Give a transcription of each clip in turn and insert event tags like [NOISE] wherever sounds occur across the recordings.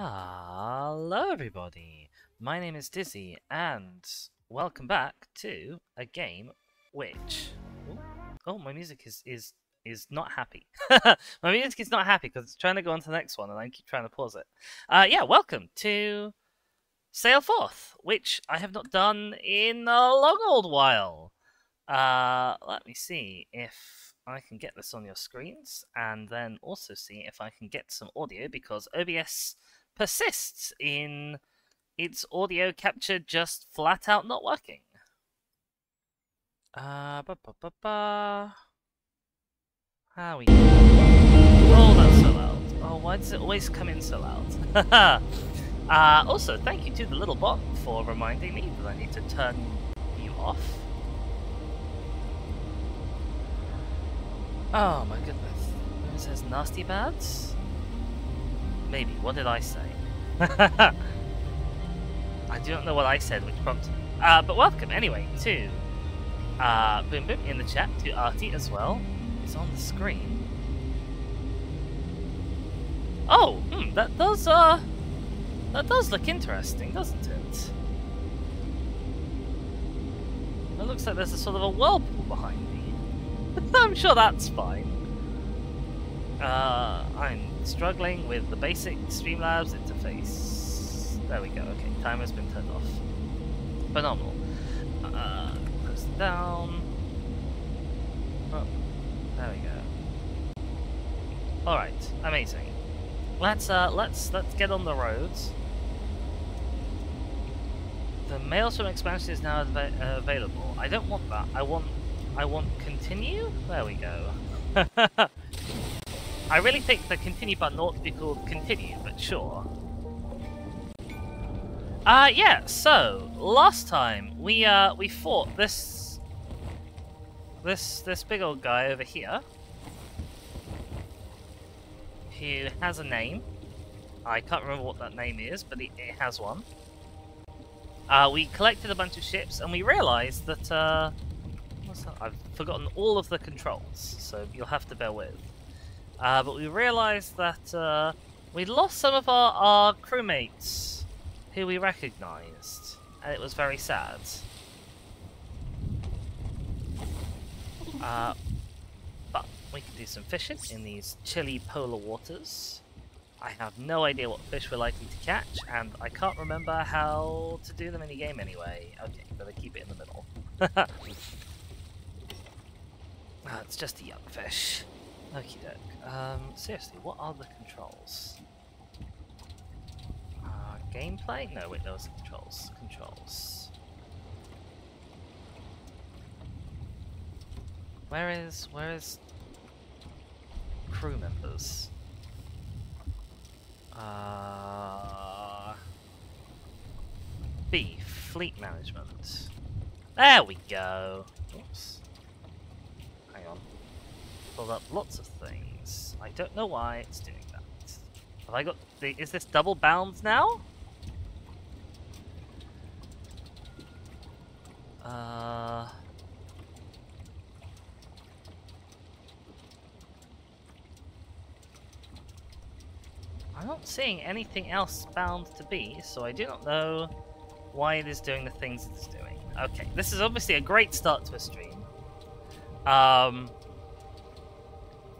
Hello, everybody. My name is Dizzy, and welcome back to a game which. Oh, my music is is is not happy. [LAUGHS] my music is not happy because it's trying to go on to the next one, and I keep trying to pause it. Uh, yeah, welcome to Sail Forth, which I have not done in a long old while. Uh, let me see if I can get this on your screens, and then also see if I can get some audio because OBS persists in its audio capture just flat out not working. Uh, ba ba ba ba. How we? Oh, that's so loud. Oh, why does it always come in so loud? [LAUGHS] uh, also, thank you to the little bot for reminding me that I need to turn you off. Oh my goodness. It says nasty birds? Maybe. What did I say? [LAUGHS] I do not know what I said, which prompted. Uh, but welcome anyway to uh, Boom Boom in the chat, to Artie as well. It's on the screen. Oh, hmm, that does, uh, that does look interesting, doesn't it? It looks like there's a sort of a whirlpool behind me. [LAUGHS] I'm sure that's fine. Uh, I'm struggling with the basic Streamlabs interface. There we go, okay, timer's been turned off. Phenomenal. Uh, press down. Oh, there we go. Alright, amazing. Let's, uh, let's, let's get on the roads. The Maelstrom expansion is now av available. I don't want that. I want, I want continue? There we go. [LAUGHS] I really think the continue button ought to be called continue, but sure. Uh, yeah, so, last time we, uh, we fought this, this, this big old guy over here, who has a name. I can't remember what that name is, but it, it has one. Uh, we collected a bunch of ships, and we realized that, uh, that? I've forgotten all of the controls, so you'll have to bear with. Uh, but we realised that uh, we'd lost some of our, our crewmates who we recognised, and it was very sad. Uh, but we can do some fishing in these chilly polar waters. I have no idea what fish we're likely to catch, and I can't remember how to do them in the game anyway. Okay, better keep it in the middle. [LAUGHS] it's just a young fish. Okie doke. Um, seriously, what are the controls? Uh, gameplay? No, wait, those controls. Controls. Where is, where is crew members? Uh, B, fleet management. There we go. Oops pulled up lots of things. I don't know why it's doing that. Have I got the... Is this double bounds now? Uh... I'm not seeing anything else bound to be, so I do not know why it is doing the things it is doing. Okay, this is obviously a great start to a stream. Um,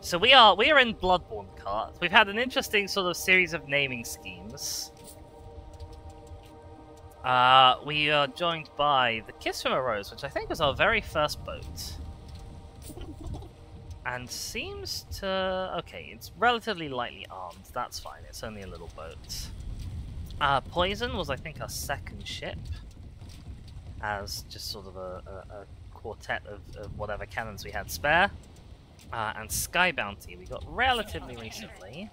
so we are we are in Bloodborne Kart. We've had an interesting sort of series of naming schemes. Uh, we are joined by the Kiss from a Rose, which I think was our very first boat. And seems to... Okay, it's relatively lightly armed. That's fine. It's only a little boat. Uh, Poison was, I think, our second ship. As just sort of a, a, a quartet of, of whatever cannons we had spare. Uh, and Sky Bounty we got relatively recently.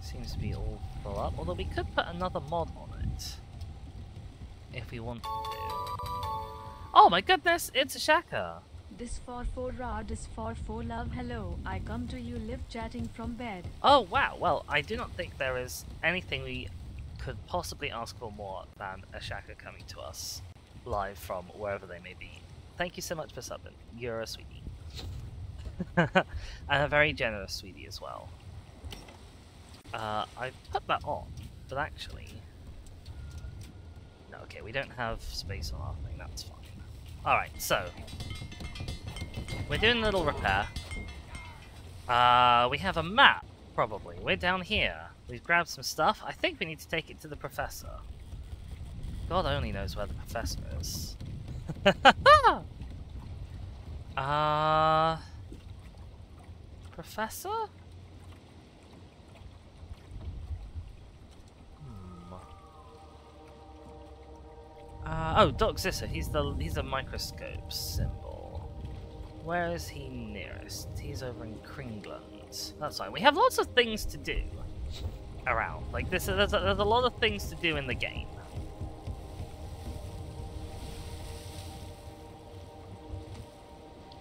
Seems to be all full up, although we could put another mod on it. If we wanted to. Oh my goodness, it's a Shaka! This for for Rod is for for love hello. I come to you live chatting from bed. Oh wow, well I do not think there is anything we could possibly ask for more than a Shaka coming to us live from wherever they may be. Thank you so much for subbing. You're a sweetie. [LAUGHS] and a very generous sweetie as well. Uh, I put that on, but actually... No, okay, we don't have space on our thing, that's fine. Alright, so... We're doing a little repair. Uh, we have a map, probably. We're down here. We've grabbed some stuff. I think we need to take it to the professor. God only knows where the professor is. [LAUGHS] [LAUGHS] uh... Professor? Hmm. Uh, oh, Doc Zissa. He's the he's a microscope symbol. Where is he nearest? He's over in Kringland. That's fine. We have lots of things to do around. Like this, there's a, there's a lot of things to do in the game.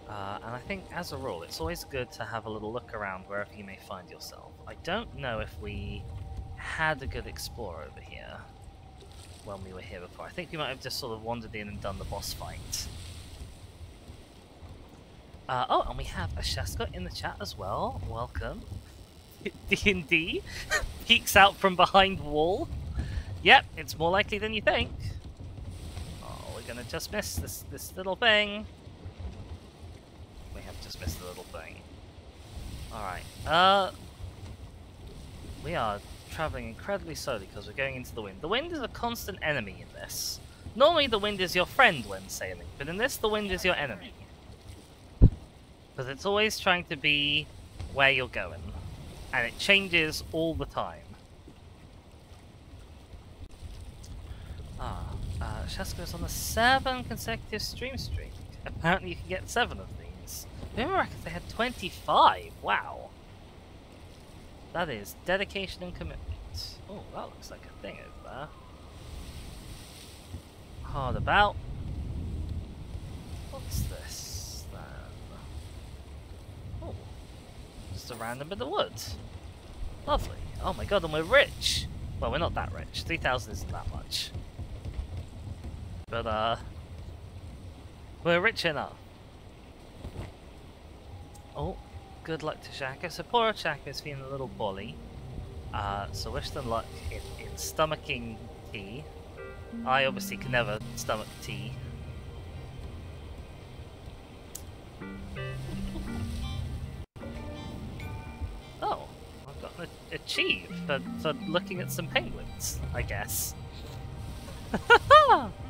Uh, and I think, as a rule, it's always good to have a little look around wherever you may find yourself. I don't know if we had a good explorer over here when we were here before. I think we might have just sort of wandered in and done the boss fight. Uh, oh, and we have a Shaska in the chat as well. Welcome. [LAUGHS] D&D [LAUGHS] peeks out from behind wall. Yep, it's more likely than you think. Oh, we're gonna just miss this this little thing. Just missed the little thing. Alright, uh... We are travelling incredibly slowly because we're going into the wind. The wind is a constant enemy in this. Normally the wind is your friend when sailing, but in this the wind is your enemy. Because it's always trying to be where you're going and it changes all the time. Ah, uh, Shaska's on the seven consecutive stream streak. Apparently you can get seven of these. Remember reckons they had 25, wow. That is dedication and commitment. Oh, that looks like a thing over there. Hard about. What's this then? Oh, just a random bit of wood. Lovely. Oh my god, and we're rich! Well, we're not that rich. 3,000 isn't that much. But, uh... We're rich enough. Oh, good luck to Shaka. So poor Shaka's feeling a little bully. Uh, so wish them luck in, in stomaching tea. I obviously can never stomach tea. Oh, I've got an achieve for, for looking at some penguins, I guess. [LAUGHS]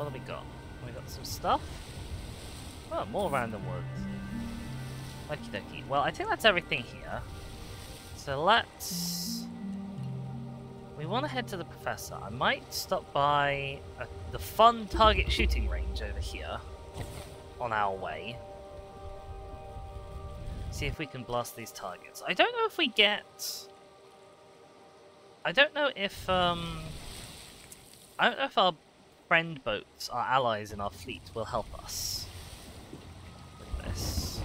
what have we got? We got some stuff. Oh, more random wood. Okie dokie. Well, I think that's everything here. So let's... We want to head to the professor. I might stop by a, the fun target shooting range over here on our way. See if we can blast these targets. I don't know if we get... I don't know if, um... I don't know if our friend boats, our allies in our fleet, will help us with this.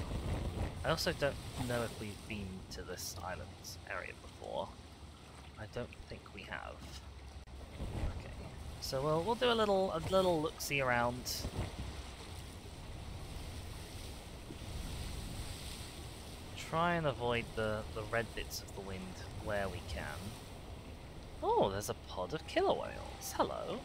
I also don't know if we've been to this island area before. I don't think we have. Okay, so we'll we'll do a little a little look see around. Try and avoid the the red bits of the wind where we can. Oh, there's a pod of killer whales. Hello.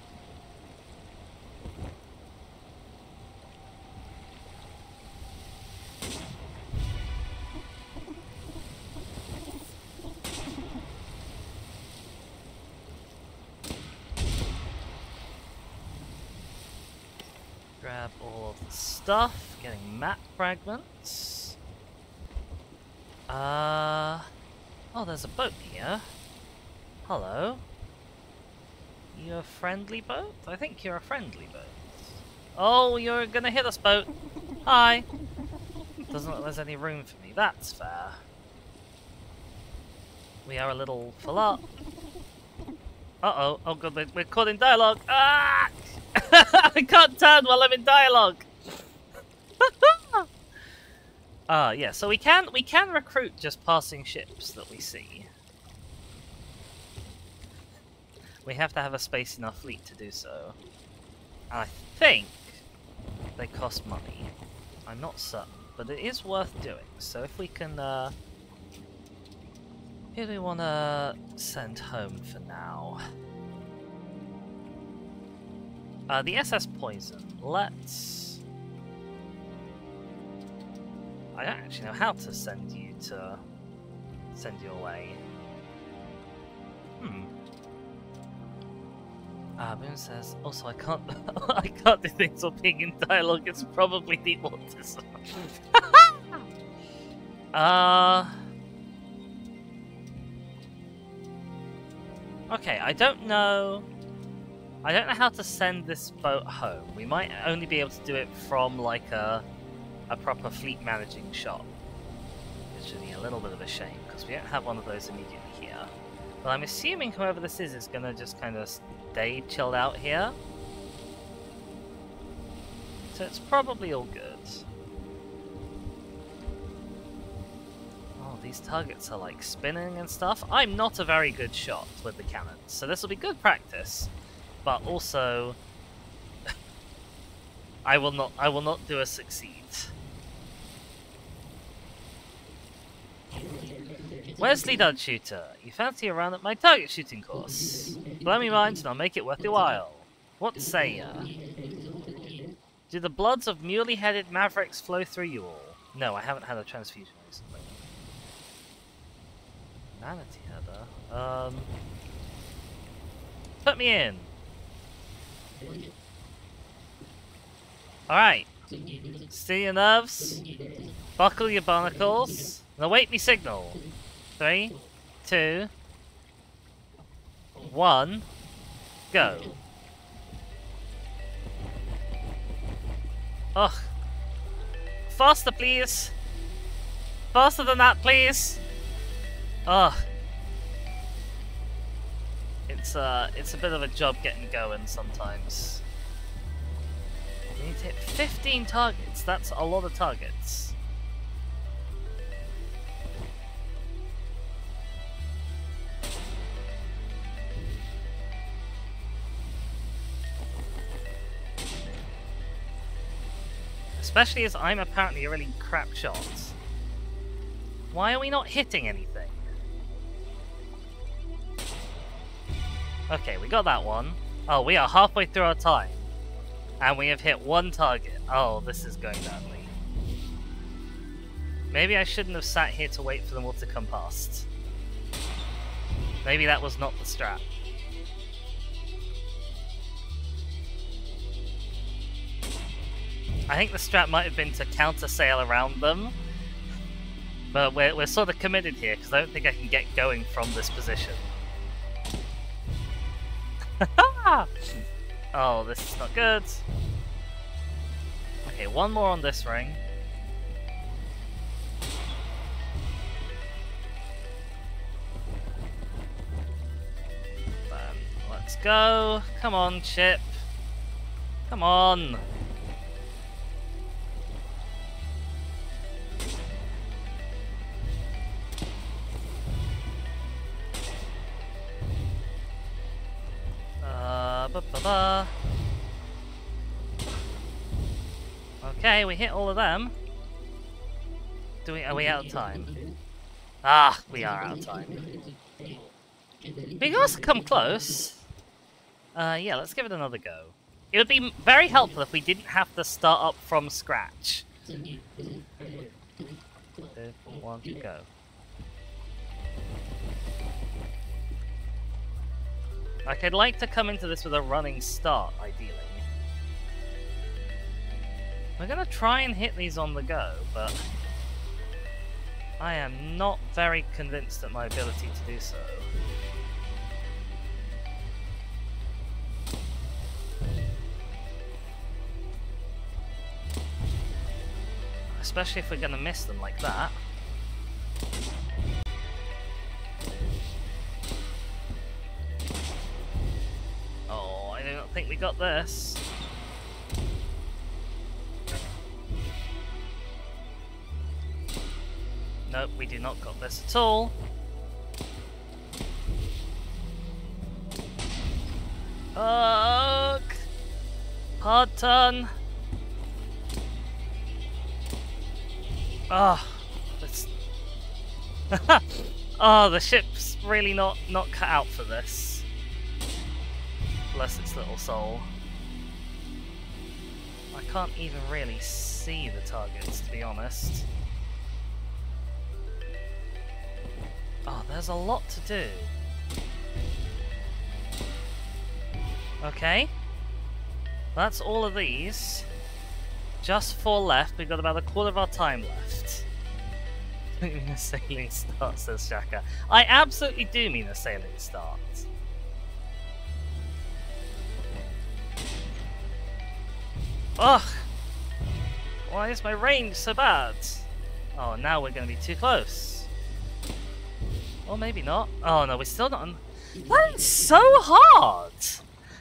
Grab all of the stuff, getting map fragments. Uh, oh, there's a boat here. Hello. You a friendly boat? I think you're a friendly boat. Oh, you're gonna hit us, boat. Hi. Doesn't look there's any room for me. That's fair. We are a little full up. Uh-oh. Oh god, we're, we're caught in dialogue. Ah! [LAUGHS] I can't turn while I'm in dialogue. [LAUGHS] Ah, uh, yeah. So we can we can recruit just passing ships that we see. We have to have a space in our fleet to do so. And I think they cost money. I'm not certain, but it is worth doing. So if we can, uh, who do we want to send home for now? Uh, the SS Poison. Let's. I don't actually know how to send you to send you away. Hmm. Ah, Boone says, also I can't [LAUGHS] I can't do things while being in dialogue, it's probably the autism. [LAUGHS] uh Okay, I don't know I don't know how to send this boat home. We might only be able to do it from like a a proper fleet managing shop. Which would be a little bit of a shame, because we don't have one of those immediately here. But I'm assuming whoever this is is gonna just kind of stay chilled out here. So it's probably all good. Oh, these targets are like spinning and stuff. I'm not a very good shot with the cannon, so this will be good practice. But also, [LAUGHS] I will not. I will not do a succeed. Wesley the Shooter, you fancy a round at my target shooting course? Blow me mind and I'll make it worth your while. What say ya? Do the bloods of muley-headed mavericks flow through you all? No, I haven't had a transfusion recently. Manatee header? Um... Put me in! Alright. Steel your nerves. Buckle your barnacles. And await me signal. Three, two, one, go. Ugh. Faster, please. Faster than that, please. Ugh. It's uh, it's a bit of a job getting going sometimes. We need to hit 15 targets. That's a lot of targets. Especially as I'm apparently a really crap shot. Why are we not hitting anything? Okay, we got that one. Oh, we are halfway through our time. And we have hit one target. Oh, this is going badly. Maybe I shouldn't have sat here to wait for them all to come past. Maybe that was not the strat. I think the strat might have been to counter sail around them. But we're, we're sort of committed here, because I don't think I can get going from this position. [LAUGHS] oh, this is not good. Okay, one more on this ring. Let's go. Come on, chip. Come on. Ba ba ba. Okay, we hit all of them. Do we? Are we out of time? Ah, we are out of time. We can also come close. Uh, yeah, let's give it another go. It would be very helpful if we didn't have to start up from scratch. One, go. Like, I'd like to come into this with a running start, ideally. We're gonna try and hit these on the go, but... I am not very convinced at my ability to do so. Especially if we're gonna miss them like that. Think we got this. Nope, we do not got this at all. Ugh! Hard turn! Ah, let's. oh, [LAUGHS] the ship's really not not cut out for this. Bless its little soul. I can't even really see the targets, to be honest. Oh, there's a lot to do. Okay. That's all of these. Just four left. We've got about a quarter of our time left. I [LAUGHS] mean a sailing start, says Shaka. I absolutely do mean a sailing start. Ugh! Why is my range so bad? Oh, now we're to be too close. Or maybe not. Oh no, we're still not on... That is so hard!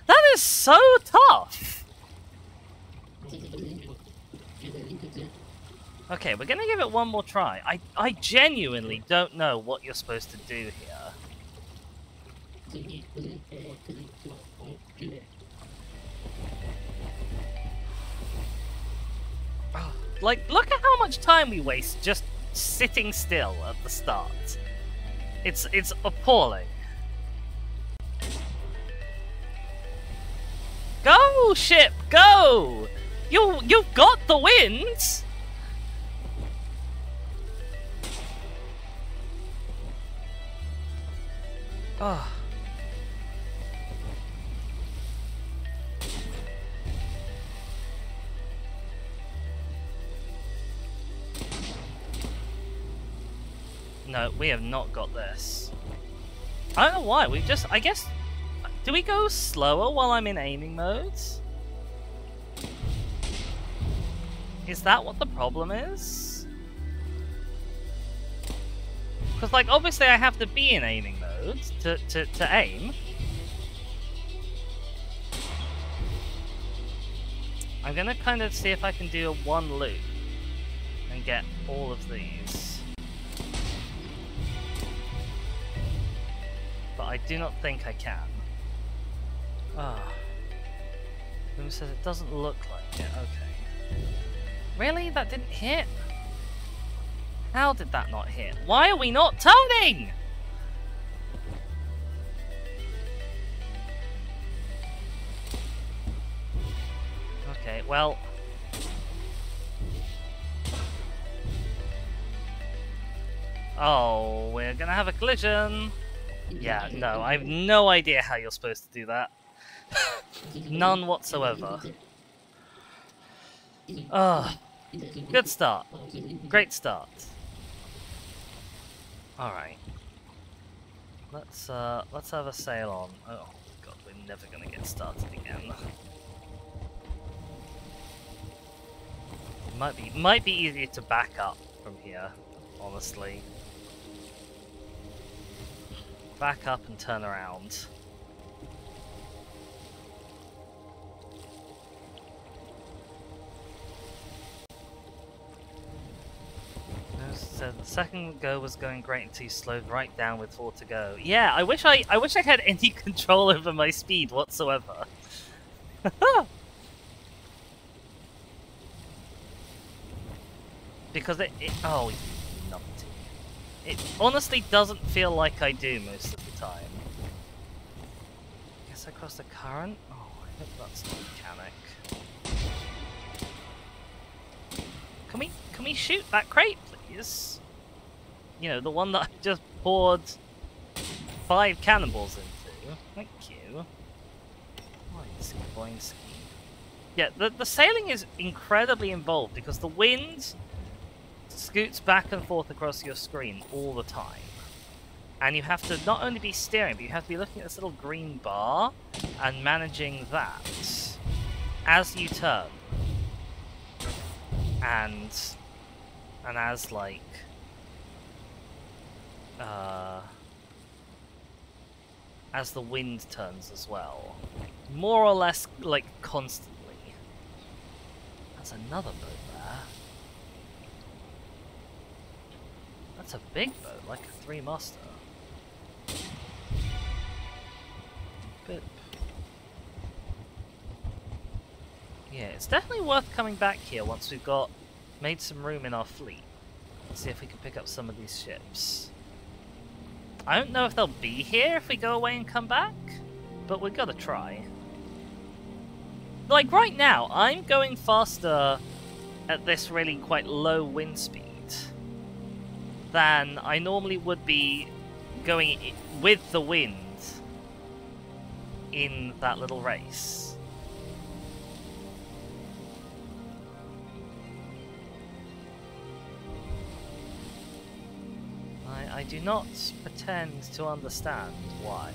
That is so tough! Okay, we're gonna give it one more try. I, I genuinely don't know what you're supposed to do here. Like, look at how much time we waste just sitting still at the start. It's it's appalling. Go, ship, go! You you've got the wind. Oh. No, we have not got this. I don't know why, we've just, I guess, do we go slower while I'm in aiming modes? Is that what the problem is? Because, like, obviously I have to be in aiming mode to, to, to aim. I'm gonna kind of see if I can do a one loop and get all of these. But I do not think I can. Ah. Who says it doesn't look like it? Okay. Really? That didn't hit? How did that not hit? Why are we not turning? Okay, well... Oh, we're gonna have a collision! Yeah, no, I have no idea how you're supposed to do that. [LAUGHS] None whatsoever. Ah, good start. Great start. Alright. Let's uh let's have a sail on. Oh god, we're never gonna get started again. Might be might be easier to back up from here, honestly. Back up and turn around. The second go was going great until you slowed right down with four to go. Yeah, I wish I I wish I had [LAUGHS] any control over my speed whatsoever. [LAUGHS] because it, it oh. It honestly doesn't feel like I do most of the time. Guess I crossed the current? Oh, I hope that's not mechanic. Can we can we shoot that crate, please? You know, the one that I just poured five cannonballs into. Thank you. Boinsky, Boinsky. Yeah, the, the sailing is incredibly involved because the wind scoots back and forth across your screen all the time. And you have to not only be steering, but you have to be looking at this little green bar and managing that as you turn. And and as like uh as the wind turns as well. More or less like constantly. That's another boat there. That's a big boat, like a three master. Bit. Yeah, it's definitely worth coming back here once we've got made some room in our fleet. see if we can pick up some of these ships. I don't know if they'll be here if we go away and come back, but we've gotta try. Like right now, I'm going faster at this really quite low wind speed than I normally would be going with the wind in that little race. I, I do not pretend to understand why.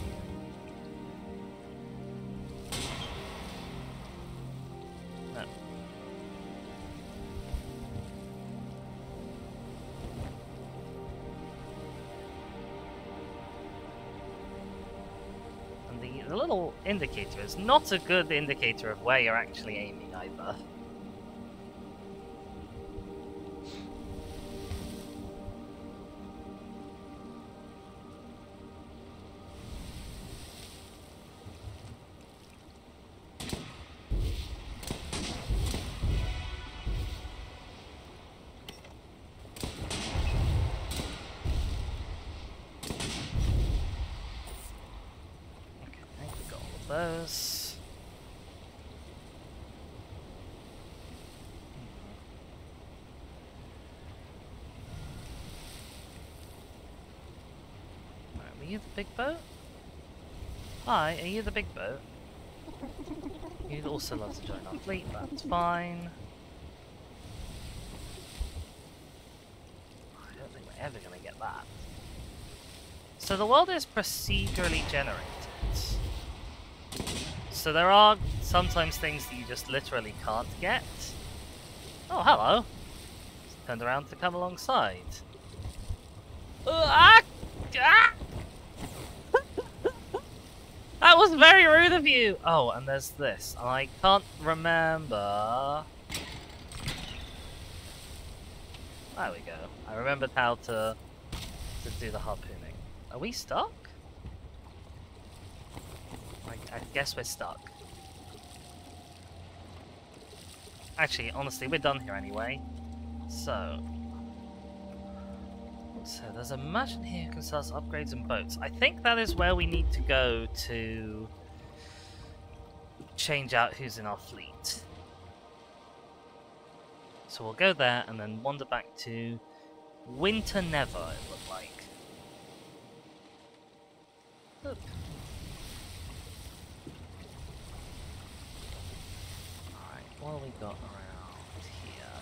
Little indicator is not a good indicator of where you're actually aiming either. Big boat? Hi, are you the big boat? You'd also love to join our fleet, that's fine. I don't think we're ever gonna get that. So the world is procedurally generated. So there are sometimes things that you just literally can't get. Oh, hello. Just turned around to come alongside. Uh, ah! Ah! that was very rude of you! Oh, and there's this. I can't remember... There we go. I remembered how to, to do the harpooning. Are we stuck? I, I guess we're stuck. Actually, honestly, we're done here anyway. So... So there's a merchant here who can sell us upgrades and boats. I think that is where we need to go to change out who's in our fleet. So we'll go there and then wander back to Winter Never, it looked like. Alright, what have we got around here?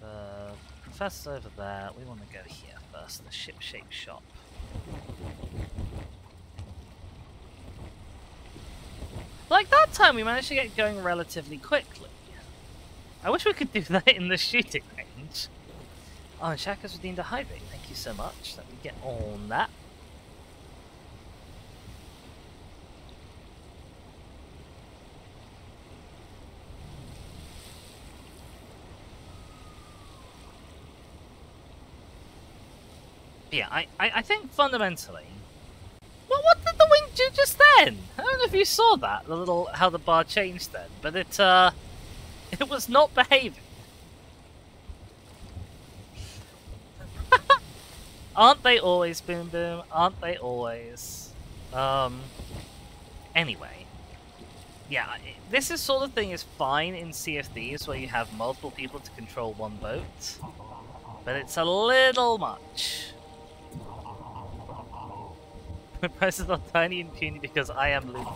The professor's over there. We want to go here first, the ship-shaped shop. Like that time, we managed to get going relatively quickly. I wish we could do that in the shooting range. Oh, and Shaka's redeemed a hydrate. Thank you so much. Let me get on that. Yeah, I, I, I think fundamentally. Well, what did the wind do just then? I don't know if you saw that, the little how the bar changed then, but it uh, it was not behaving. [LAUGHS] Aren't they always, Boom Boom? Aren't they always? Um. Anyway, yeah, this is sort of thing is fine in Sea of Thieves where you have multiple people to control one boat, but it's a little much. [LAUGHS] My prices are tiny and puny because I am loopy.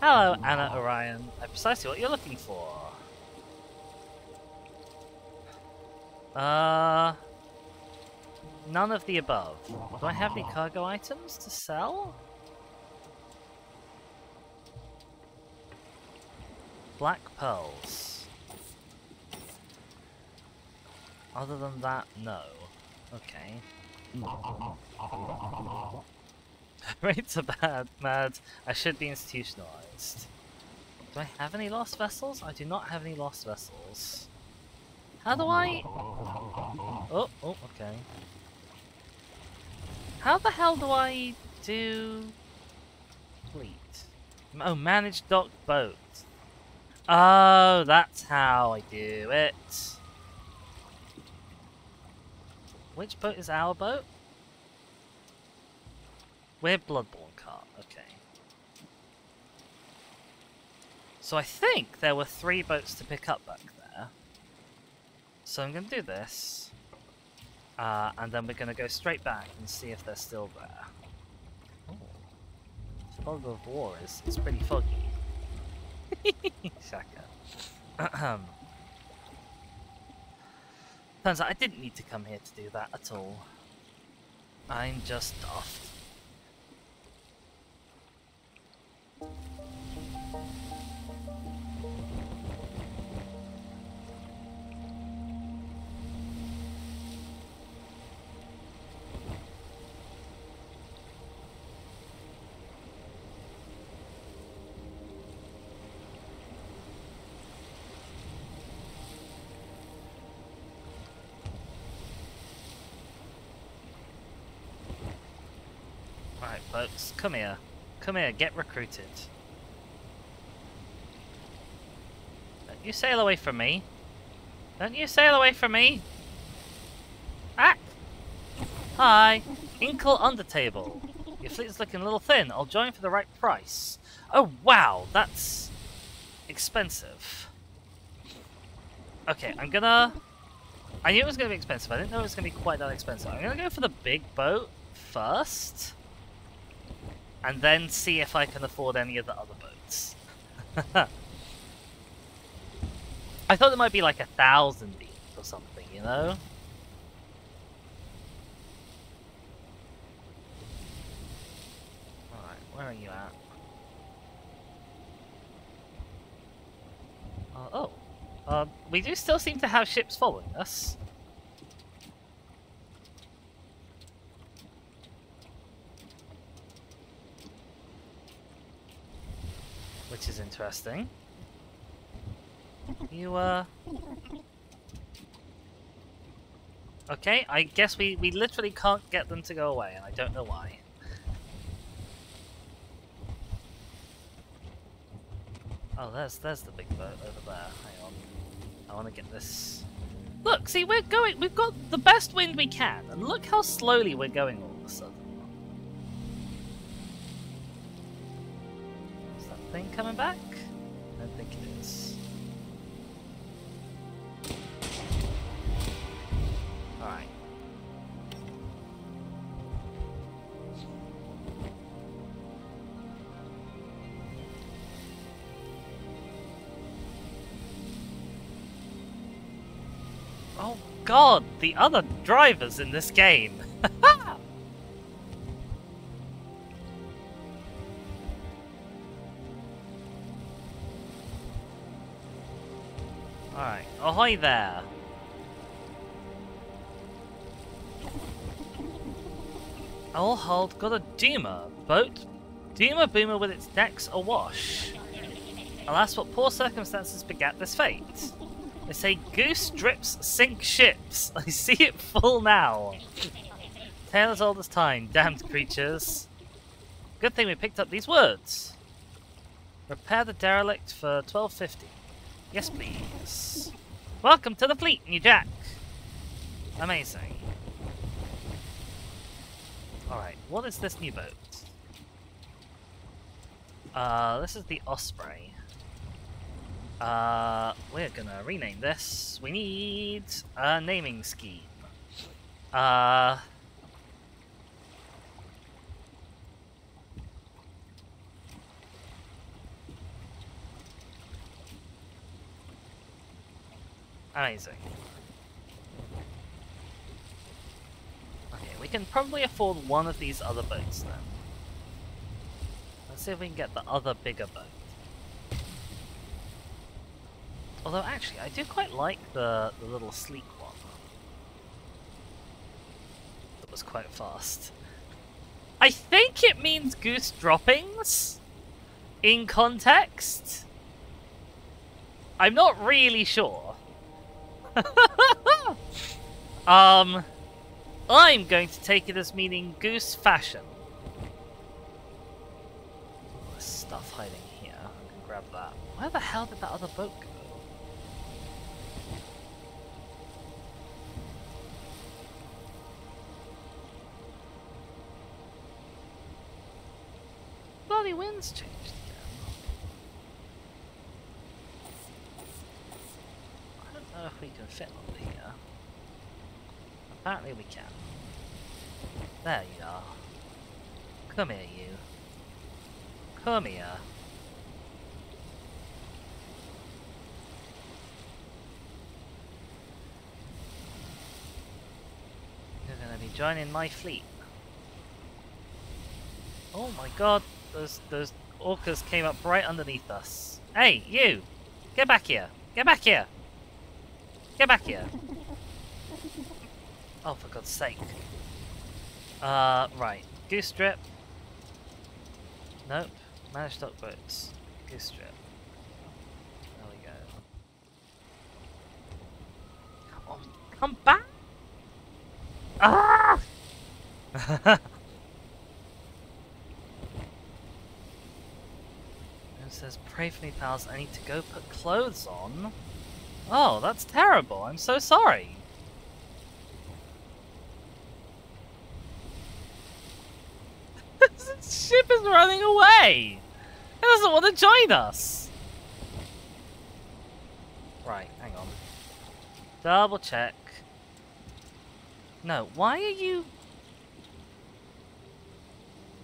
Hello, Anna Orion. I'm precisely what you're looking for. Uh, none of the above. Do I have any cargo items to sell? Black pearls. Other than that, no. Okay. Rates are bad, mad. I should be institutionalized. Do I have any lost vessels? I do not have any lost vessels. How do I... [LAUGHS] Oh, oh, okay. How the hell do I do... Fleet? Oh, manage dock boat. Oh, that's how I do it. Which boat is our boat? We're Bloodborne cart, okay. So I think there were three boats to pick up back there. So I'm going to do this. Uh, and then we're going to go straight back and see if they're still there. Oh. Fog of War is, is pretty foggy. [LAUGHS] Shaka. Turns out I didn't need to come here to do that at all. I'm just daft. Right, folks, come here. Come here, get recruited. Don't you sail away from me. Don't you sail away from me. Ah! Hi, Inkle Undertable. Your fleet is looking a little thin. I'll join for the right price. Oh, wow, that's expensive. Okay, I'm gonna... I knew it was gonna be expensive. I didn't know it was gonna be quite that expensive. I'm gonna go for the big boat first and then see if I can afford any of the other boats. [LAUGHS] I thought it might be like a thousand each or something, you know? Alright, where are you at? Uh, oh, uh, we do still seem to have ships following us. Which is interesting. You, uh... Okay, I guess we, we literally can't get them to go away, and I don't know why. Oh, there's there's the big boat over there. Hang on. I want to get this... Look, see, we're going... We've got the best wind we can, and look how slowly we're going thing coming back? I don't think it is. Alright. Oh god, the other drivers in this game! [LAUGHS] ahoy there! All hold got a Duma boat. Duma boomer with its decks awash. Alas, what poor circumstances begat this fate. They say goose drips sink ships. [LAUGHS] I see it full now. Tale as old as time, damned creatures. Good thing we picked up these words. Repair the derelict for 1250. Yes, please. Welcome to the fleet, New Jack. Amazing. Alright, what is this new boat? Uh, this is the Osprey. Uh, we're gonna rename this. We need a naming scheme. Uh... Amazing. Okay, we can probably afford one of these other boats then. Let's see if we can get the other bigger boat. Although actually, I do quite like the, the little sleek one. That was quite fast. I think it means goose droppings? In context? I'm not really sure. [LAUGHS] um, I'm going to take it as meaning goose fashion. There's stuff hiding here. I can grab that. Where the hell did that other boat go? Bloody wind's changed. Know if we can fit up here. Apparently we can. There you are. Come here, you. Come here. You're gonna be joining my fleet. Oh my god, those those orcas came up right underneath us. Hey, you! Get back here! Get back here! Get back here! Oh, for God's sake. Uh, right. Goose strip. Nope. Managed stock boats. Goose strip. There we go. Come on, come back! Ah! [LAUGHS] Says, pray for me, pals. I need to go put clothes on. Oh, that's terrible. I'm so sorry. [LAUGHS] this ship is running away. It doesn't want to join us. Right, hang on. Double check. No, why are you...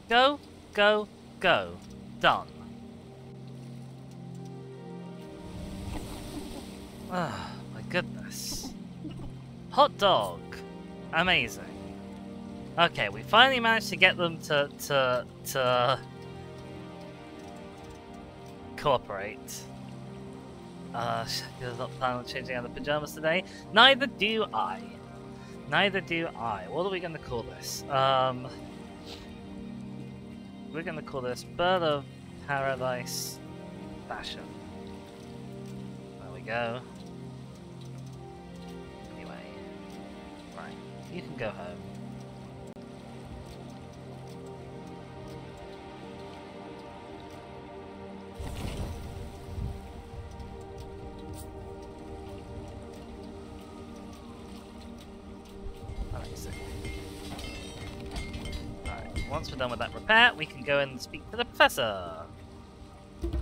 Go, go, go. Done. Oh, my goodness. Hot dog. Amazing. Okay, we finally managed to get them to to to cooperate. Uh, [LAUGHS] does not plan on changing out the pajamas today. Neither do I. Neither do I. What are we going to call this? Um, we're going to call this Bird of Paradise Fashion. There we go. You can go home. Once we're done with that repair, we can go and speak to the professor. And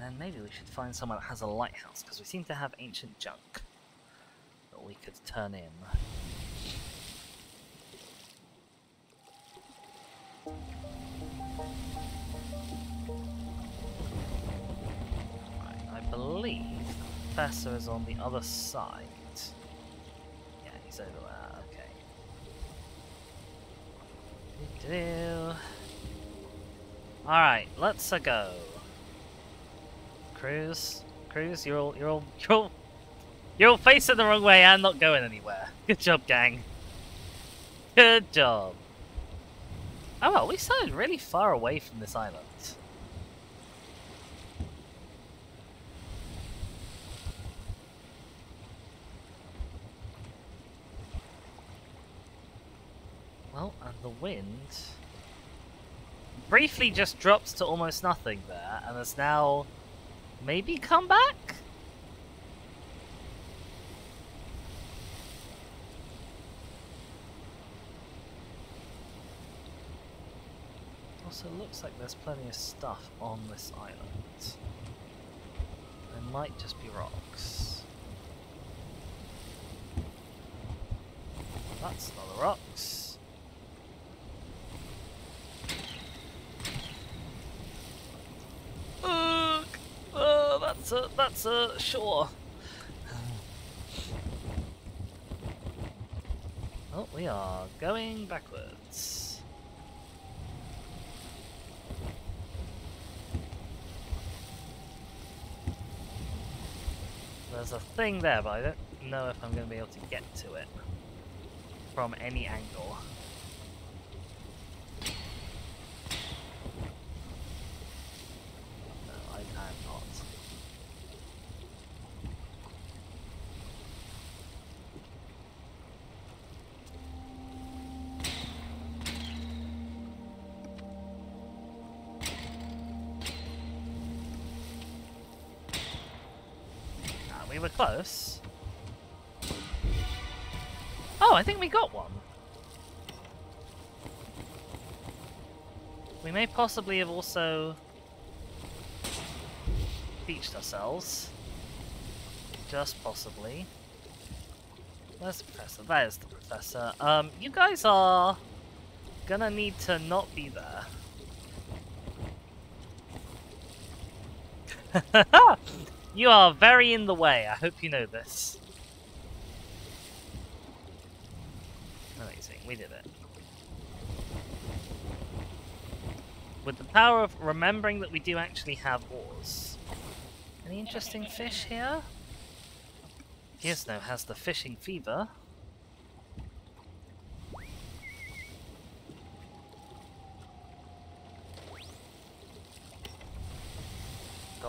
then maybe we should find someone that has a lighthouse, because we seem to have ancient junk that we could turn in. Right, I believe the professor is on the other side. Yeah, he's over there, okay. Do Alright, let's -a go. Cruz, Cruz, you're all, you're all, you're all, you're all facing the wrong way and not going anywhere. Good job, gang. Good job. Oh well, we started really far away from this island. Well, and the wind briefly just drops to almost nothing there, and has now maybe come back? Also, looks like there's plenty of stuff on this island. There might just be rocks. That's not the rocks. Ugh! Oh, that's a that's a sure. Oh, we are going backwards. There's a thing there, but I don't know if I'm going to be able to get to it from any angle. Close. Oh, I think we got one. We may possibly have also beached ourselves. Just possibly. Where's the professor? That is the professor. Um, you guys are gonna need to not be there. [LAUGHS] you are very in the way. I hope you know this. Amazing, we did it. With the power of remembering that we do actually have oars. Any interesting fish here? Gizno has the fishing fever.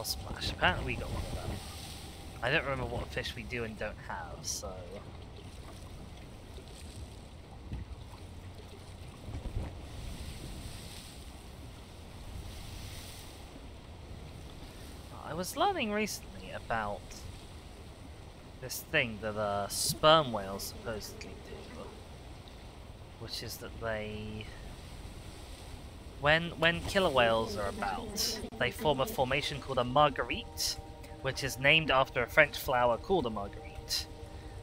Splash. Apparently we got one. I don't remember what fish we do and don't have, so... I was learning recently about this thing that uh, sperm whales supposedly do, which is that they, when when killer whales are about, they form a formation called a marguerite, which is named after a French flower called a marguerite,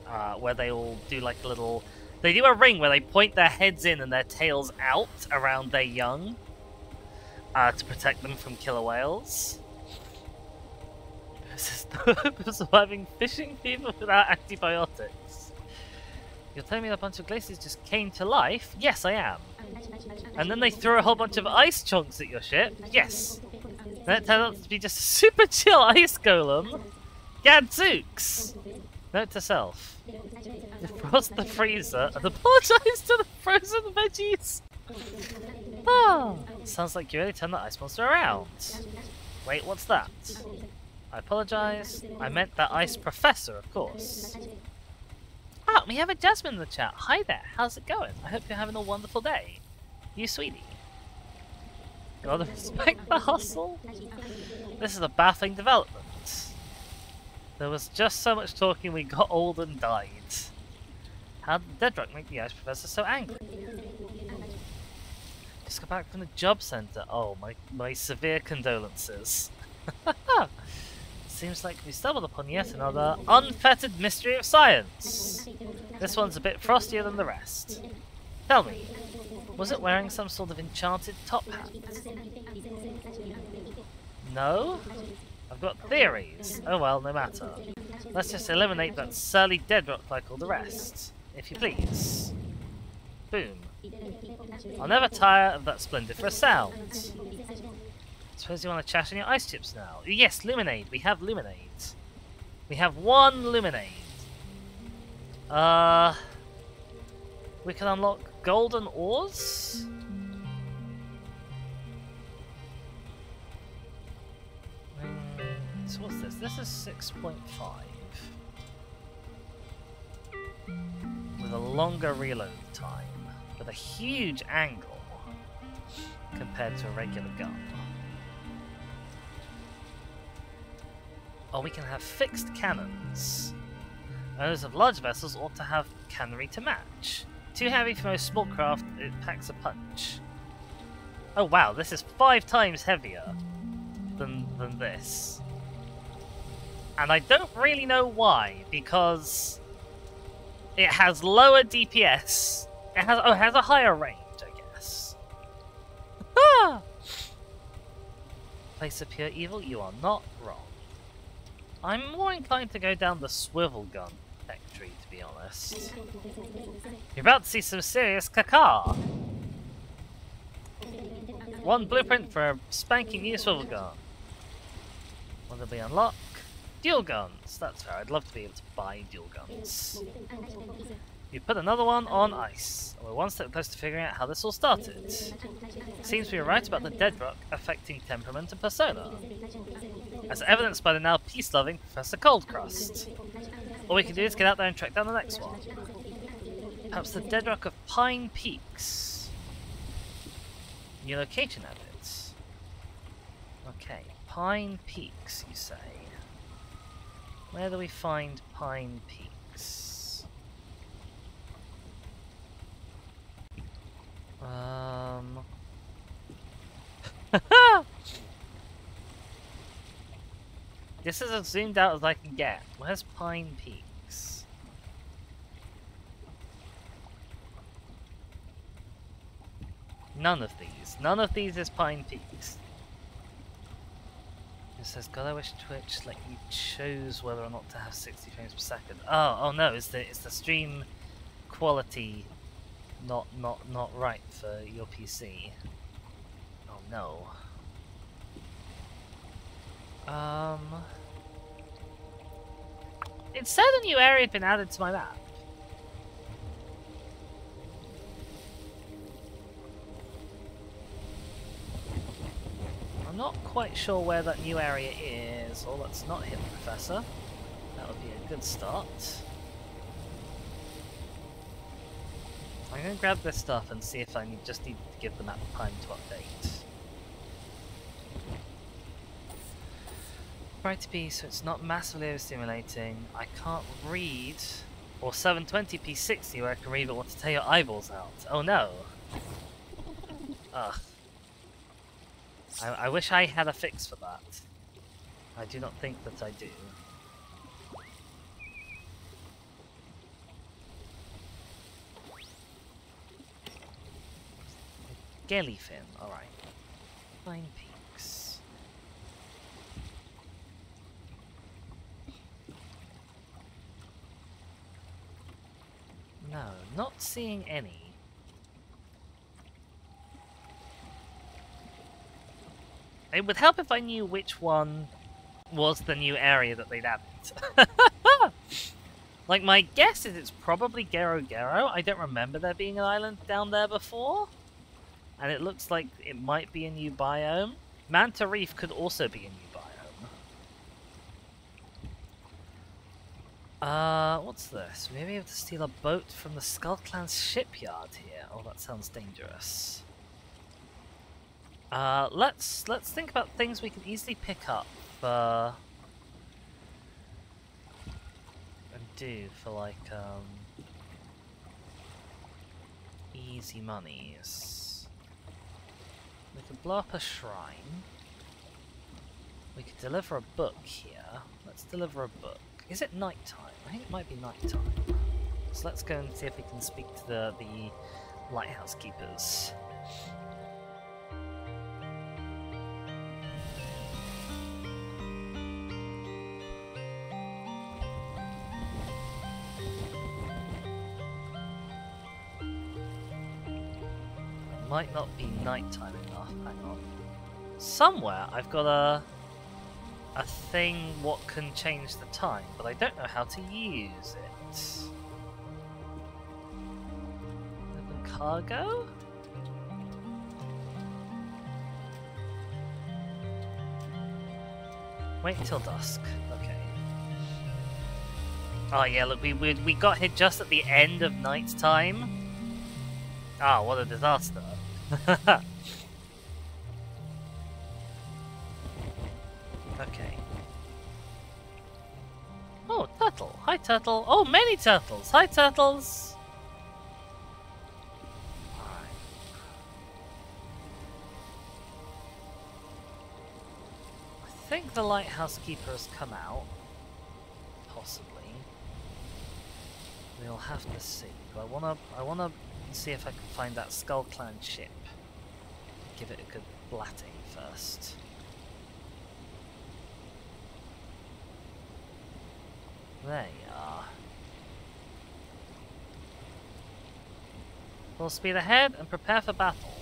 uh, where they all do like a little, they do a ring where they point their heads in and their tails out around their young, uh, to protect them from killer whales. [LAUGHS] This is [LAUGHS] surviving fishing fever without antibiotics. You're telling me a bunch of glaciers just came to life? Yes, I am. And then they threw a whole bunch of ice chunks at your ship? Yes. Then it turned out to be just a super chill [LAUGHS] ice golem? Gadzooks! Note to self. Defrost the freezer and apologize to the frozen veggies! Oh, sounds like you really turned the ice monster around. Wait, what's that? I apologise. I meant that ice professor, of course. Ah, we have a Jasmine in the chat. Hi there, how's it going? I hope you're having a wonderful day. You sweetie. Gotta respect the hustle. This is a baffling development. There was just so much talking we got old and died. How did Deadrock make the ice professor so angry? Just got back from the job centre. Oh, my, my severe condolences. [LAUGHS] Seems like we stumbled upon yet another unfettered mystery of science. This one's a bit frostier than the rest. Tell me, was it wearing some sort of enchanted top hat? No? I've got theories. Oh well, no matter. Let's just eliminate that surly deadrock like all the rest. If you please. Boom. I'll never tire of that splendiferous sound. Suppose you want to chat on your ice chips now. Yes, lemonade. We have lemonade. We have one lemonade. Uh, we can unlock golden ores. So what's this? This is 6.5. With a longer reload time. With a huge angle compared to a regular gun. or we can have fixed cannons. Owners of large vessels ought to have cannery to match. Too heavy for most small craft, it packs a punch. Oh wow, this is five times heavier than, than this. And I don't really know why, because it has lower DPS. It has oh, it has a higher range, I guess. [LAUGHS] Place of pure evil, you are not wrong. I'm more inclined to go down the swivel gun tech tree, to be honest. You're about to see some serious caca. One blueprint for a spanking new swivel gun. Will there be unlocked? Dual guns. That's fair. I'd love to be able to buy dual guns. You put another one on ice. We're one step closer to figuring out how this all started. Seems we were right about the dead rock affecting temperament and persona. As evidenced by the now peace-loving Professor Coldcrust. All we can do is get out there and track down the next one. Perhaps the Dead Rock of Pine Peaks. New location adverts. Okay, Pine Peaks, you say. Where do we find Pine Peaks? Um... [LAUGHS] this is as zoomed out as I can get. Where's Pine Peaks? None of these. None of these is Pine Peaks. It says, God, I wish Twitch let you choose whether or not to have 60 frames per second. Oh, oh no, it's the is the stream quality not not not right for your PC? Oh no. Um, it said a new area had been added to my map. I'm not quite sure where that new area is. Oh, let's not hit the professor. That would be a good start. I'm gonna grab this stuff and see if I need, just need to give the map time to update. Try to be so it's not massively overstimulating. I can't read, or 720p 60 where I can read but want to tear your eyeballs out. Oh no! Ugh. I, I wish I had a fix for that. I do not think that I do. Gellyfin, alright. Pine Peaks. No, not seeing any. It would help if I knew which one was the new area that they'd added. [LAUGHS] like, my guess is it's probably Gero Gero. I don't remember there being an island down there before. And it looks like it might be a new biome. Manta Reef could also be a new biome. Uh, what's this? Maybe we able to steal a boat from the Skull Clan's shipyard here. Oh, that sounds dangerous. Uh, let's let's think about things we can easily pick up uh, and do for like um, easy monies. We could blow up a shrine. We could deliver a book here. Let's deliver a book. Is it night time? I think it might be night time. So let's go and see if we can speak to the the lighthouse keepers. Might not be nighttime enough. Hang on. Somewhere I've got a a thing what can change the time, but I don't know how to use it. Open cargo? Wait until dusk. Okay. Oh yeah, look, we, we, we got hit just at the end of night time. Ah, what a disaster. [LAUGHS] okay. Oh, turtle. Hi, turtle. Oh, many turtles. Hi, turtles. I think the lighthouse keeper has come out. Possibly. We'll have to see. But I wanna I wanna see if I can find that Skull Clan ship. Give it a good blatting first. There you are. Full speed ahead and prepare for battle.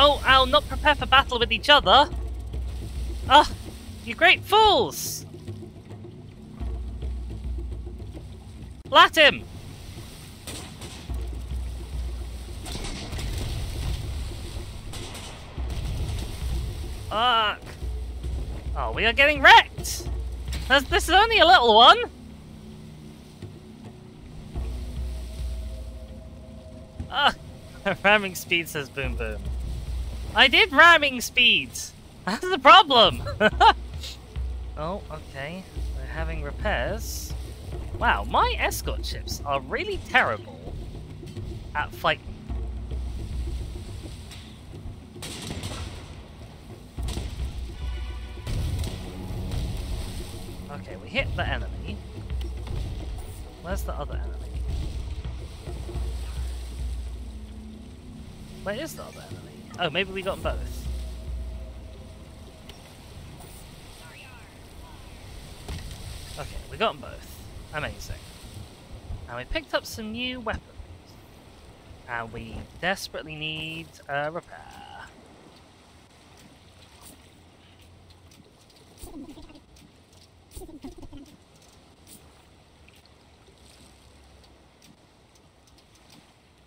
Oh, I'll not prepare for battle with each other. Ah, you great fools! Lat him! Fuck! Oh, we are getting wrecked! This, this is only a little one! Ah! [LAUGHS] Ramming speed says boom boom. I did ramming speeds! That's the problem! [LAUGHS] oh, okay. We're having repairs. Wow, my escort ships are really terrible at fighting. Okay, we hit the enemy. Where's the other enemy? Where is the other enemy? Oh, maybe we got them both. Okay, we got them both. Amazing. And we picked up some new weapons. And we desperately need a repair.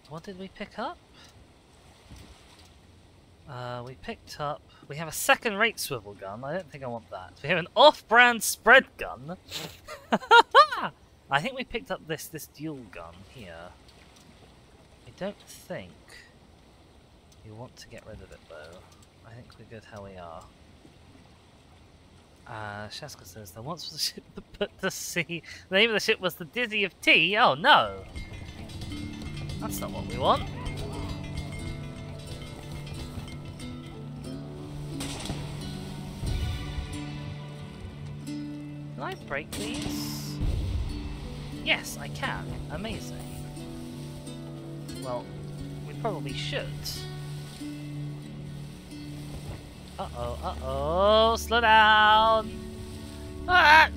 What did we pick up? Uh, we picked up... We have a second-rate swivel gun. I don't think I want that. We have an off-brand spread gun. [LAUGHS] I think we picked up this this dual gun here. I don't think you want to get rid of it though. I think we're good how we are. Uh, Shaska says there once was a ship that put to sea. The name of the ship was the Dizzy of Tea. Oh no! That's not what we want. Can I break these? Yes, I can. Amazing. Well, we probably should. Uh-oh, uh-oh, slow down! Back!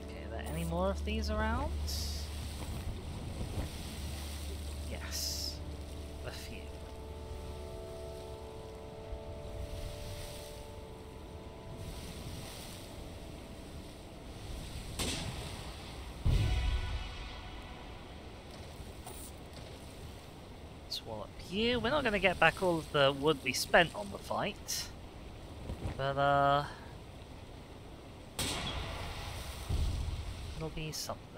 Okay, are there any more of these around? Up you. We're not going to get back all of the wood we spent on the fight. But, uh... It'll be something.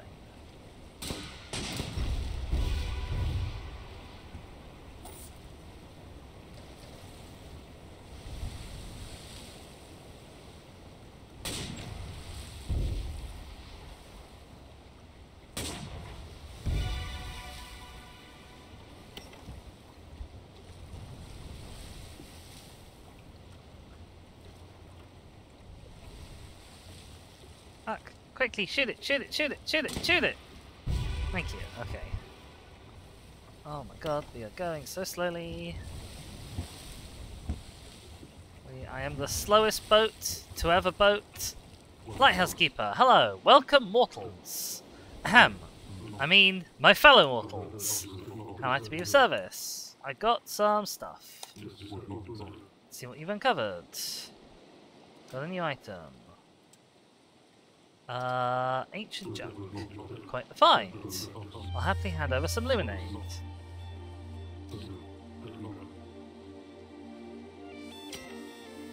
Quickly, shoot it, shoot it, shoot it, shoot it, shoot it! Thank you, okay. Oh my god, we are going so slowly. We, I am the slowest boat to ever boat. Lighthouse Keeper, hello, welcome mortals. Ahem. I mean, my fellow mortals. How am I to be of service? I got some stuff. Let's see what you've uncovered. Got a new item. Uh, ancient junk. Quite the find. I'll happily hand over some lemonade.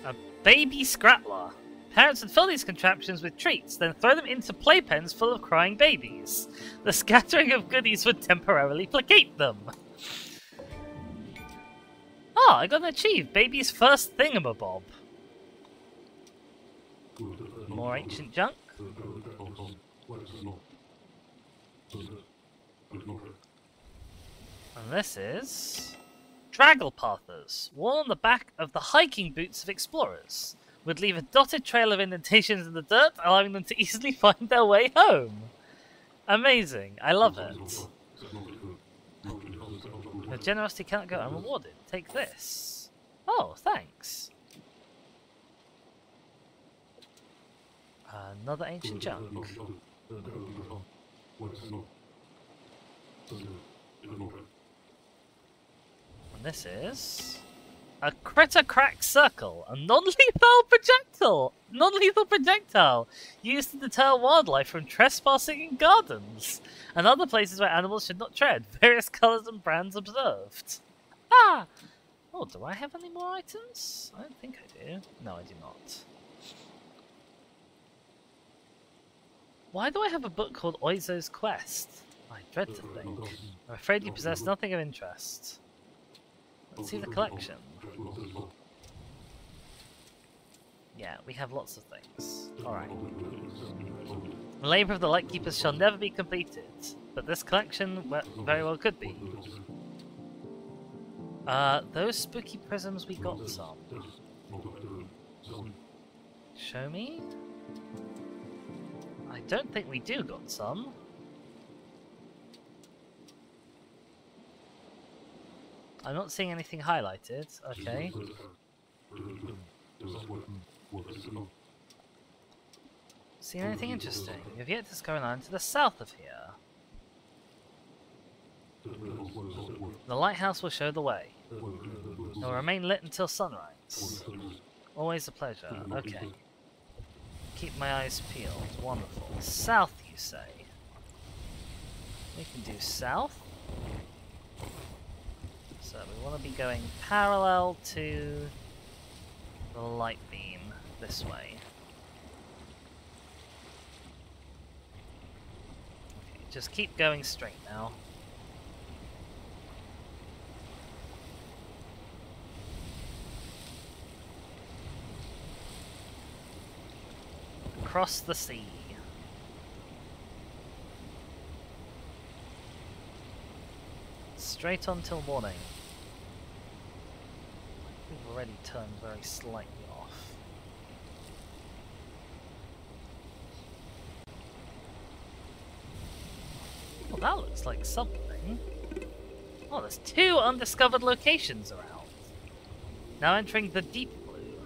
A baby scrattler. Parents would fill these contraptions with treats, then throw them into playpens full of crying babies. The scattering of goodies would temporarily placate them. Oh, I got an achieve baby's first thingamabob. More ancient junk. And this is... Dragglepathers, worn on the back of the hiking boots of explorers, would leave a dotted trail of indentations in the dirt, allowing them to [LAUGHS] easily find their way home. Amazing, I love it. Your generosity cannot go unrewarded. Take this. Oh, thanks. Another ancient junk. And this is a critter crack circle, a non-lethal projectile, non-lethal projectile used to deter wildlife from trespassing in gardens and other places where animals should not tread. [LAUGHS] Various colours and brands observed. Ah! Oh, do I have any more items? I don't think I do. No, I do not. Why do I have a book called Oizo's Quest? I dread to think. I'm afraid you possess nothing of interest. Let's see the collection. Yeah, we have lots of things. Alright. The labour of the Lightkeepers shall never be completed, but this collection very well could be. Uh, those spooky prisms we got some. Show me? I don't think we do got some. I'm not seeing anything highlighted. Okay. Seen anything interesting? You've yet to discover an island to the south of here. The lighthouse will show the way. It will remain lit until sunrise. Always a pleasure. Okay. Keep my eyes peeled. Wonderful. South, you say? We can do south. So we want to be going parallel to the light beam this way. Okay, just keep going straight now. Across the sea. Straight on till morning. We've already turned very slightly off. Well, that looks like something. Oh, there's two undiscovered locations around. Now entering the deep blue.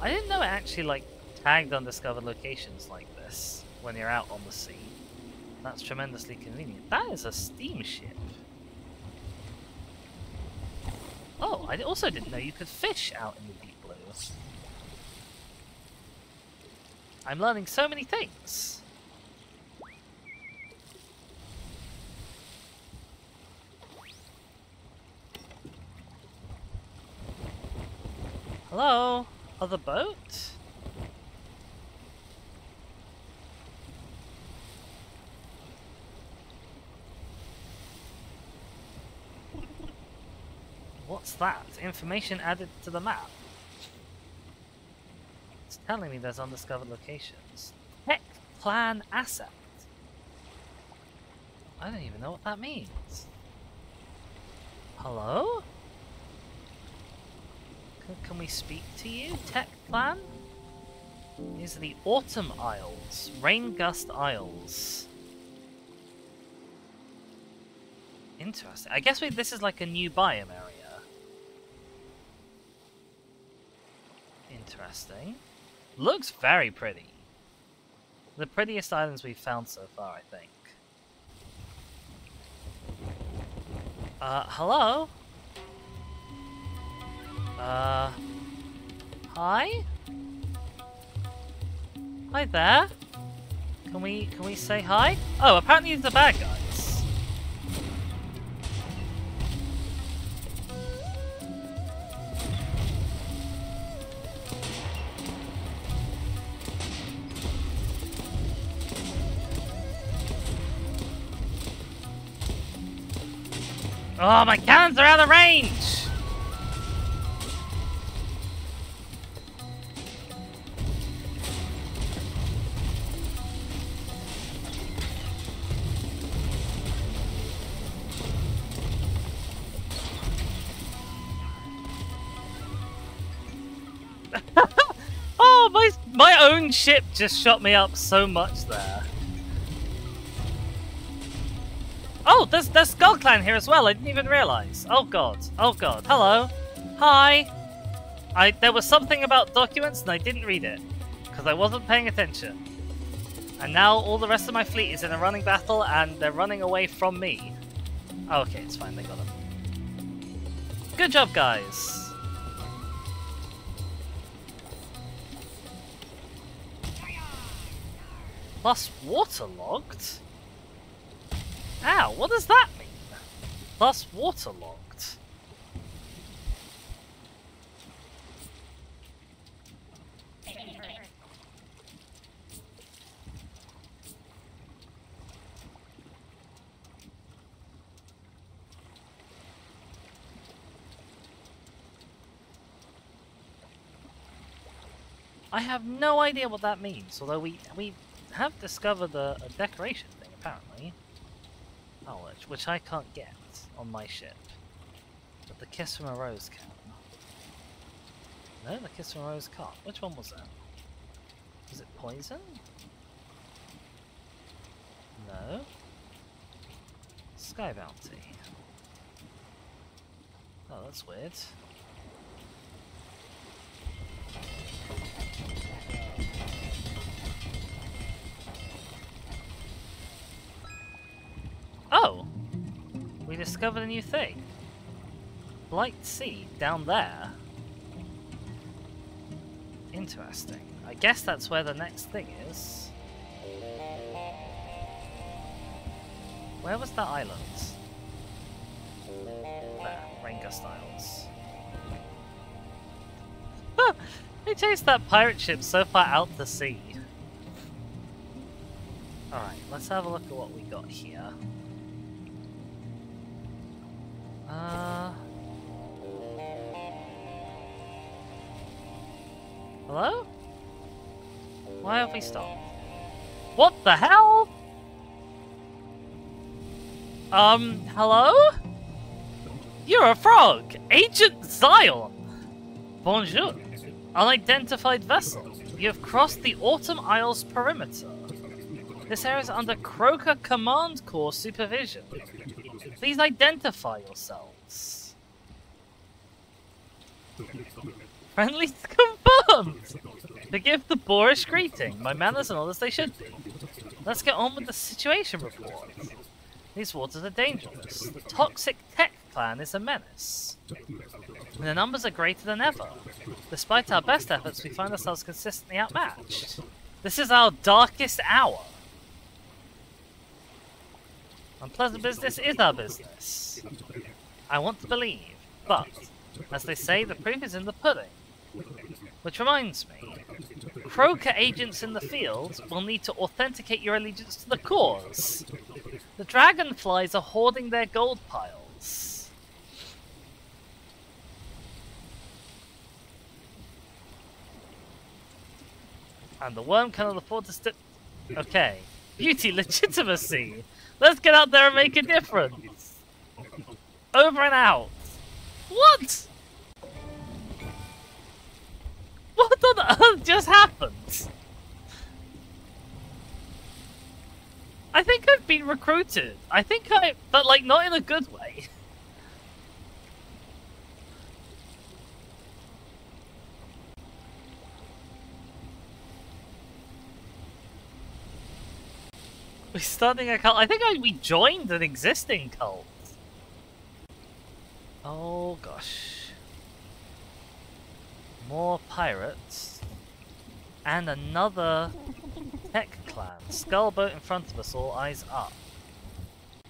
I didn't know it actually like tagged undiscovered locations like this when you're out on the sea. That's tremendously convenient. That is a steamship. Oh, I also didn't know you could fish out in the deep blue. I'm learning so many things. Hello? Other boat? What's that? Information added to the map. It's telling me there's undiscovered locations. Tech plan asset. I don't even know what that means. Hello? Can, we speak to you, Tech Plan? These are the Autumn Isles, Rain Gust Isles. Interesting. I guess we, this is like a new biome area. Interesting. Looks very pretty. The prettiest islands we've found so far, I think. Uh, hello? Uh, hi? Hi there. Can we, can we say hi? Oh, apparently these are bad guys. Oh, my cannons are out of range! Ship just shot me up so much there. Oh, there's there's Skull Clan here as well. I didn't even realize. Oh god. Oh god. Hello. Hi. I there was something about documents and I didn't read it because I wasn't paying attention. And now all the rest of my fleet is in a running battle and they're running away from me. Oh, okay, it's fine. They got him. Good job, guys. Plus waterlogged? Ow, what does that mean? Plus waterlogged. I have no idea what that means, although we, we have discovered a, a decoration thing, apparently. Oh, which, which I can't get on my ship. But the Kiss from a Rose can. No, the Kiss from a Rose can't. Which one was that? Was it poison? No. Sky Bounty. Oh, that's weird. Oh! We discovered a new thing. Light Sea down there. Interesting. I guess that's where the next thing is. Where was that island? There, Raingust Isles. [LAUGHS] they chased that pirate ship so far out to sea. Alright, let's have a look at what we got here. Uh... Hello? Why have we stopped? What the hell? Um, hello? You're a frog! Agent Zion! Bonjour. Unidentified vessel. You have crossed the Autumn Isles perimeter. This area is under Croaker Command Corps supervision. Please identify yourselves. Friendly [LAUGHS] confirmed! Forgive the boorish greeting. My manners are not as they should be. Let's get on with the situation report. These waters are dangerous. The toxic tech clan is a menace. And the numbers are greater than ever. Despite our best efforts, we find ourselves consistently outmatched. This is our darkest hour. Unpleasant business is our business. I want to believe, but, as they say, the proof is in the pudding. Which reminds me, Croaker agents in the field will need to authenticate your allegiance to the cause. The dragonflies are hoarding their gold piles. And the worm cannot afford to step... Okay. Beauty [LAUGHS] legitimacy! Let's get out there and make a difference! Over and out! What? What on earth just happened? I think I've been recruited. I think I, but like not in a good way. [LAUGHS] We're starting a cult. I think I, we joined an existing cult. Oh gosh. More pirates. And another tech clan. Skullboat in front of us, all eyes up.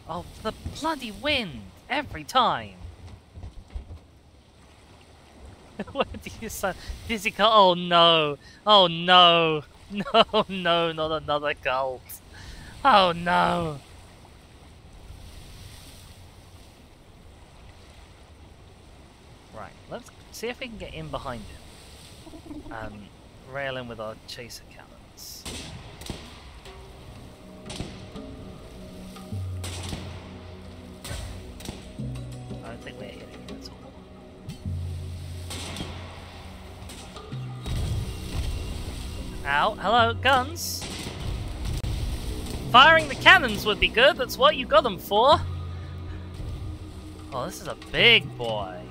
Oh, the bloody wind! Every time! [LAUGHS] Where do you sound? Dizzy cult? Oh no! Oh no! [LAUGHS] No, no, not another cult! Oh no! Right, let's see if we can get in behind him. And rail in with our chaser cannons. I think we're. Ow, hello, guns! Firing the cannons would be good, that's what you got them for! Oh, this is a big boy.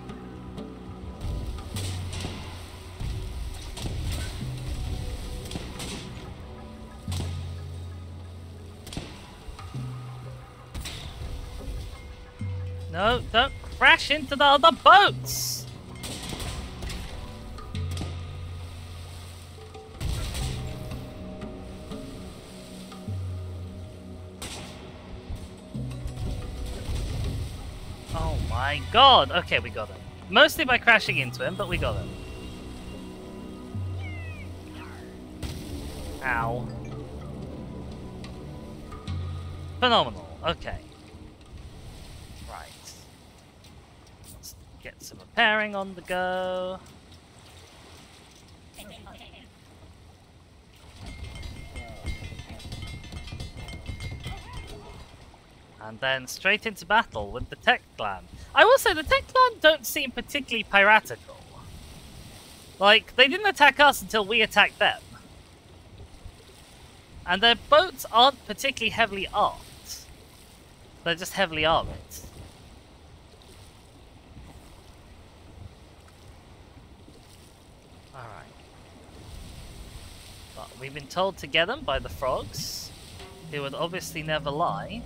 No, don't crash into the other boats! my god! Okay, we got him. Mostly by crashing into him, but we got him. Ow. Phenomenal. Okay. Right. Let's get some repairing on the go. And then straight into battle with the tech clan. I will say the Tech Clan don't seem particularly piratical. Like, they didn't attack us until we attacked them. And their boats aren't particularly heavily armed. They're just heavily armed. Alright. But we've been told to get them by the frogs, who would obviously never lie.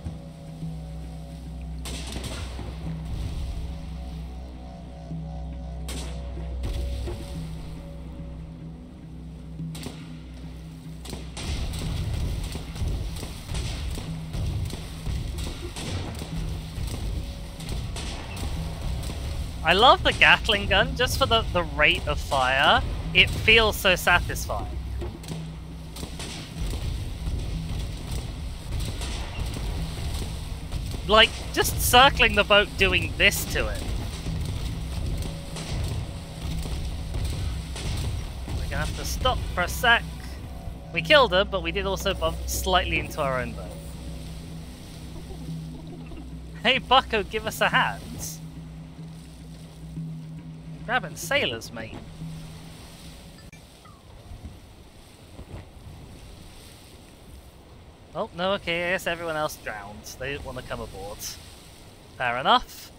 I love the Gatling gun just for the, the rate of fire. It feels so satisfying. Like, just circling the boat doing this to it. We're gonna have to stop for a sec. We killed her, but we did also bump slightly into our own boat. Hey Bucko, give us a hand. Grabbing sailors, mate. Oh, no, okay, I guess everyone else drowned. They didn't want to come aboard. Fair enough.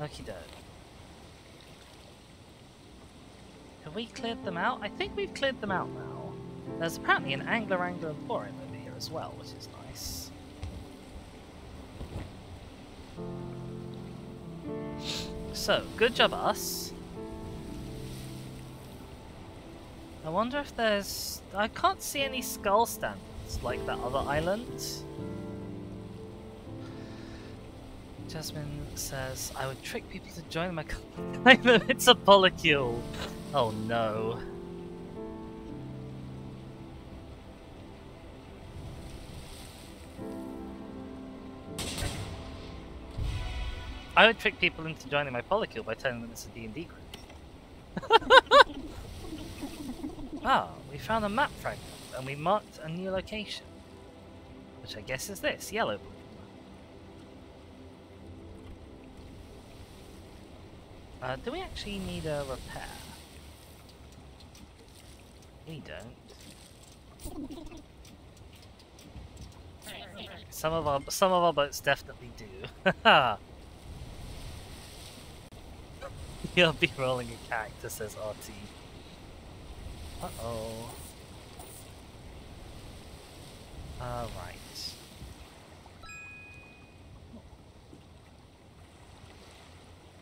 Okie doke. Have we cleared them out? I think we've cleared them out now. There's apparently an Angler Angler Emporium over here as well, which is nice. So, good job us. I wonder if there's... I can't see any skull standards like that other island. Jasmine says, I would trick people to join my [LAUGHS] claim it's a polycule. Oh no. I would trick people into joining my polycule by telling them it's a D&D group. [LAUGHS] ah, we found a map fragment and we marked a new location. Which I guess is this, Yellow Bloom. Uh, do we actually need a repair? We don't. [LAUGHS] Some of our some of our boats definitely do. [LAUGHS] [LAUGHS] He'll be rolling a cactus says RT. Uh-oh. Alright.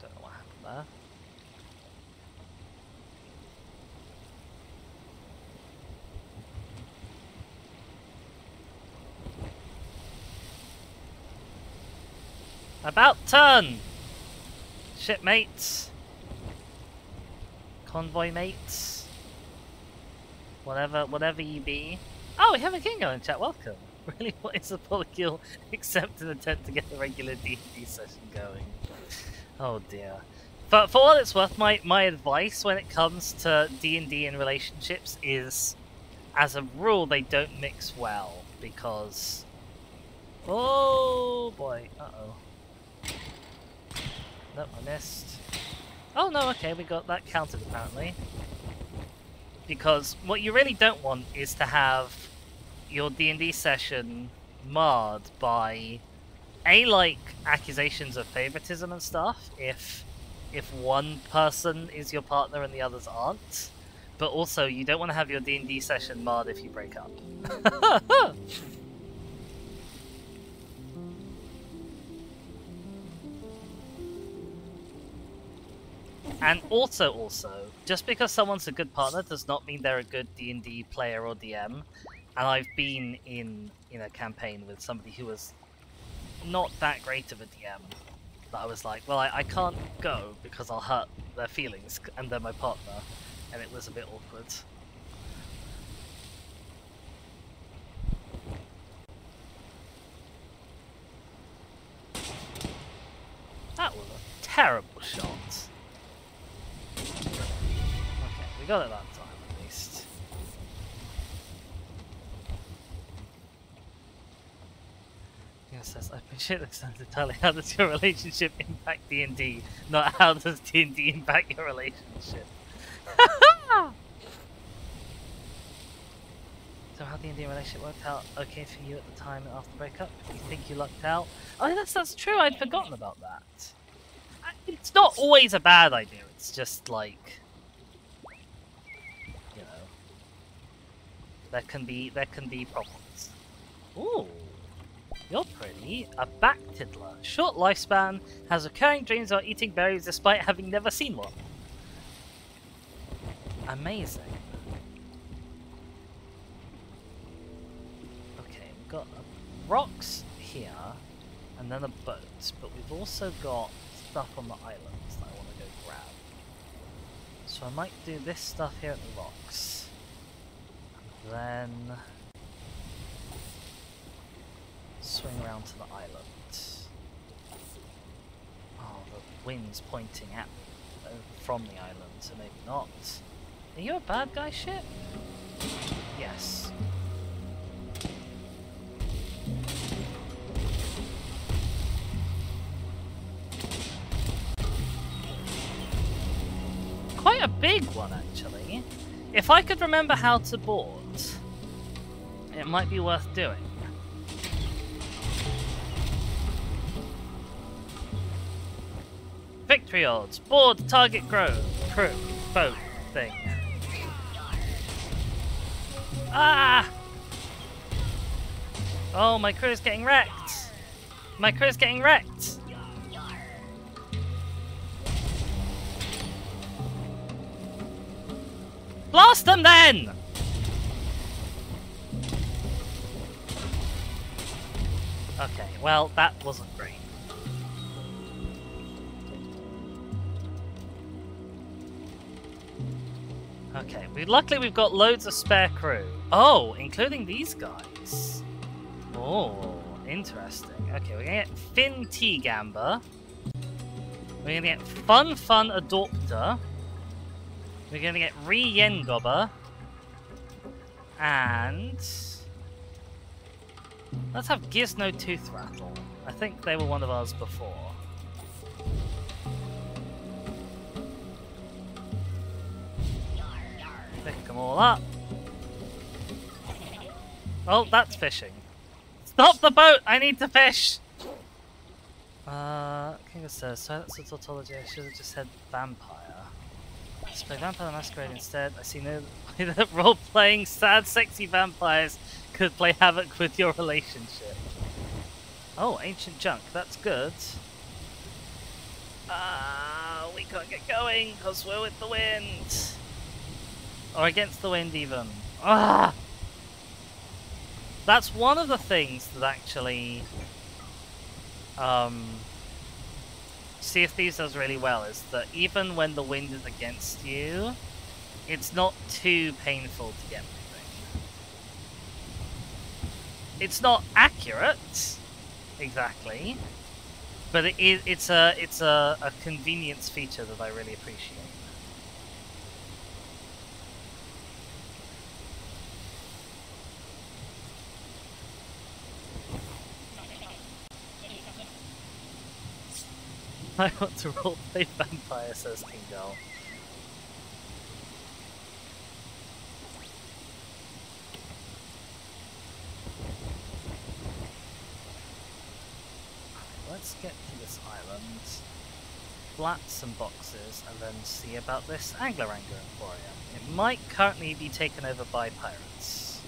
Don't know what happened there. About turn! Shipmates! Convoy mates? Whatever, whatever you be. Oh, we have a Kingo in chat, welcome! [LAUGHS] Really, what is a polycule except an attempt to get a regular D&D session going? Oh dear. But for what it's worth, my, my advice when it comes to D&D and relationships is, as a rule, they don't mix well, because... Oh boy, uh-oh. Nope, I missed. Oh no, okay, we got that counted apparently. Because what you really don't want is to have your D&D session marred by a like accusations of favoritism and stuff if if one person is your partner and the others aren't. But also you don't want to have your D&D session marred if you break up. [LAUGHS] And also, also, just because someone's a good partner does not mean they're a good D&D player or DM. And I've been in in a campaign with somebody who was not that great of a DM. That I was like, well, I, I can't go because I'll hurt their feelings, and they're my partner. And it was a bit awkward. That was a terrible shot. Got it that time at least. Gonna says, I appreciate this sounds entirely. How does your relationship impact D&D? Not how does D&D impact your relationship? [LAUGHS] so how the Indian relationship worked out okay for you at the time after breakup? You think you lucked out? Oh, that's, that's true. I'd forgotten about that. It's not always a bad idea. It's just like, you know, there can be there can be problems. Ooh. You're pretty. A back tiddler. Short lifespan, has recurring dreams about eating berries despite having never seen one. Amazing. Okay, we've got rocks here, and then a boat, but we've also got stuff on the islands that I want to go grab. So I might do this stuff here at the rocks. Then swing around to the island. Oh, the wind's pointing at me uh, from the island, so maybe not. Are you a bad guy, ship? Yes. Quite a big one, actually. If I could remember how to board, it might be worth doing. Victory odds. Board target grow. Crew. Boat thing. Ah! Oh, my crew's getting wrecked. My crew's getting wrecked. Blast them then! Okay, well, that wasn't great. Okay, we luckily we've got loads of spare crew. Oh, including these guys. Oh, interesting. Okay, we're gonna get Finn T Gamba. We're gonna get Fun Fun Adopter. We're gonna get Re Yen Gobber. And let's have Gizno Tooth Rattle. I think they were one of ours before. Pick them all up. Oh, that's fishing. Stop the boat! I need to fish! Uh, King of Stairs, so that's a tautology. I should have just said vampire. Let's play Vampire Masquerade instead. I see no [LAUGHS] that role-playing sad, sexy vampires could play havoc with your relationship. Oh, ancient junk. That's good. Ah, we can't get going because we're with the wind. Or against the wind, even. Ah! That's one of the things that actually um, Sea does really well is that even when the wind is against you, it's not too painful to get It's not accurate, exactly, but it is, it's a it's a, a convenience feature that I really appreciate. [LAUGHS] I want to roleplay vampire, says King Girl. Let's get to this island, flat some boxes, and then see about this Angler Angler Emporium. It might currently be taken over by pirates.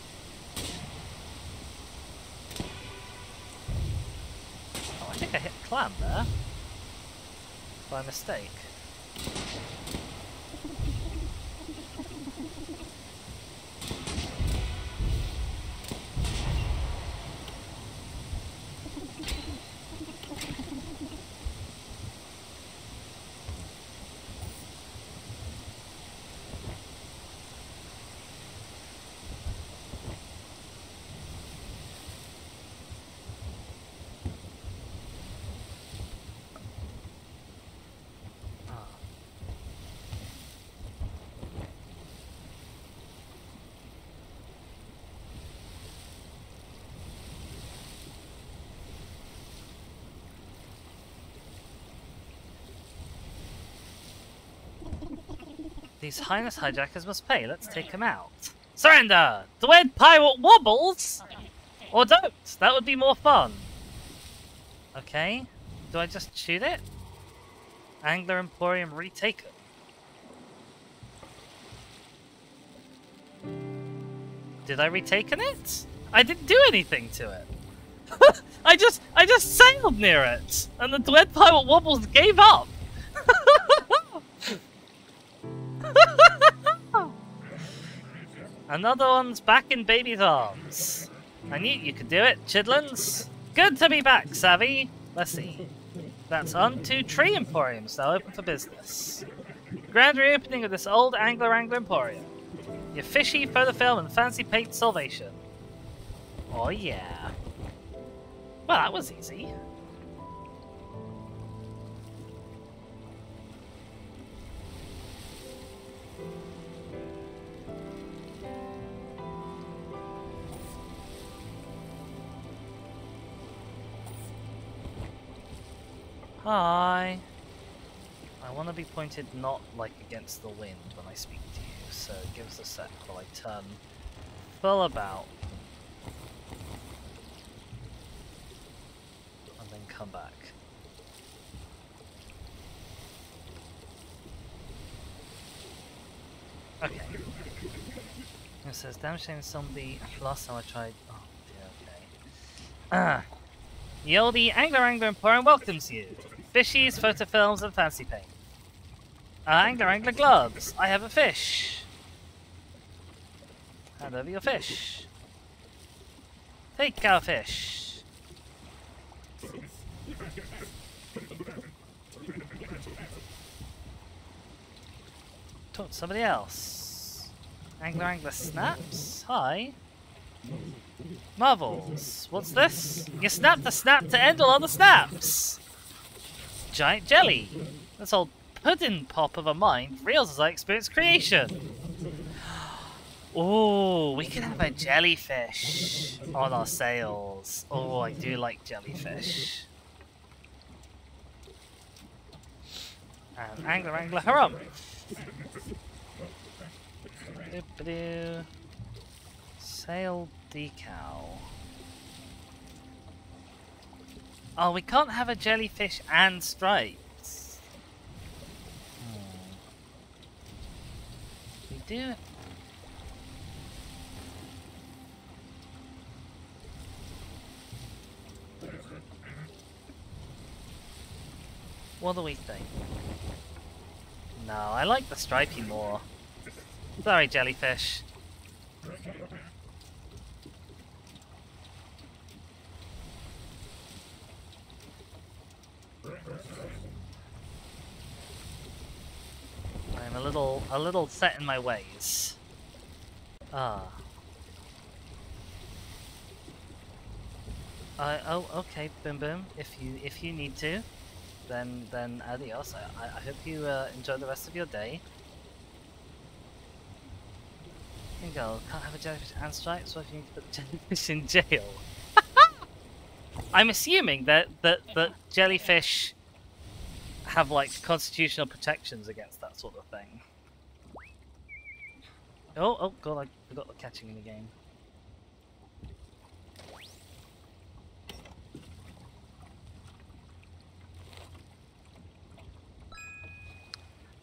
Oh, I think I hit clam there by mistake. These Highness hijackers must pay. Let's take them out. Surrender! The Dread Pirate Wobbles! Or don't! That would be more fun. Okay. Do I just shoot it? Angler Emporium retaken. Did I retaken it? I didn't do anything to it. [LAUGHS] I just I just sailed near it, and the Dread Pirate Wobbles gave up. Another one's back in baby's arms. I knew you could do it, Chidlins. Good to be back, Savvy. Let's see. That's on to Tree Emporiums now open for business. Grand reopening of this old Angler Angler Emporium. Your fishy photo film and fancy paint salvation. Oh yeah. Well, that was easy. Pointed not like against the wind when I speak to you, so give us a sec while I turn full about. And then come back. Okay. It says, shame zombie. Last time I tried. Oh dear, okay. Ah. Yoldi Angler Angler Emporium welcomes you. Fishies, photo films, and fancy paint. Angler Angler gloves. I have a fish. Hand over your fish. Take our fish. Talk to somebody else. Angler Angler snaps. Hi. Marvels. What's this? You snap the snap to end all other snaps. Giant jelly. This old pudding pop of a mind reels as I experience creation. Oh, we can have a jellyfish on our sails. Oh, I do like jellyfish. And angler, angler, harum. Sail decal. Oh, we can't have a jellyfish and stripes. Hmm. Do. What do we think? No, I like the stripey more. Sorry, jellyfish. I'm a little a little set in my ways. Ah. Uh, oh, okay, boom boom. If you if you need to, then then adios. I, I hope you uh, enjoy the rest of your day. Here you go. Can't have a jellyfish and stripes, so if you need to put the jellyfish in jail. [LAUGHS] I'm assuming that, that that jellyfish have like constitutional protections against that sort of thing. Oh, oh god, I forgot the catching in the game.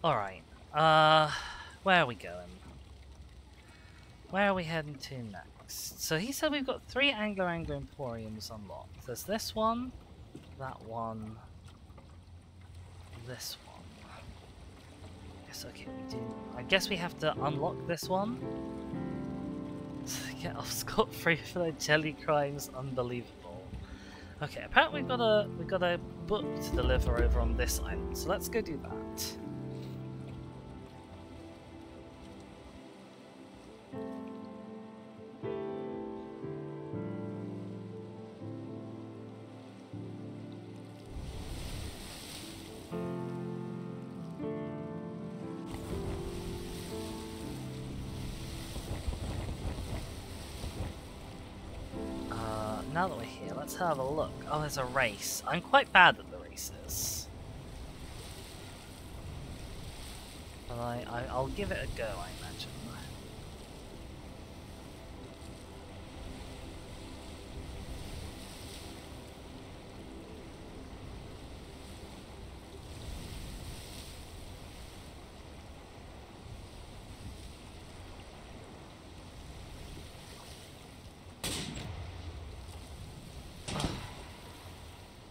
Alright, uh, where are we going? Where are we heading to next? So he said we've got three Angler Emporiums unlocked. There's this one, that one, this one. Okay, we do. I guess we have to unlock this one. To [LAUGHS] get off scot-free [LAUGHS] for their jelly crimes, unbelievable. Okay, apparently we've got a we've got a book to deliver over on this island, so let's go do that. Let's have a look. Oh, there's a race. I'm quite bad at the races. Shall I, I? I'll give it a go, I imagine.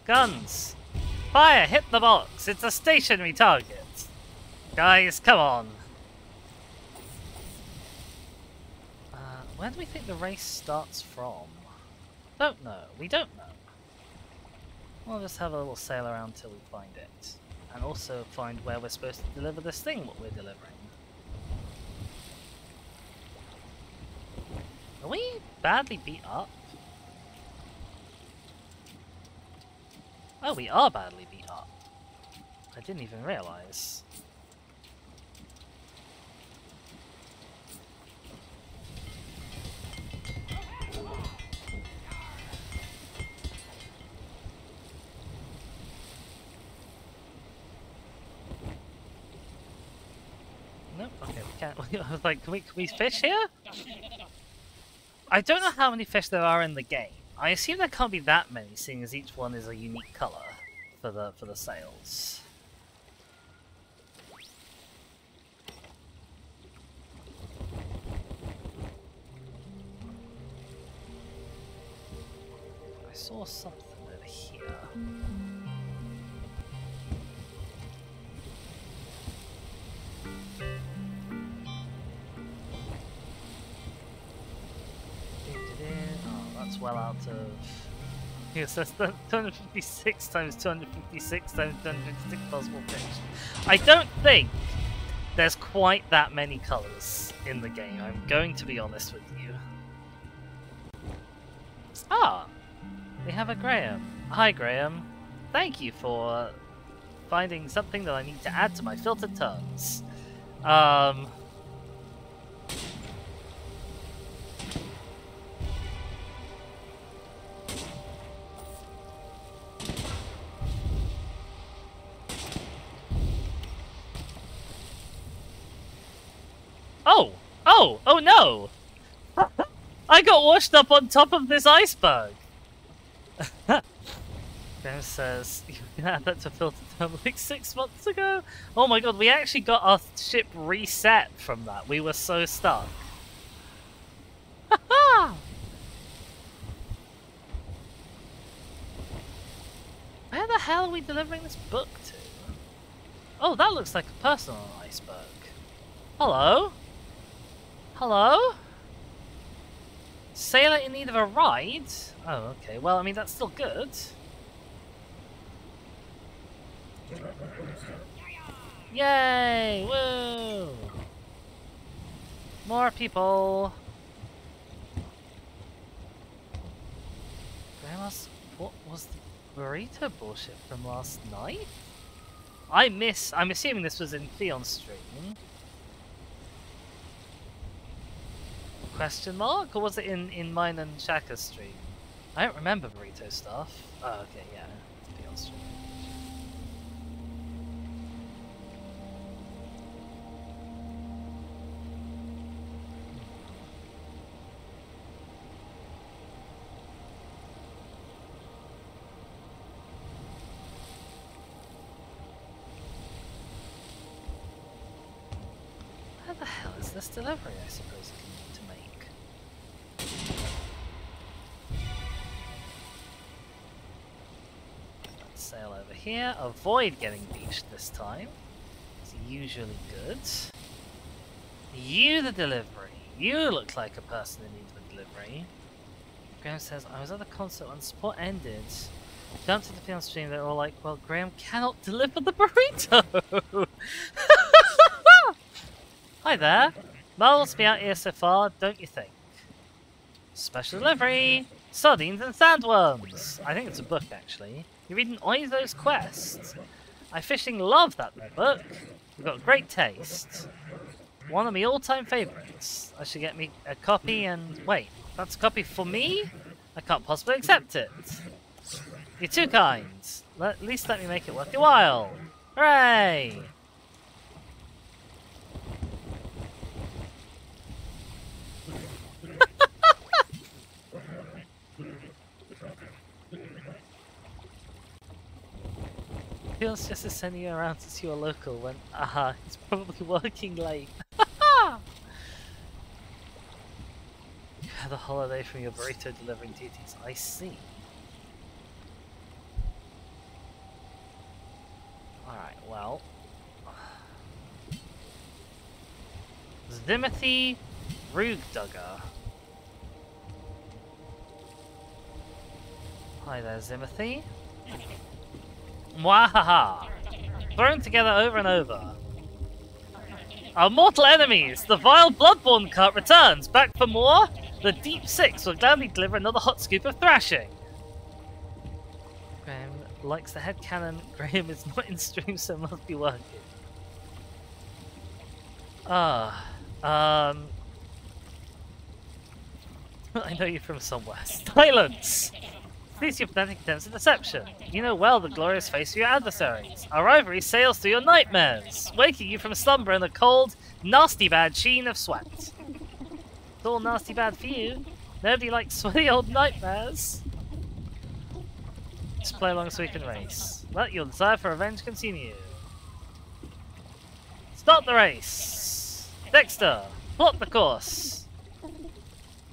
Guns! Fire! Hit the box! It's a stationary target! Guys, come on! Uh, where do we think the race starts from? Don't know. We don't know. We'll just have a little sail around till we find it. And also find where we're supposed to deliver this thing, what we're delivering. Are we badly beat up? Oh, we are badly beat up. I didn't even realise. Nope, okay, we can't. [LAUGHS] I was like, can we, can we fish here? I don't know how many fish there are in the game. I assume there can't be that many, seeing as each one is a unique colour for the for the sails. I saw something over here. That's well out of. Yes, that's 256 times 256 times 256 possible fish. I don't think there's quite that many colours in the game, I'm going to be honest with you. Ah! We have a Graham. Hi, Graham. Thank you for finding something that I need to add to my filtered tongues. Um, Oh! No! I got washed up on top of this iceberg! [LAUGHS] Graham says, you had that to filter time [LAUGHS] like six months ago? Oh my god, we actually got our ship reset from that. We were so stuck. [LAUGHS] Where the hell are we delivering this book to? Oh, that looks like a personal iceberg. Hello? Hello? Sailor in need of a ride? Oh, okay. Well, I mean, that's still good. Yay! Woo! More people! Grandma's... What was the burrito bullshit from last night? I miss... I'm assuming this was in Theon's stream. Question mark? Or was it in, in mine and Shaka's stream? I don't remember burrito stuff. Oh, okay, yeah. How the hell is this delivery, I suppose, here. Avoid getting beached this time. It's usually good. You the delivery. You look like a person in need of a delivery. Graham says, I was at the concert when support ended. Jumped to the film stream, they're all like, well, Graham cannot deliver the burrito! [LAUGHS] Hi there. Marvel's be out here so far, don't you think? Special delivery! Sardines and sandworms! I think it's a book, actually. You're reading Oizo's Quest. I fishing love that book. You've got great taste. One of my all-time favourites. I should get me a copy and... Wait, that's a copy for me? I can't possibly accept it. You're too kind. Let, at least let me make it worth your while. Hooray! Kills just is sending you around since you're local when, aha, [LAUGHS] he's probably working late. [LAUGHS] you had a holiday from your burrito delivering duties. I see. Alright, well. [SIGHS] Zimothy Rugdugger. Hi there, Zimothy. [LAUGHS] Mwahaha! Thrown together over and over. Our mortal enemies, the vile Bloodborne cult returns, back for more? The Deep Six will gladly deliver another hot scoop of thrashing. Graham likes the head cannon. [LAUGHS] Graham is not in stream, so must be working. Ah, um... [LAUGHS] I know you from somewhere. Silence! Cease your pathetic attempts at deception. You know well the glorious face of your adversaries. Our rivalry sails through your nightmares, waking you from slumber in a cold, nasty bad sheen of sweat. It's all nasty bad for you. Nobody likes [LAUGHS] sweaty old nightmares. Just play along so we can race. Let your desire for revenge continue. Start the race! Dexter, plot the course!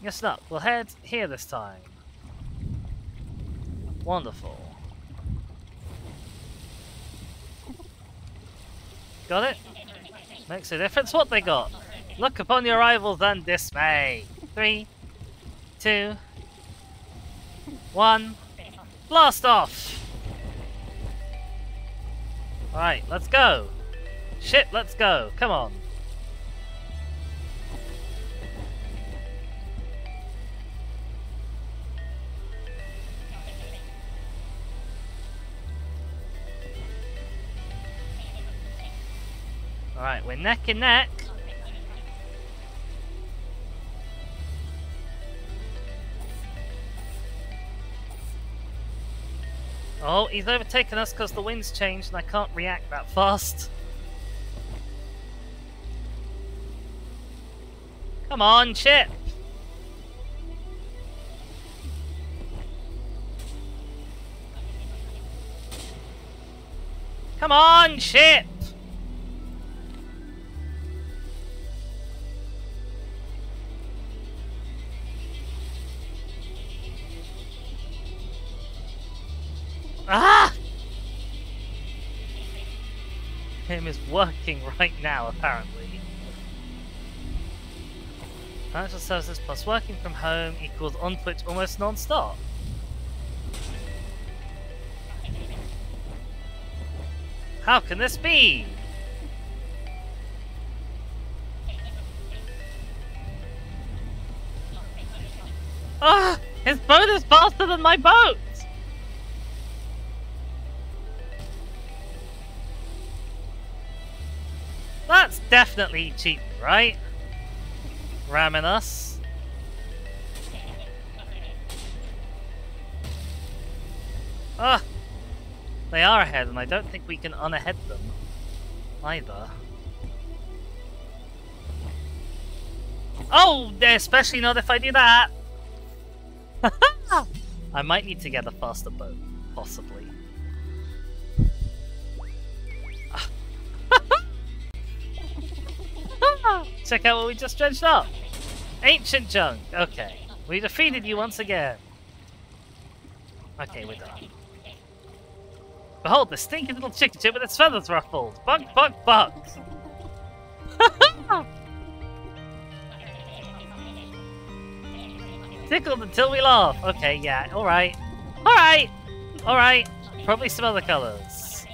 Yes, not. We'll head here this time. Wonderful. Got it? Makes a difference what they got. Look upon your rivals and dismay. Three, two, one, blast off! Alright, let's go. Shit, let's go. Come on. Alright, we're neck and neck. Oh, he's overtaken us because the wind's changed and I can't react that fast. Come on, Chip! Come on, Chip! Ah! Him is working [LAUGHS] right now, apparently. Financial services plus working from home equals on Twitch almost non-stop. How can this be? Ah! His boat is faster than my boat! That's definitely cheap, right? Ramming us. Ah! They are ahead, and I don't think we can unahead them either. Oh, especially not if I do that! [LAUGHS] I might need to get a faster boat, possibly. [LAUGHS] [LAUGHS] [LAUGHS] Check out what we just dredged up! Ancient junk! Okay. We defeated you once again. Okay, we're done. Behold, the stinky little chicken chip with its feathers ruffled! Bug, bug, bug! [LAUGHS] Tickled until we laugh! Okay, yeah, alright. Alright! Alright! Probably some other colours.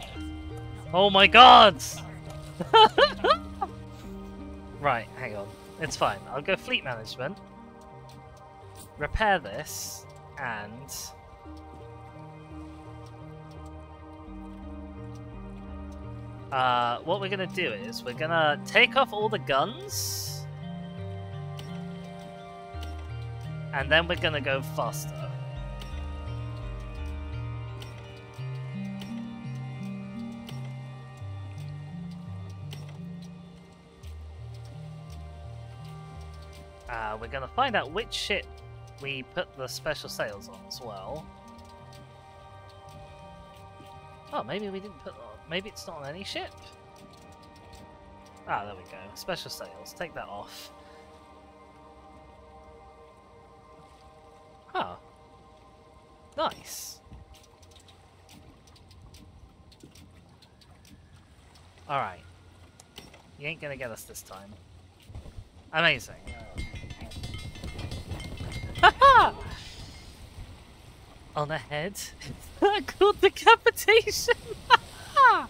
Oh my god! [LAUGHS] Right, hang on. It's fine. I'll go fleet management. Repair this. And... Uh, what we're gonna do is, we're gonna take off all the guns. And then we're gonna go faster. Uh, we're going to find out which ship we put the special sails on as well. Oh, maybe we didn't put on. maybe it's not on any ship. Ah, there we go. Special sails. Take that off. Oh. Nice. Alright. You ain't gonna get us this time. Amazing. [LAUGHS] On a head. [LAUGHS] called decapitation. [LAUGHS]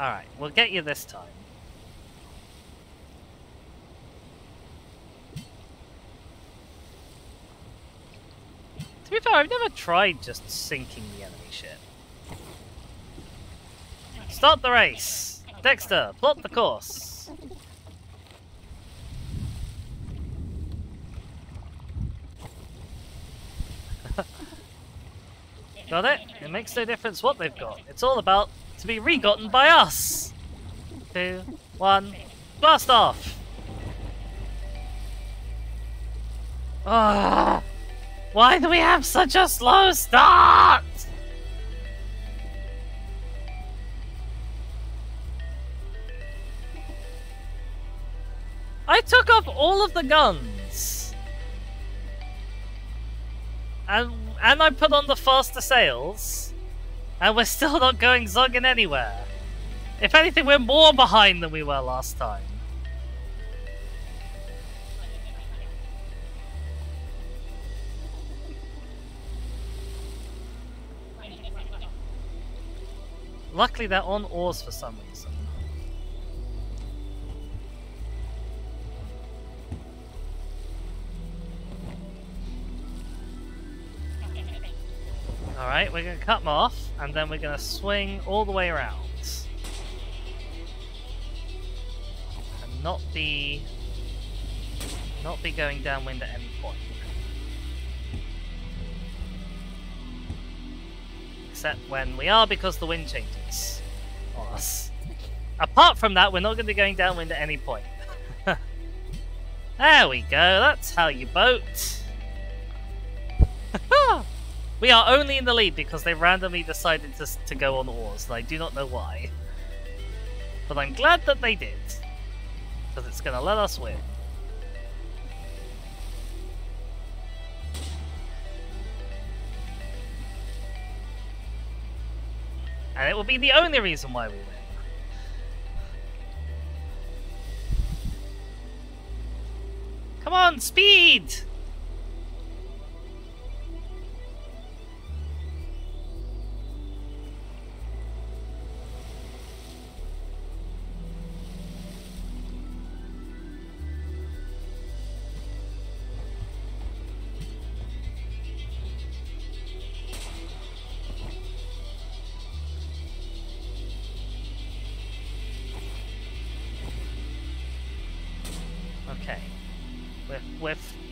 Alright, we'll get you this time. To be fair, I've never tried just sinking the enemy ship. Start the race! Dexter, plot the course! Got it? It makes no difference what they've got. It's all about to be regotten by us! Two, one, blast off! Ah! Why do we have such a slow start? I took off all of the guns. And and I put on the faster sails. And we're still not going zogging anywhere. If anything, we're more behind than we were last time. Luckily they're on oars for some reason. Alright, we're going to cut them off, and then we're going to swing all the way around. And not be... not be going downwind at any point. Except when we are because the wind changes on us. Apart from that, we're not going to be going downwind at any point. [LAUGHS] there we go, that's how you boat. [LAUGHS] we are only in the lead because they randomly decided to, to go on oars, and I do not know why. But I'm glad that they did. Because it's going to let us win. And it will be the only reason why we win. Come on, speed!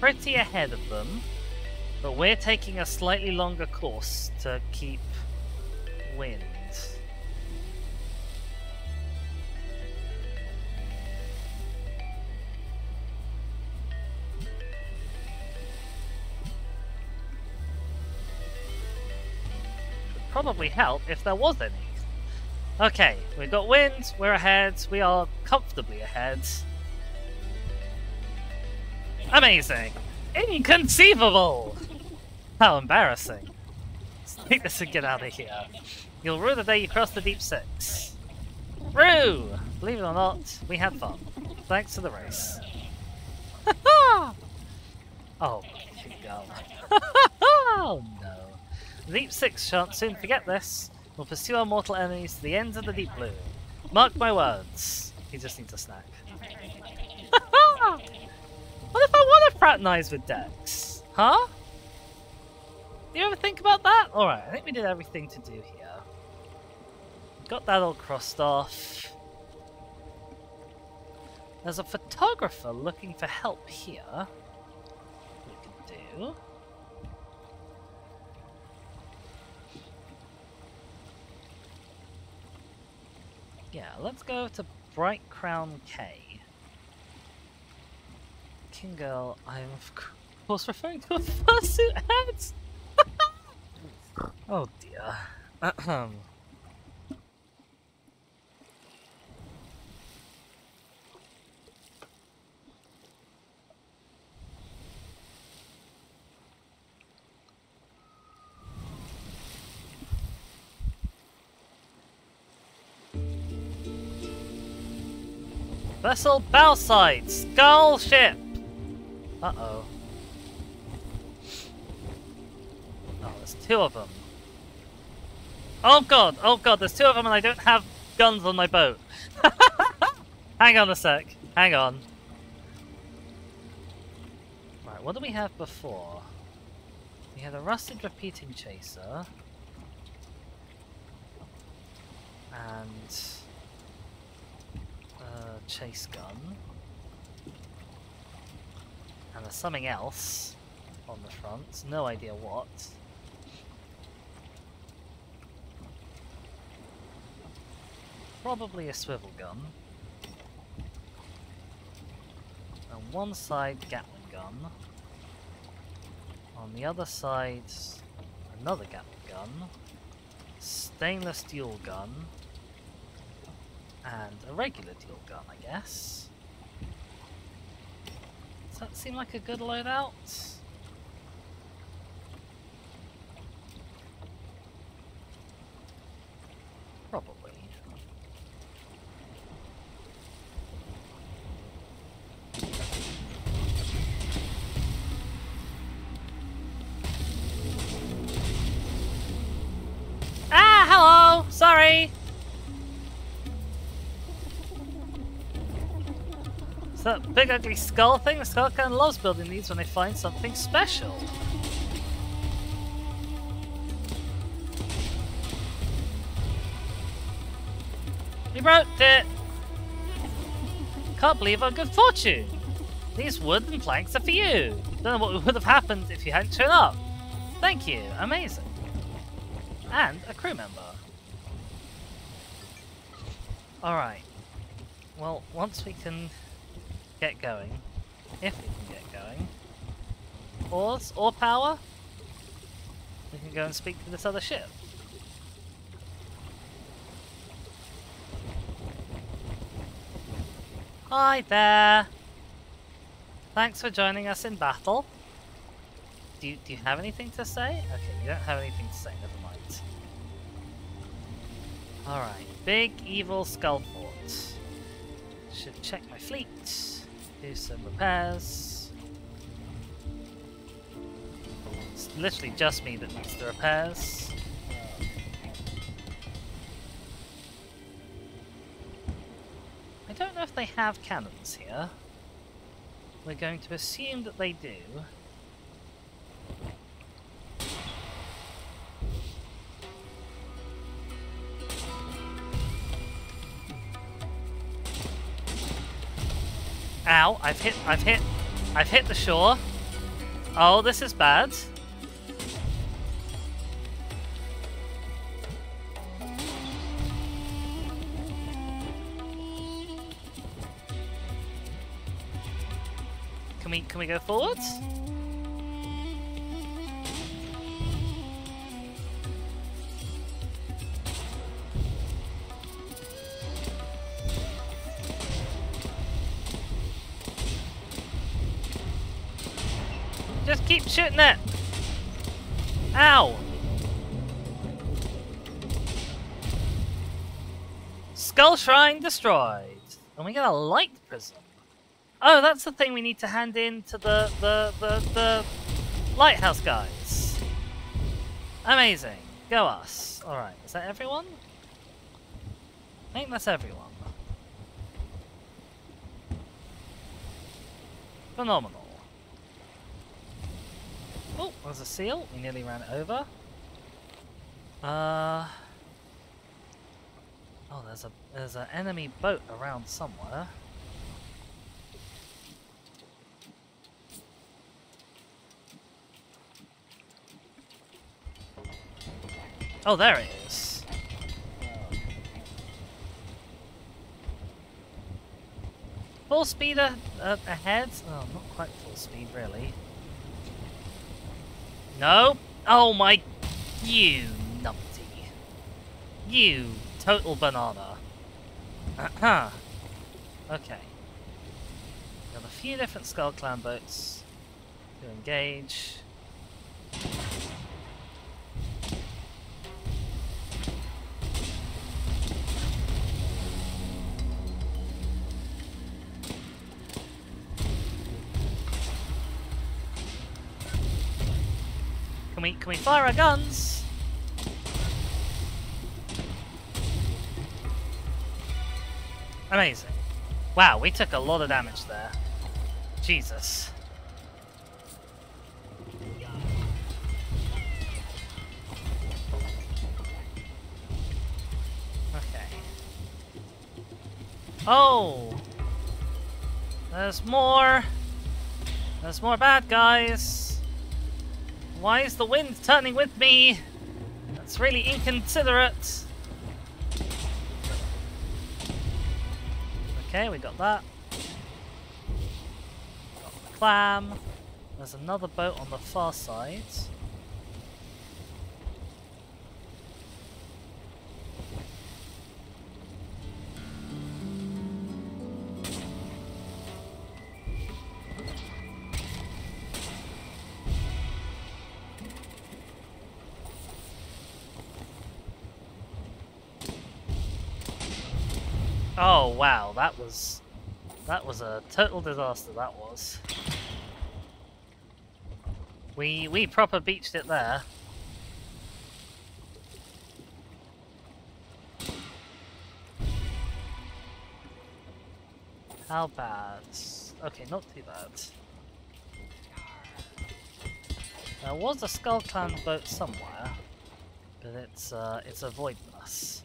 Pretty ahead of them, but we're taking a slightly longer course to keep wind. Probably help if there was any. Okay, we've got wind, we're ahead, we are comfortably ahead. Amazing! Inconceivable! How embarrassing. Let's take this and get out of here. You'll rue the day you cross the Deep Six. Rue! Believe it or not, we had fun. Thanks to the race. [LAUGHS] oh, go. [LAUGHS] oh no. The Deep Six shan't soon forget this. We'll pursue our mortal enemies to the ends of the deep blue. Mark my words. He just needs a snack. [LAUGHS] What if I want to fraternize with Dex? Huh? Do you ever think about that? Alright, I think we did everything to do here. Got that all crossed off. There's a photographer looking for help here. We can do. Yeah, let's go to Bright Crown K. King Girl, I'm of course referring to a fursuit hat! [LAUGHS] Oh dear. Ahem. Vessel Bowside, Skull Ship! Uh-oh. Oh, there's two of them. Oh god, oh god, there's two of them and I don't have guns on my boat. [LAUGHS] Hang on a sec, hang on. Right, what do we have before? We had a rusted repeating chaser. And a chase gun. And there's something else on the front. No idea what. Probably a swivel gun. On one side, Gatling gun. On the other side, another Gatling gun. Stainless steel gun. And a regular dual gun, I guess. Does that seem like a good loadout? Probably. Ah, hello! Sorry! That big ugly skull thing? The skull kind of loves building these when they find something special. You wrote it! Can't believe our good fortune! These wooden planks are for you! Don't know what would have happened if you hadn't shown up. Thank you, amazing. And a crew member. Alright. Well, once we can get going, if we can get going, oars or power, we can go and speak to this other ship. Hi there! Thanks for joining us in battle. Do you, do you have anything to say? Okay, you don't have anything to say, never mind. Alright, big evil skull fort. Should check my fleet, do some repairs. It's literally just me that needs the repairs. I don't know if they have cannons here. We're going to assume that they do. Ow, I've hit, I've hit, I've hit the shore. Oh, this is bad. Can we, can we go forwards? Just keep shooting it! Ow! Skull Shrine destroyed! And we get a light prism. Oh, that's the thing we need to hand in to the, the, the, the lighthouse guys. Amazing. Go us. Alright, is that everyone? I think that's everyone. Phenomenal. Oh, there's a seal. We nearly ran over. Uh. Oh, there's a there's an enemy boat around somewhere. Oh, there it is. Full speed ahead? Oh, not quite full speed, really. No. Oh my You numpty. You total banana. Uh-huh. Okay. Got a few different Skull Clan boats to engage. We can we fire our guns? Amazing. Wow, we took a lot of damage there. Jesus. Okay. Oh! There's more! There's more bad guys! Why is the wind turning with me? That's really inconsiderate. Okay, we got that. Got the clam. There's another boat on the far side. Oh wow, that was that was a total disaster. That was. We we proper beached it there. How bad? Okay, not too bad. There was a Skull Clan boat somewhere, but it's uh, it's avoiding us.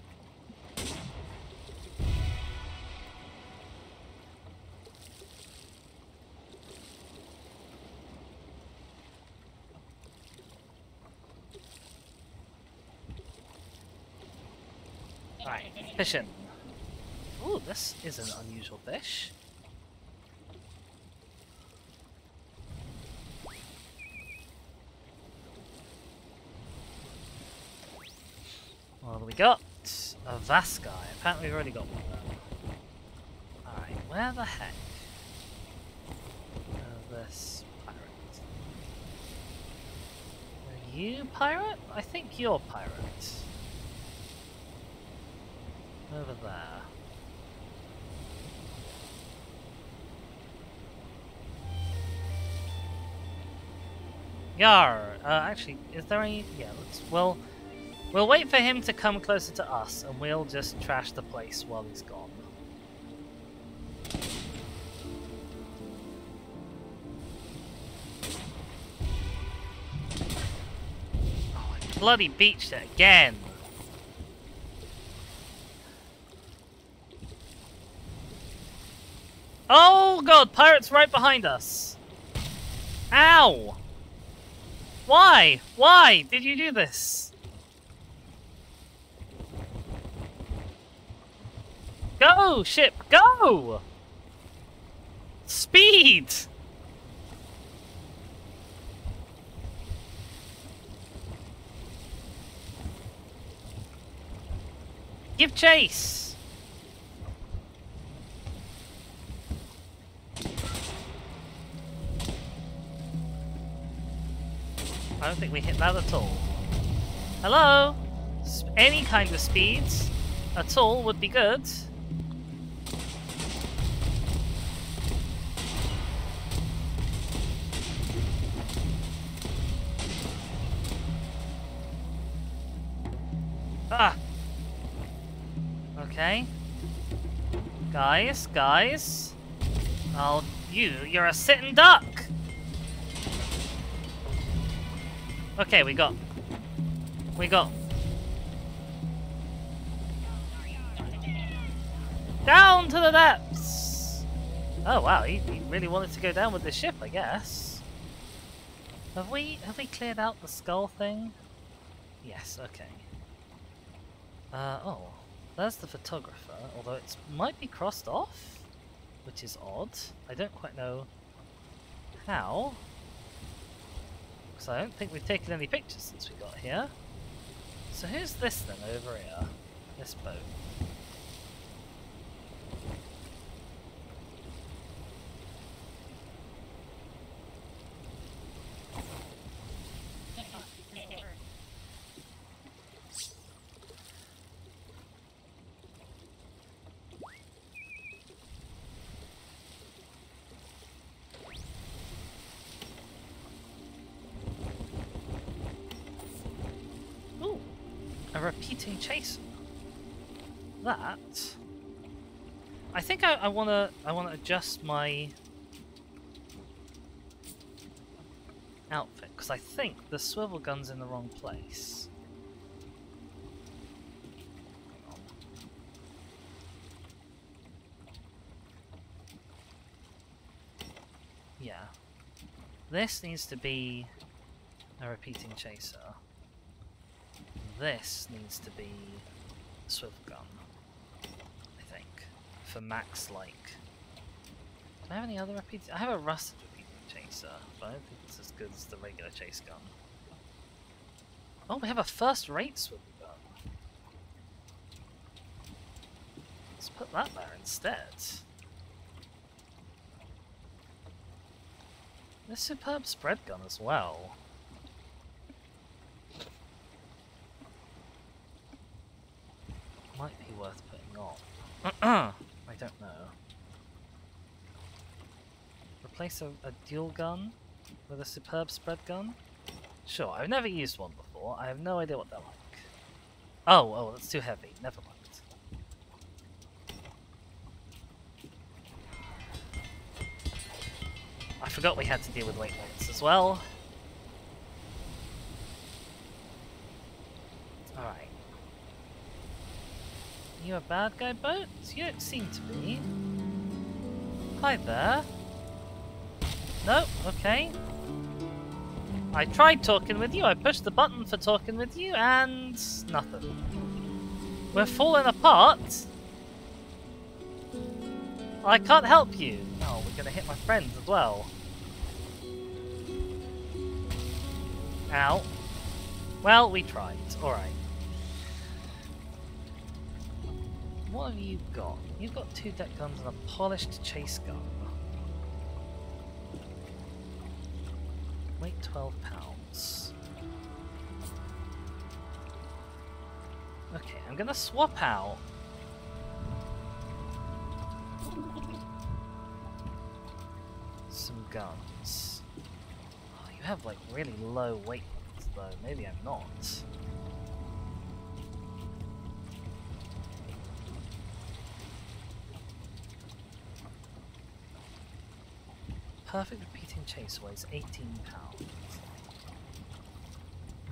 Right, fishing. Ooh, this is an unusual fish. Have we got? A Vaskai. Apparently we've already got one. Alright, where the heck? This pirate. Are you pirate? I think you're pirate. Over there. Yar! Uh, actually, is there any... Yeah, let's... Well, we'll wait for him to come closer to us, and we'll just trash the place while he's gone. Oh, bloody beached it again! Oh god, pirates right behind us! Ow! Why? Why did you do this? Go, ship, go! Speed! Give chase! I don't think we hit that at all. Hello? Any kind of speeds at all would be good. Ah! Okay. Guys, guys. Oh, you, you're a sitting duck! Okay, we got. We got. Down to the depths! Oh wow, he, he really wanted to go down with the ship, I guess. Have we have we cleared out the skull thing? Yes, okay. Uh, oh, there's the photographer, although it might be crossed off, which is odd. I don't quite know how. So I don't think we've taken any pictures since we got here. So who's this then over here? This boat. A repeating chaser. That. I think I, I wanna I wanna adjust my outfit because I think the swivel gun's in the wrong place. Yeah. This needs to be a repeating chaser. This needs to be swivel gun, I think, for max like. Do I have any other repeating? I have a rusted repeating chaser, but I don't think it's as good as the regular chase gun. Oh, we have a first-rate swivel gun. Let's put that there instead. There's superb spread gun as well. Might be worth putting on. [CLEARS THROAT] I don't know. Replace a, a dual gun with a superb spread gun? Sure, I've never used one before. I have no idea what they're like. Oh, oh, that's too heavy. Never mind. I forgot we had to deal with weight limits as well. Alright. You a bad guy, boat? You don't seem to be. Hi there. No, okay. I tried talking with you, I pushed the button for talking with you, and nothing. We're falling apart. I can't help you. Oh, we're gonna hit my friends as well. Ow. Well, we tried. Alright. What have you got? You've got two deck guns and a polished chase gun. Weight 12 pounds. Okay, I'm gonna swap out. Some guns. Oh, you have like really low weight though. Maybe I'm not. Perfect repeating chase weighs 18 pounds.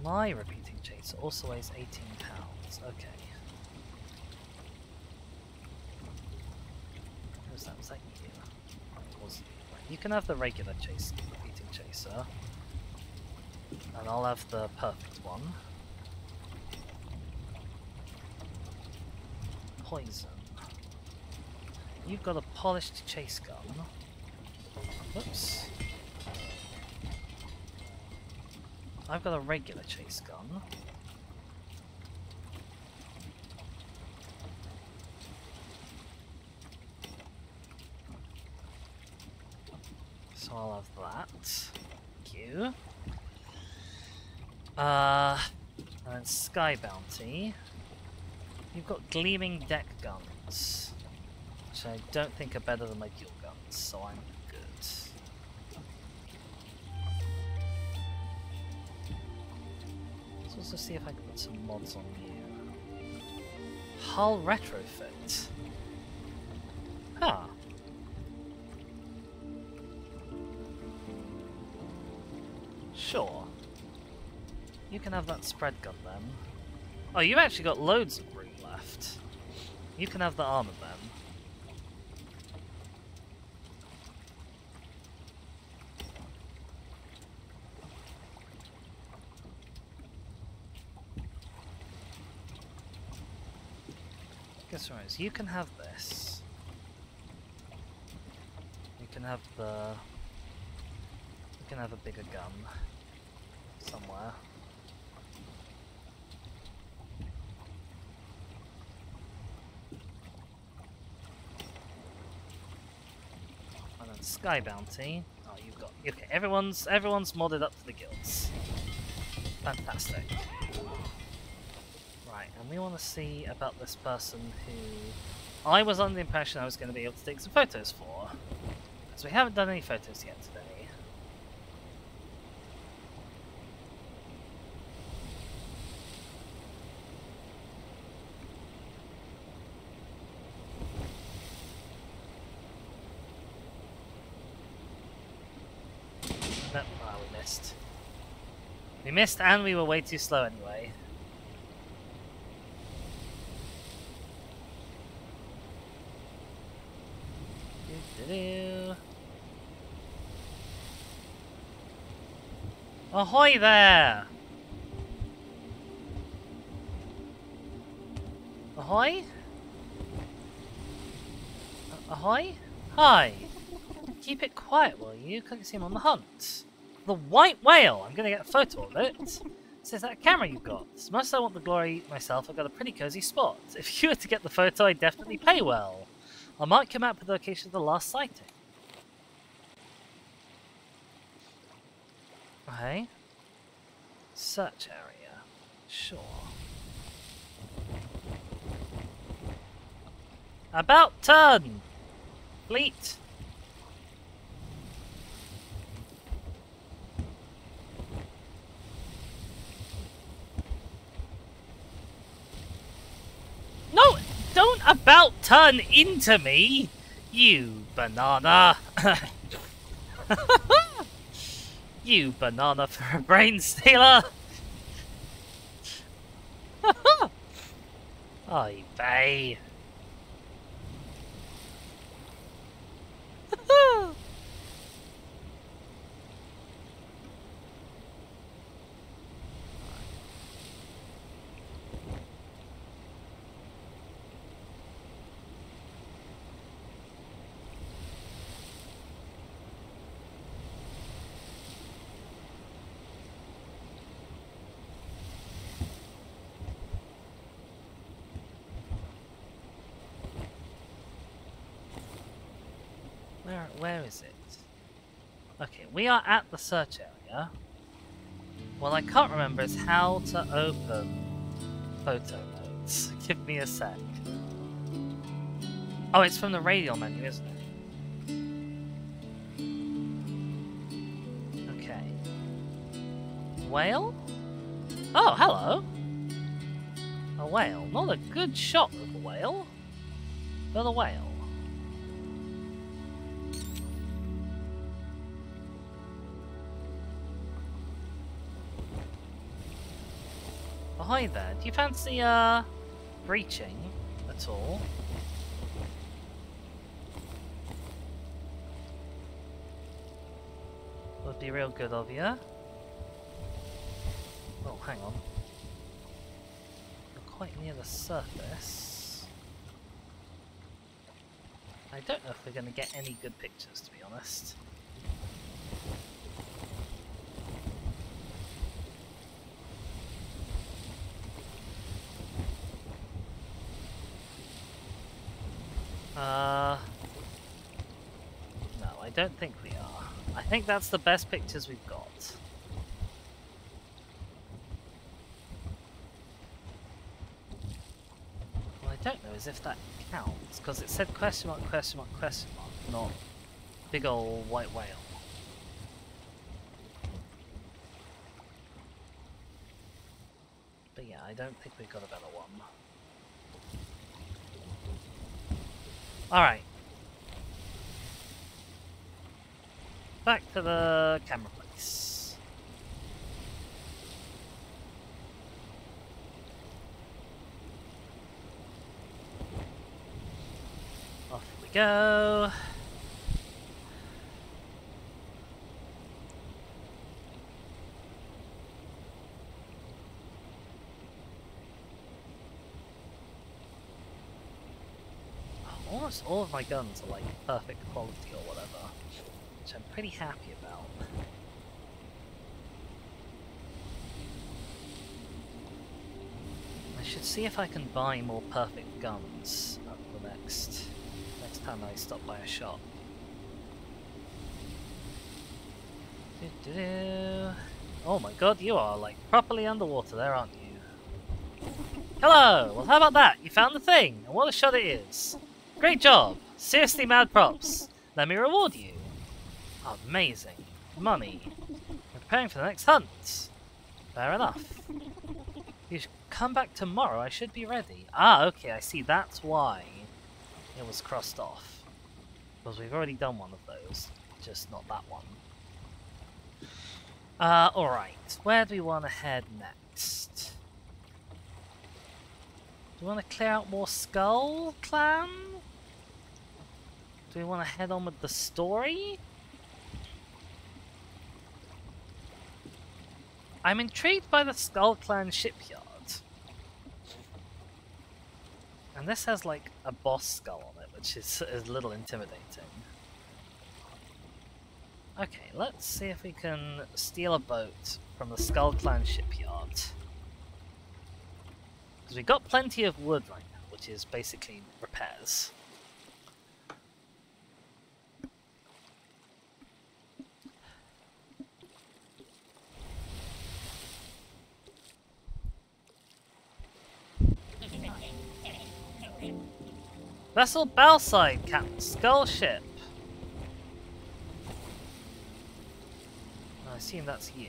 My repeating chase also weighs 18 pounds. Okay. Who was that? You? It was. You can have the regular chase repeating chaser. And I'll have the perfect one. Poison. You've got a polished chase gun. Oops. I've got a regular chase gun. So I'll have that. Thank you. Uh, and then Sky Bounty. You've got Gleaming Deck Guns, which I don't think are better than my dual guns, so I'm see if I can put some mods on here. Hull retrofit. Huh. Sure. You can have that spread gun then. Oh, you've actually got loads of room left. You can have the armor then. Sorries, you can have this. You can have the... You can have a bigger gun. Somewhere. And then Sky Bounty. Oh, you've got... Okay, everyone's, everyone's modded up to the guilds. Fantastic. And we want to see about this person who I was under the impression I was going to be able to take some photos for. Because we haven't done any photos yet today. We missed and we were way too slow anyway. Ahoy there! Ahoy? Ahoy? Hi! Keep it quiet, will you? Couldn't see him on the hunt. The white whale! I'm gonna get a photo of it. Says that camera you've got. Must I want the glory myself, I've got a pretty cozy spot. If you were to get the photo, I'd definitely pay well. I might come up with the location of the last sighting. Okay. Search area. Sure. About turn! Fleet! No! Don't about turn into me! You banana! [LAUGHS] you banana for a brain stealer! Oy vey! Where where is it? Okay, we are at the search area. What I can't remember is how to open photo notes. [LAUGHS] Give me a sec. Oh, it's from the radial menu, isn't it? Okay. Whale? Oh, hello! A whale. Not a good shot of a whale, but a whale. Hi there. Do you fancy, uh, breaching at all? Would be real good of you. Oh, hang on. We're quite near the surface. I don't know if we're going to get any good pictures, to be honest. Uh, no, I don't think we are. I think that's the best pictures we've got. What I don't know is if that counts, because it said question mark, question mark, question mark, not big old white whale. But yeah, I don't think we've got a better one. Alright. Back to the camera place. Off we go. almost all of my guns are like perfect quality or whatever, which I'm pretty happy about. I should see if I can buy more perfect guns at the next next time I stop by a shop. Oh my god, you are like properly underwater there, aren't you? Hello! Well, how about that? You found the thing, and what a shot it is. Great job! Seriously mad props. Let me reward you. Amazing. Money. We're preparing for the next hunt. Fair enough. You should come back tomorrow, I should be ready. Ah, okay, I see, that's why it was crossed off. Because we've already done one of those, just not that one. Uh, alright, where do we want to head next? Do we want to clear out more Skull Clan? Do we want to head on with the story? I'm intrigued by the Skull Clan shipyard. And this has like a boss skull on it, which is, is a little intimidating. Okay, let's see if we can steal a boat from the Skull Clan shipyard. Because we've got plenty of wood right now, which is basically repairs. Vessel Bellside, Captain Skull Ship. I assume that's you.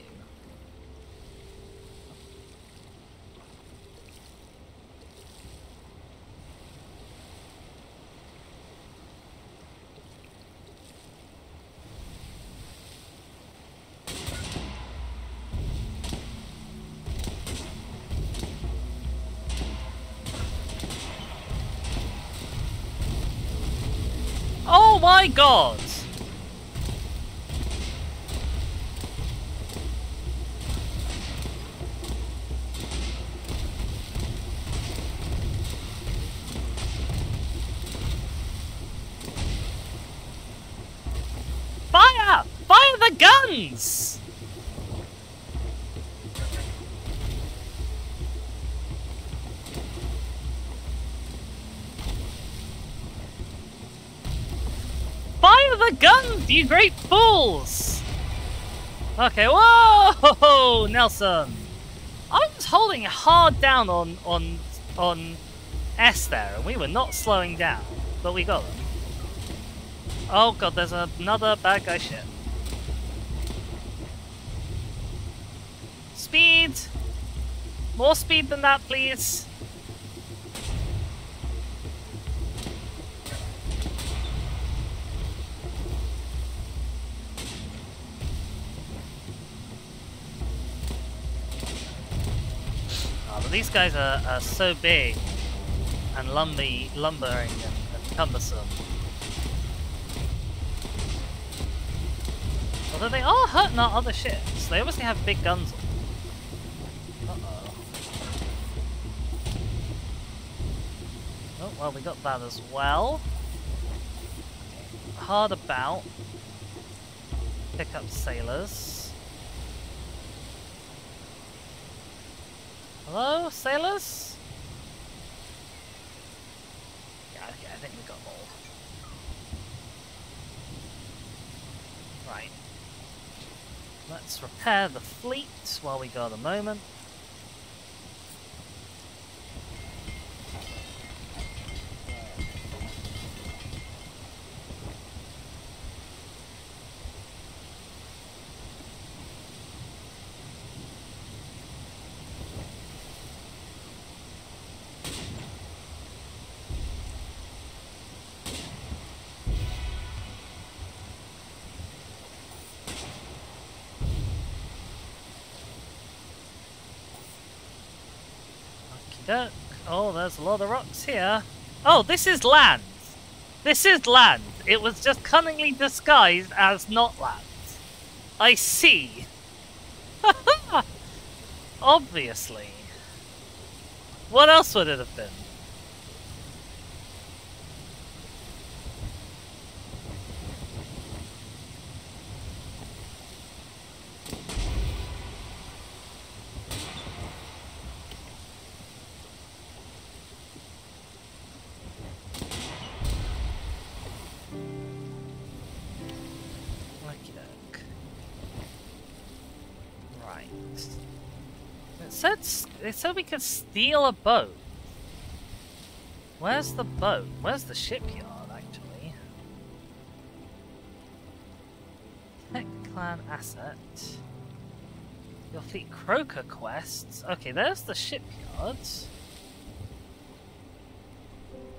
Oh my god! Fire! Fire the guns! Fire the guns, you great fools! Okay, whoa, [LAUGHS] Nelson. I was holding hard down on on on S there, and we were not slowing down, but we got them. Oh god, there's another bad guy ship. Speed! More speed than that, please. Oh, but these guys are, are so big and lumby, lumbering and, and cumbersome. Although they are hurting our other ships. They obviously have big guns on. Oh, well, we got that as well. Hard about. Pick up sailors. Hello, sailors? Yeah, yeah, I think we got them all. Right. Let's repair the fleet while we got a moment. Okey-doke. Oh, there's a lot of rocks here. Oh, this is land. This is land. It was just cunningly disguised as not land. I see. [LAUGHS] Obviously. What else would it have been? It said we could steal a boat. Where's the boat? Where's the shipyard, actually? Tech clan asset. Your fleet Croaker quests. Okay, there's the shipyard.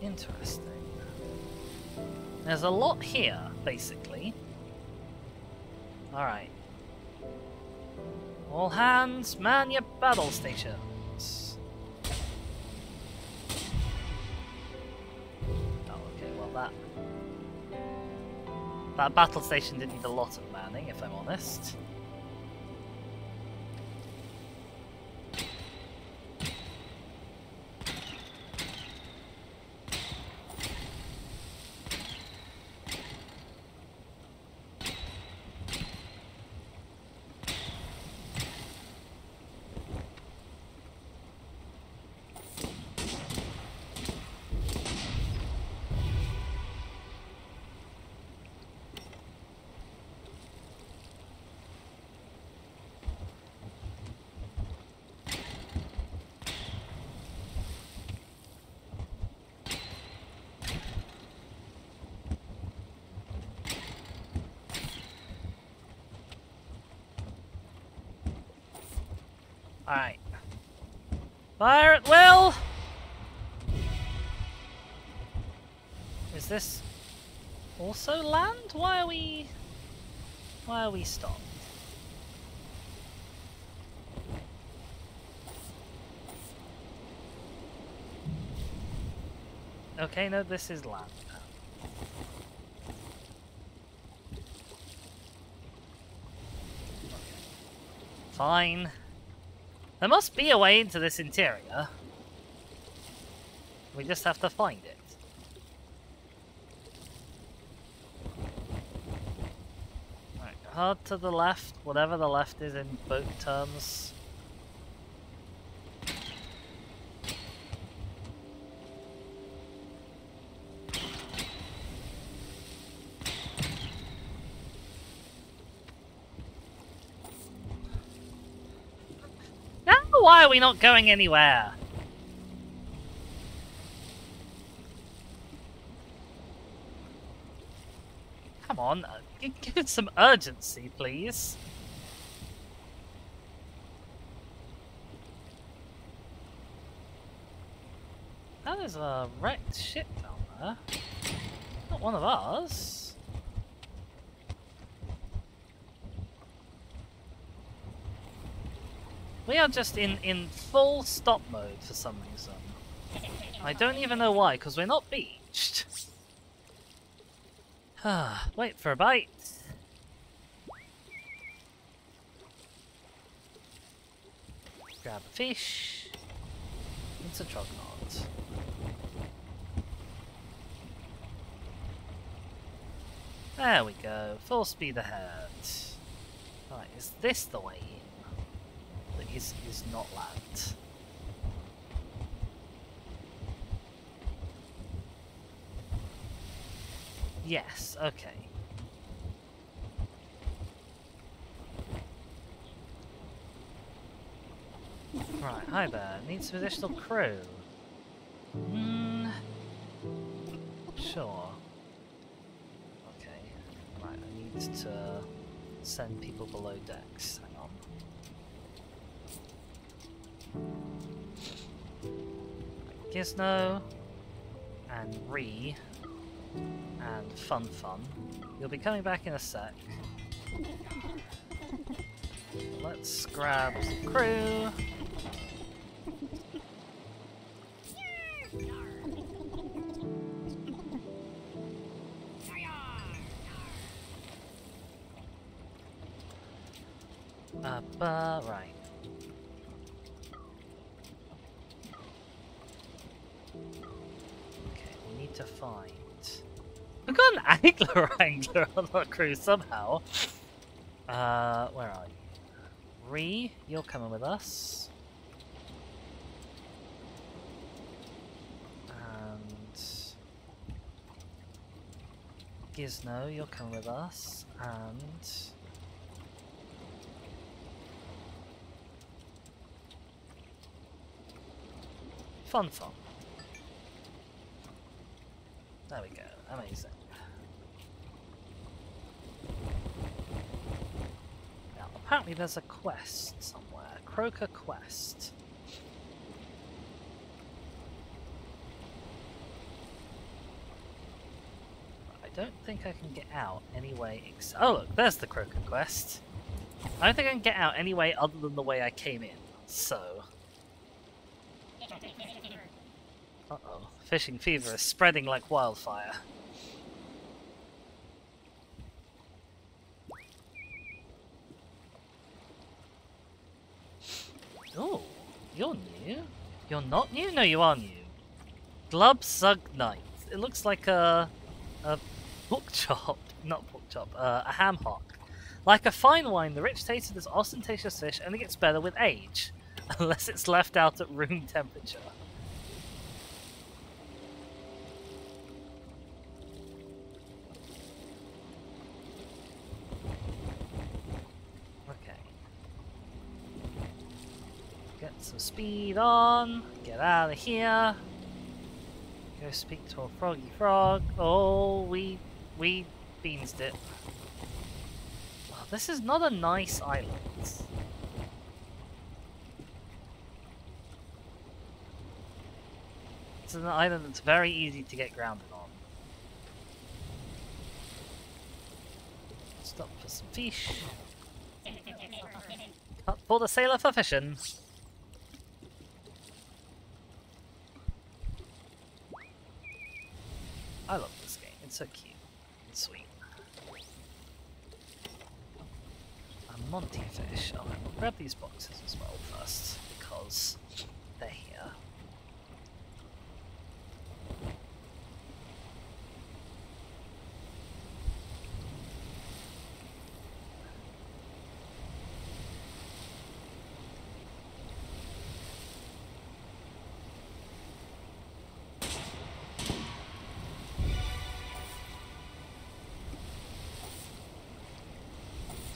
Interesting. There's a lot here, basically. Alright. All hands, man your battle stations. That battle station didn't need a lot of manning, if I'm honest. Alright. Fire at will! Is this also land? Why are we... Why are we stopped? Okay, no, this is land. Fine. There must be a way into this interior. We just have to find it. Right, hard to the left, whatever the left is in boat terms. Now, why are we not going anywhere? Come on, give it some urgency, please. That is a wrecked ship down there. Not one of ours. We are just in, in full stop mode for some reason. I don't even know why, because we're not beached. [SIGHS] Wait for a bite. Grab a fish. It's a trognaut. There we go, full speed ahead. Right, is this the way in? That is, is not land. Yes, okay. Right, hi there. Need some additional crew. Hmm. Sure. Okay. Right, I need to send people below decks. Hang on. Gizno and Re and Fun Fun. You'll be coming back in a sec. Let's grab some crew. [LAUGHS] on our crew somehow. Uh, where are you? Re, you're coming with us. And Gizno, you're coming with us. And Fun, fun. There we go. Amazing. Apparently there's a quest somewhere. Croaker quest. I don't think I can get out anyway. Ex oh, look, there's the Croaker quest. I don't think I can get out any way other than the way I came in. So. [LAUGHS] Uh oh. Fishing fever is spreading like wildfire. Oh, you're new? You're not new? No, you are new. Glubsug Night. It looks like a a book [LAUGHS] chop, not book chop, uh, a ham hock. Like a fine wine, the rich taste of this ostentatious fish only gets better with age, [LAUGHS] unless it's left out at room temperature. Okay. Get some speed on, get out of here. Go speak to a froggy frog. Oh, we we beansed it. This is not a nice island. It's an island that's very easy to get grounded on. Stop for some fish. Cut for the sailor for fishing. I love this game. It's so cute and sweet. A Monty fish. I'll grab these boxes as well first because they're here.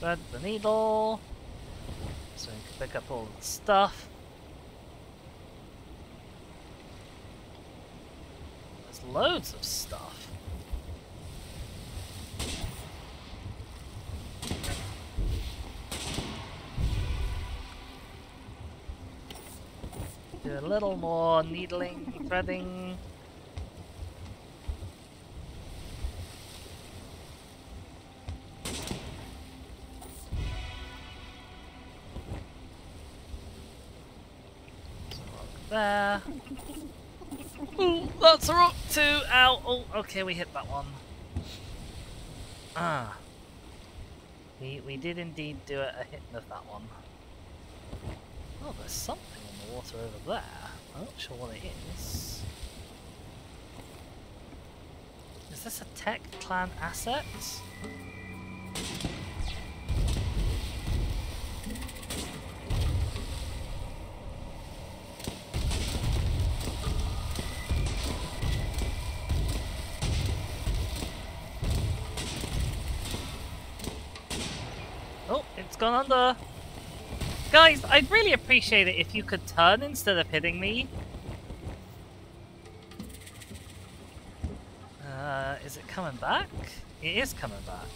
Thread the needle. So we can pick up all the stuff. There's loads of stuff. Do a little more needling, threading. Oh, okay, we hit that one. Ah. We, we did indeed do a, a hit of that one. Oh, there's something in the water over there. I'm not sure what it is. Is this a Tech Clan asset? Oh, Guys, I'd really appreciate it if you could turn instead of hitting me. Uh, is it coming back? It is coming back.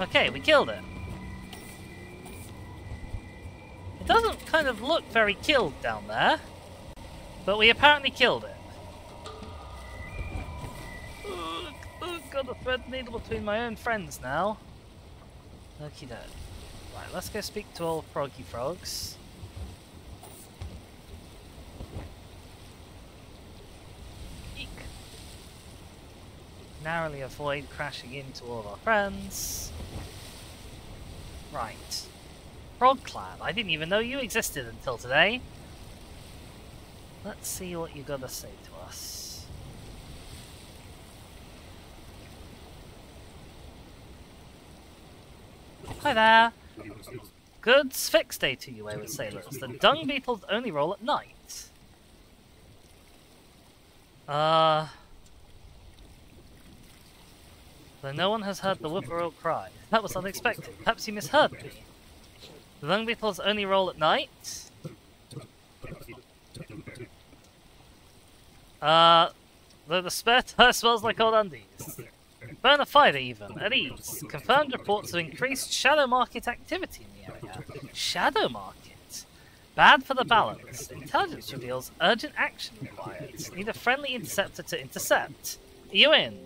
Okay, we killed. It look very killed down there, but we apparently killed it. Ugh, ugh, got a thread needle between my own friends now. Okie doke. Right, let's go speak to all froggy frogs. Eek. Narrowly avoid crashing into all our friends. Right. Frog Clan. I didn't even know you existed until today. Let's see what you gotta say to us. Hi there. Good Sphinx Day to you, wayward sailors. The dung beetles only roll at night. Uh... Though no one has heard the whippoorwill cry. That was unexpected. Perhaps you misheard me. The dung beetles only roll at night? Uh, though the spare tire smells like old undies. Bona fide even, at ease. Confirmed reports of increased shadow market activity in the area. Shadow market? Bad for the balance. Intelligence reveals urgent action required. Need a friendly interceptor to intercept. Are you in?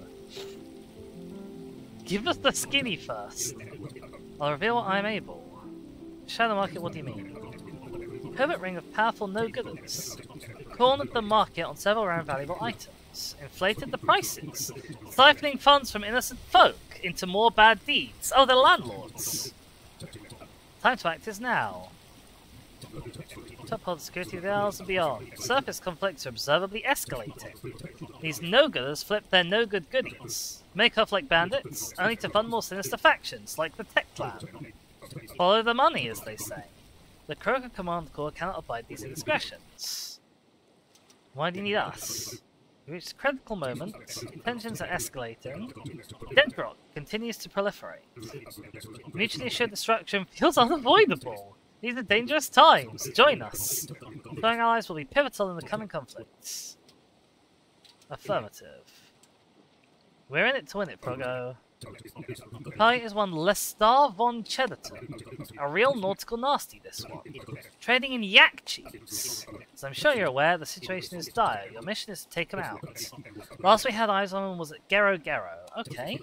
Give us the skinny first. I'll reveal what I'm able. Shadow market, what do you mean? Covert ring of powerful no-gooders. Cornered the market on several round valuable items. Inflated the prices. Siphoning funds from innocent folk into more bad deeds. Oh, they're landlords. Time to act is now. To uphold the security of the Isles and beyond. Surface conflicts are observably escalating. These no-gooders flip their no-good goodies. Make off like bandits, only to fund more sinister factions, like the Tech Clan. Follow the money, as they say. The Croaker Command Corps cannot abide these indiscretions. Why do you need us? We reached a critical moment. Tensions are escalating. Deadrock continues to proliferate. Mutually assured destruction feels unavoidable. These are dangerous times. Join us. Growing allies will be pivotal in the coming conflicts. Affirmative. We're in it to win it, Progo. Kai is one Lestar von Chedderton. A real nautical nasty, this one. Trading in yak cheese. As I'm sure you're aware, the situation is dire. Your mission is to take him out. Last we had eyes on him was at Gero Gero. Okay.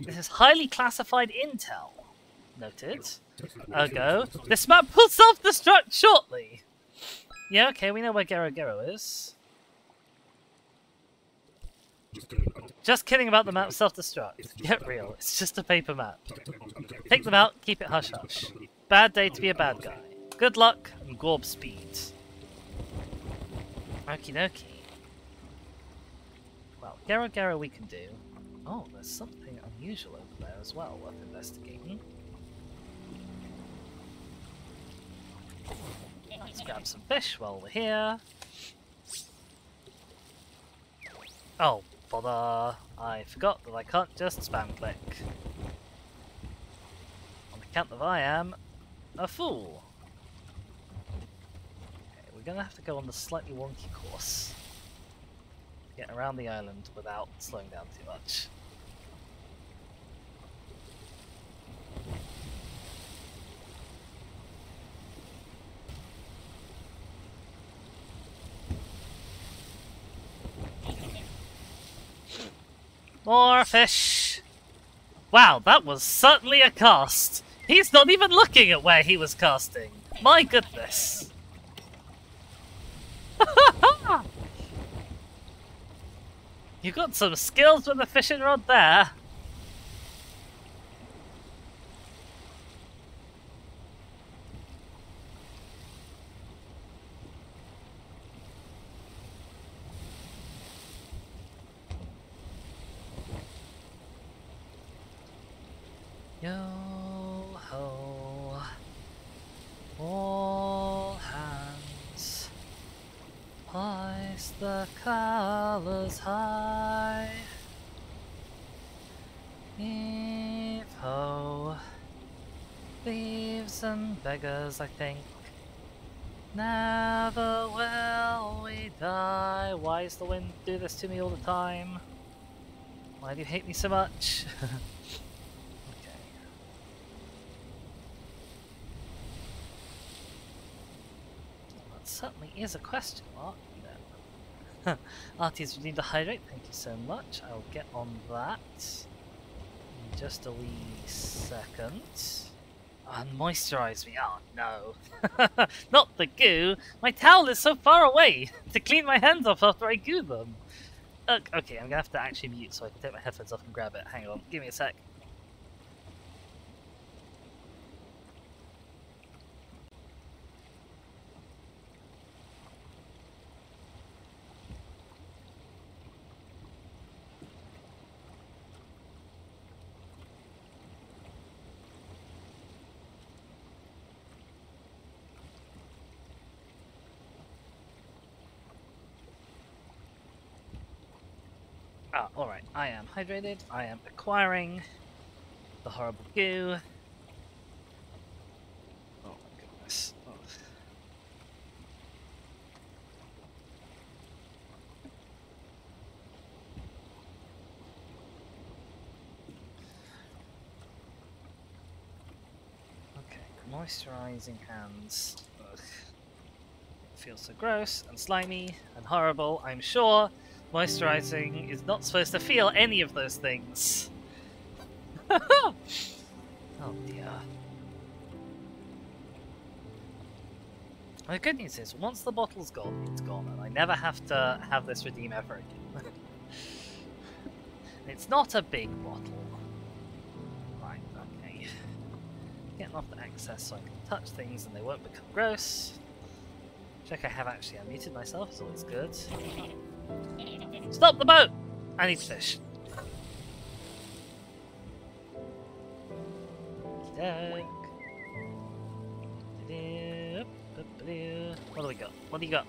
This is highly classified intel. Noted. Ergo, this map will self-destruct shortly! Yeah, okay, we know where Gero Gero is. Just kidding about the map self-destruct. Get real, it's just a paper map. Take them out, keep it hush-hush. Bad day to be a bad guy. Good luck, and gorb speed. Okie dokie. Well, Gero Gero we can do. Oh, there's something unusual over there as well worth investigating. Let's grab some fish while we're here. Oh, bother. I forgot that I can't just spam click. On account of I am a fool. Okay, we're gonna have to go on the slightly wonky course. To get around the island without slowing down too much. More fish! Wow, that was certainly a cast! He's not even looking at where he was casting! My goodness! [LAUGHS] you got some skills with the fishing rod there! Yo ho, all hands, hoist the colors high. Heave ho, thieves and beggars, I think. Never will we die. Why does the wind do this to me all the time? Why do you hate me so much? [LAUGHS] okay. That certainly is a question mark. Arties, need to hydrate. Thank you so much. I'll get on that in just a wee second. And moisturize me. Oh no. [LAUGHS] Not the goo. My towel is so far away [LAUGHS] to clean my hands off after I goo them. Okay, I'm gonna have to actually mute so I can take my headphones off and grab it. Hang on, give me a sec. Ah, alright. I am hydrated. I am acquiring the horrible goo. Oh my goodness. Oh. Okay, moisturizing hands. Ugh. Feels so gross and slimy and horrible, I'm sure. Moisturizing is not supposed to feel any of those things. [LAUGHS] oh dear. The good news is, once the bottle's gone, it's gone, and I never have to have this redeem ever again. [LAUGHS] it's not a big bottle. Right, okay. Getting off the access so I can touch things and they won't become gross. Check I have actually unmuted myself, it's always good. Stop the boat! I need fish. What do we got? What do you got?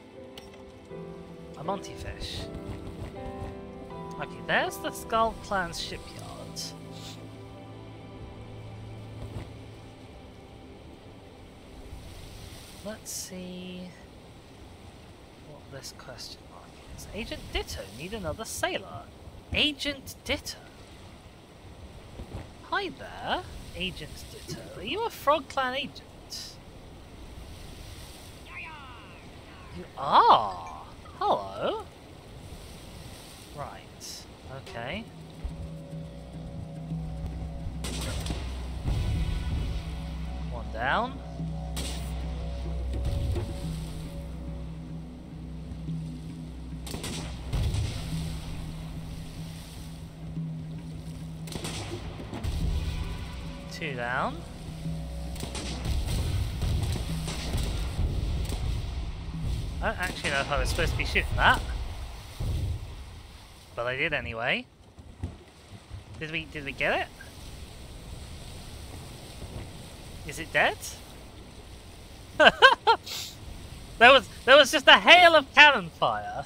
A Monty fish. Okay, there's the Skull Clan's shipyard. Let's see what this question is. Agent Ditto need another sailor. Agent Ditto. Hi there, Agent Ditto. Are you a Frog Clan agent? You are. Hello. Right. Okay. One down. Two down. I don't actually know if I was supposed to be shooting that. But I did anyway. Did we did we get it? Is it dead? [LAUGHS] there was there was just a hail of cannon fire.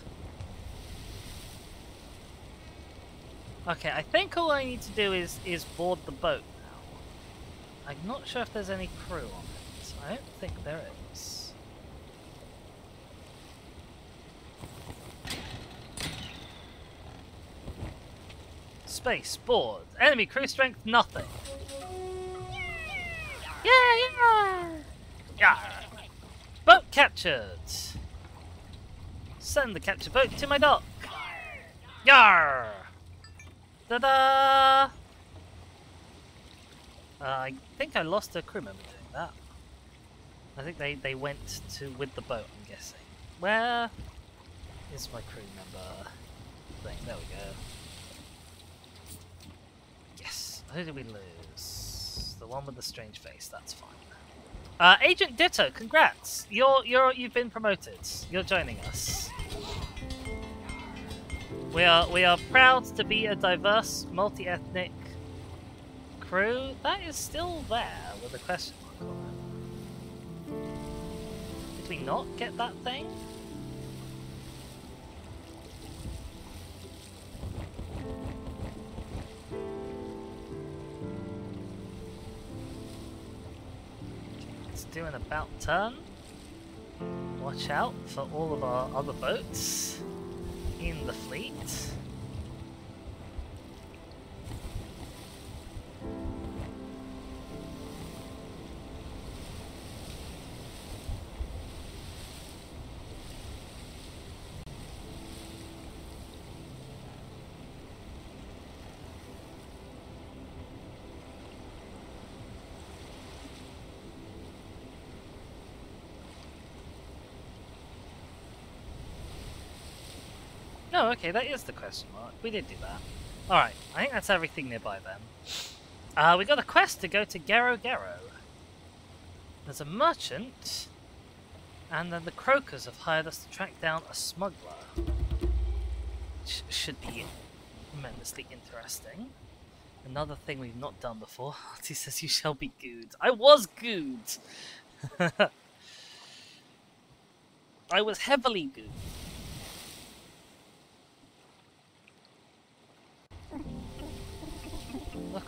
Okay, I think all I need to do is is board the boat. I'm not sure if there's any crew on it. I don't think there is. Space, board. Enemy crew strength, nothing. Yeah, yeah! Yeah! Boat captured! Send the captured boat to my dock! Yar! Ta-da! Uh, I think I lost a crew member doing that. I think they, they went to with the boat, I'm guessing. Where is my crew member thing? There we go. Yes. Who did we lose? The one with the strange face, that's fine. Uh, Agent Ditto, congrats! You're you're you've been promoted. You're joining us. We are we are proud to be a diverse, multi-ethnic crew. That is still there with a question mark on it. Did we not get that thing? Let's do an about turn. Watch out for all of our other boats in the fleet. Oh, okay, that is the question mark. We did do that. Alright, I think that's everything nearby then. Uh, we got a quest to go to Gero Gero. There's a merchant, and then the Croakers have hired us to track down a smuggler. Which should be tremendously interesting. Another thing we've not done before. [LAUGHS] He says you shall be good. I was good! [LAUGHS] I was heavily good.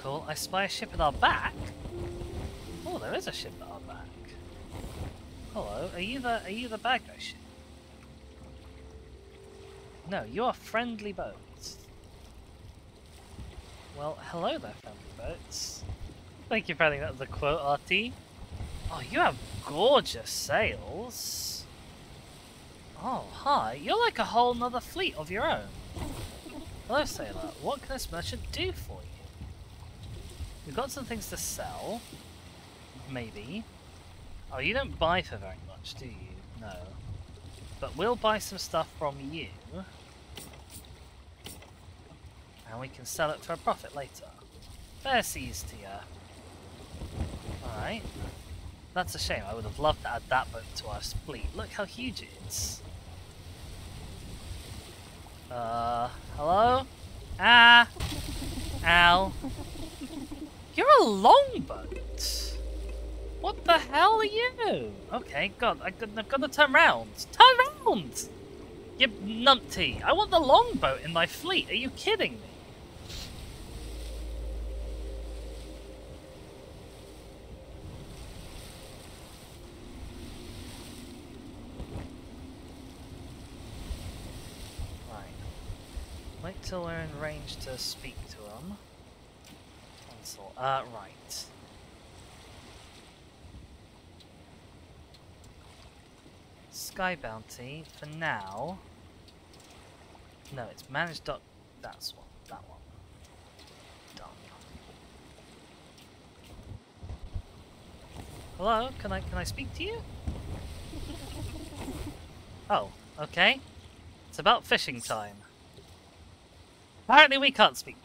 I spy a ship at our back. Oh, there is a ship at our back. Hello, are you the are you the bad guy ship? No, you are friendly boats. Well, hello there, friendly boats. Thank you for adding that as a quote, RT. Oh, you have gorgeous sails. Oh, hi. You're like a whole nother fleet of your own. Hello, sailor. What can this merchant do for you? We've got some things to sell. Maybe. Oh, you don't buy for very much, do you? No. But we'll buy some stuff from you. And we can sell it for a profit later. Fair seas to you. Alright. That's a shame. I would have loved to add that boat to our fleet. Look how huge it is. Uh, hello? Ah! Ow. You're a longboat! What the hell are you? Okay, God, I, I've got to turn round. Turn round! You numpty! I want the longboat in my fleet. Are you kidding me? Right. Wait till we're in range to speak to Uh, right. Sky Bounty, for now... No, it's managed dot... That's one. That one. Done. Hello? Can I, can I speak to you? [LAUGHS] Oh, okay. It's about fishing time. Apparently we can't speak.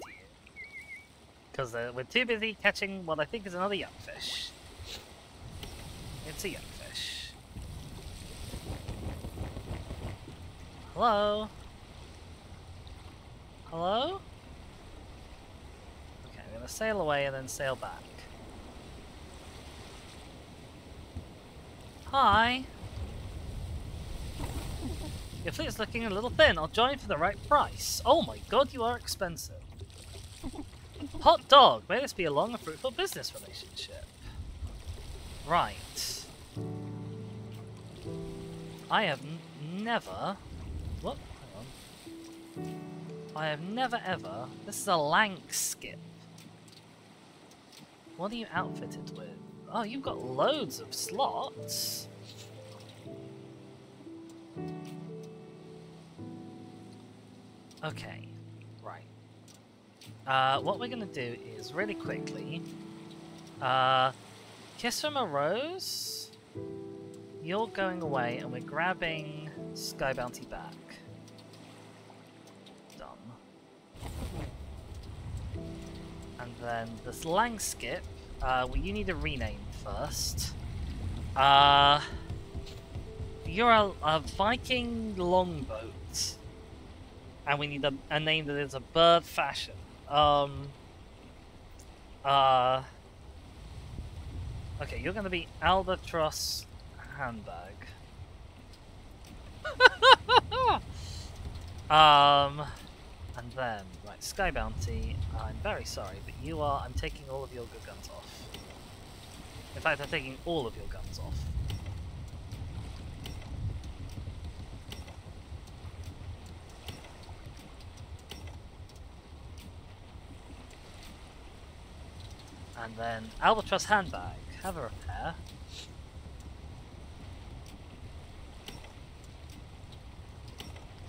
Because uh, we're too busy catching what I think is another young fish. It's a young fish. Hello? Hello? Okay, I'm gonna sail away and then sail back. Hi! Your fleet's looking a little thin. I'll join for the right price. Oh my god, you are expensive. Hot dog! May this be a long and fruitful business relationship. Right. I have never... What? Hang on. I have never ever... This is a langskip. What are you outfitted with? Oh, you've got loads of slots. Okay. Uh, what we're gonna do is really quickly, uh, kiss from a rose. You're going away, and we're grabbing Sky Bounty back. Done. And then this langskip, uh, well, you need a rename first. Uh, you're a, a Viking longboat and we need a, a name that is a bird fashion. Um. Uh. Okay, you're gonna be Albatross handbag. [LAUGHS] um, and then right, Sky Bounty. I'm very sorry, but you are. I'm taking all of your good guns off. In fact, I'm taking all of your guns off. And then Albatross handbag. Have a repair.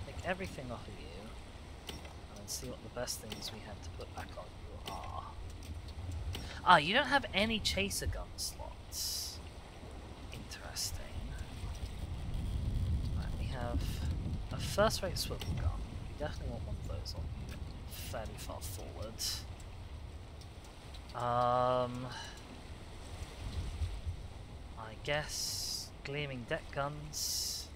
Take everything off of you. And see what the best things we have to put back on you are. Ah, you don't have any chaser gun slots. Interesting. Right, we have a first rate swivel gun. We definitely want one of those on fairly far forward. Um, I guess gleaming deck guns.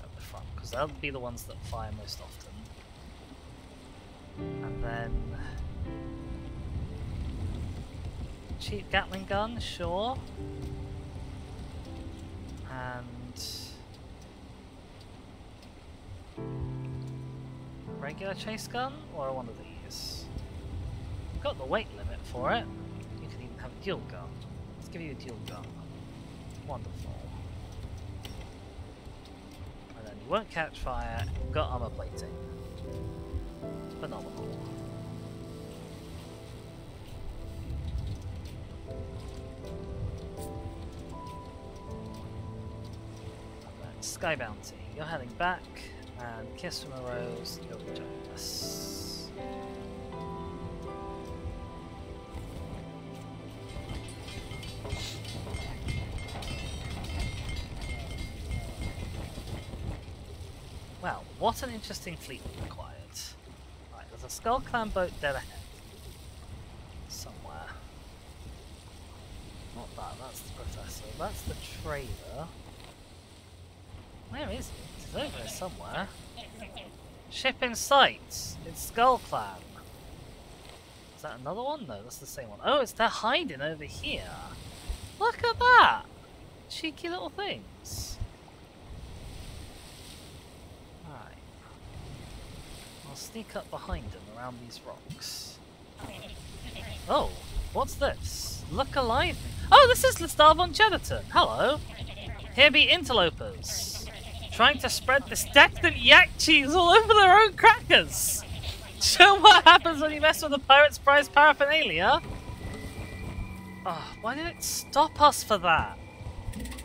At the front, because they'll be the ones that fire most often. And then cheap Gatling gun, sure. And regular chase gun or one of these? Got the weight limit for it. You can even have a dual gun. Let's give you a dual gun. Wonderful. And then you won't catch fire. Got armor plating. Phenomenal. Sky Bounty, you're heading back, and Kiss from a Rose, you'll. Well, what an interesting fleet we've acquired. Right, there's a Skull Clan boat dead ahead. Somewhere. Not that, that's the Professor. That's the trader. Where is it? Over there somewhere. Ship in sight! It's Skull Clan. Is that another one? No, that's the same one. Oh, it's they're hiding over here. Look at that! Cheeky little things. Right. I'll sneak up behind them around these rocks. Oh, what's this? Look alive! Oh, this is Lestar von. Hello! Here be interlopers trying to spread this decadent yak cheese all over their own crackers. Show what happens when you mess with the Pirate's Prize paraphernalia? Oh, why did it stop us for that?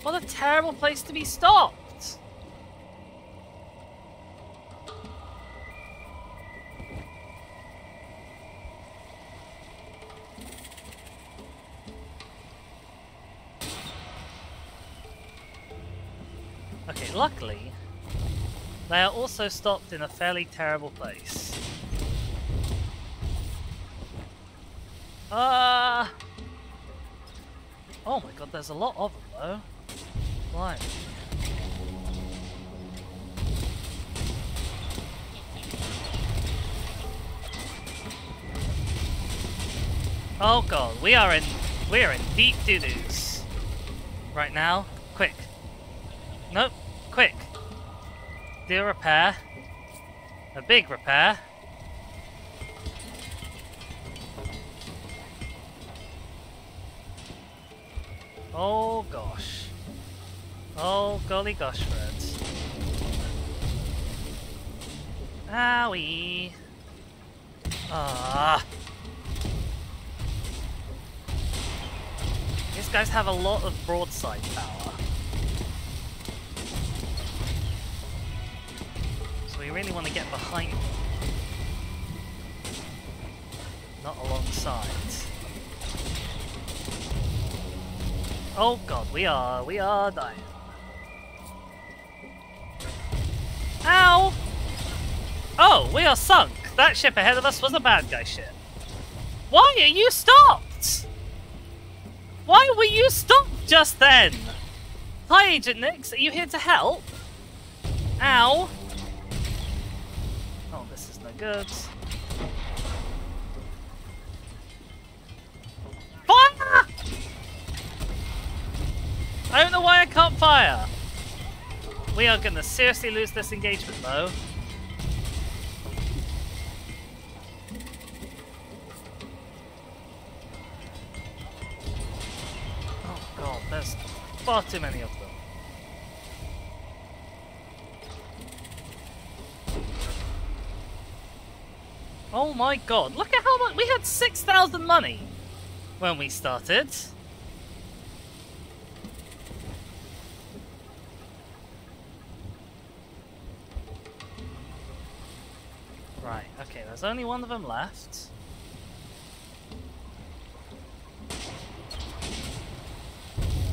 What a terrible place to be stopped! Okay, luckily, they are also stopped in a fairly terrible place. Ah! Uh... Oh my god, there's a lot of them though. Why? Oh god, we are in we are in deep doo doos right now. Quick. Quick. Do a repair. A big repair. Oh gosh. Oh golly gosh, friends. Owie. Ah. These guys have a lot of broadside power. We really want to get behind them. Not alongside. Oh god, we are, we are dying. Ow! Oh, we are sunk! That ship ahead of us was a bad guy ship. Why are you stopped? Why were you stopped just then? Hi Agent Nix, are you here to help? Ow! Good. Fire! I don't know why I can't fire. We are going to seriously lose this engagement though. Oh god, there's far too many of them. Oh my god, look at how much- we had 6,000 money when we started. Right, okay, there's only one of them left.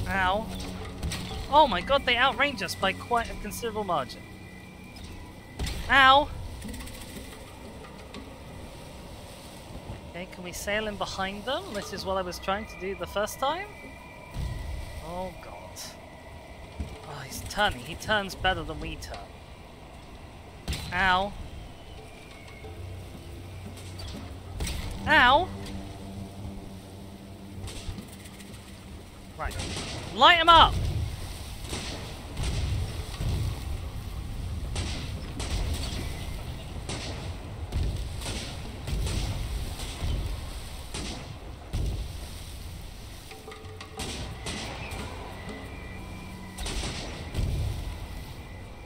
Ow. Oh my god, they outrange us by quite a considerable margin. Ow! Okay, can we sail in behind them? This is what I was trying to do the first time. Oh god. Oh, he's turning. He turns better than we turn. Ow. Ow! Right. Light him up!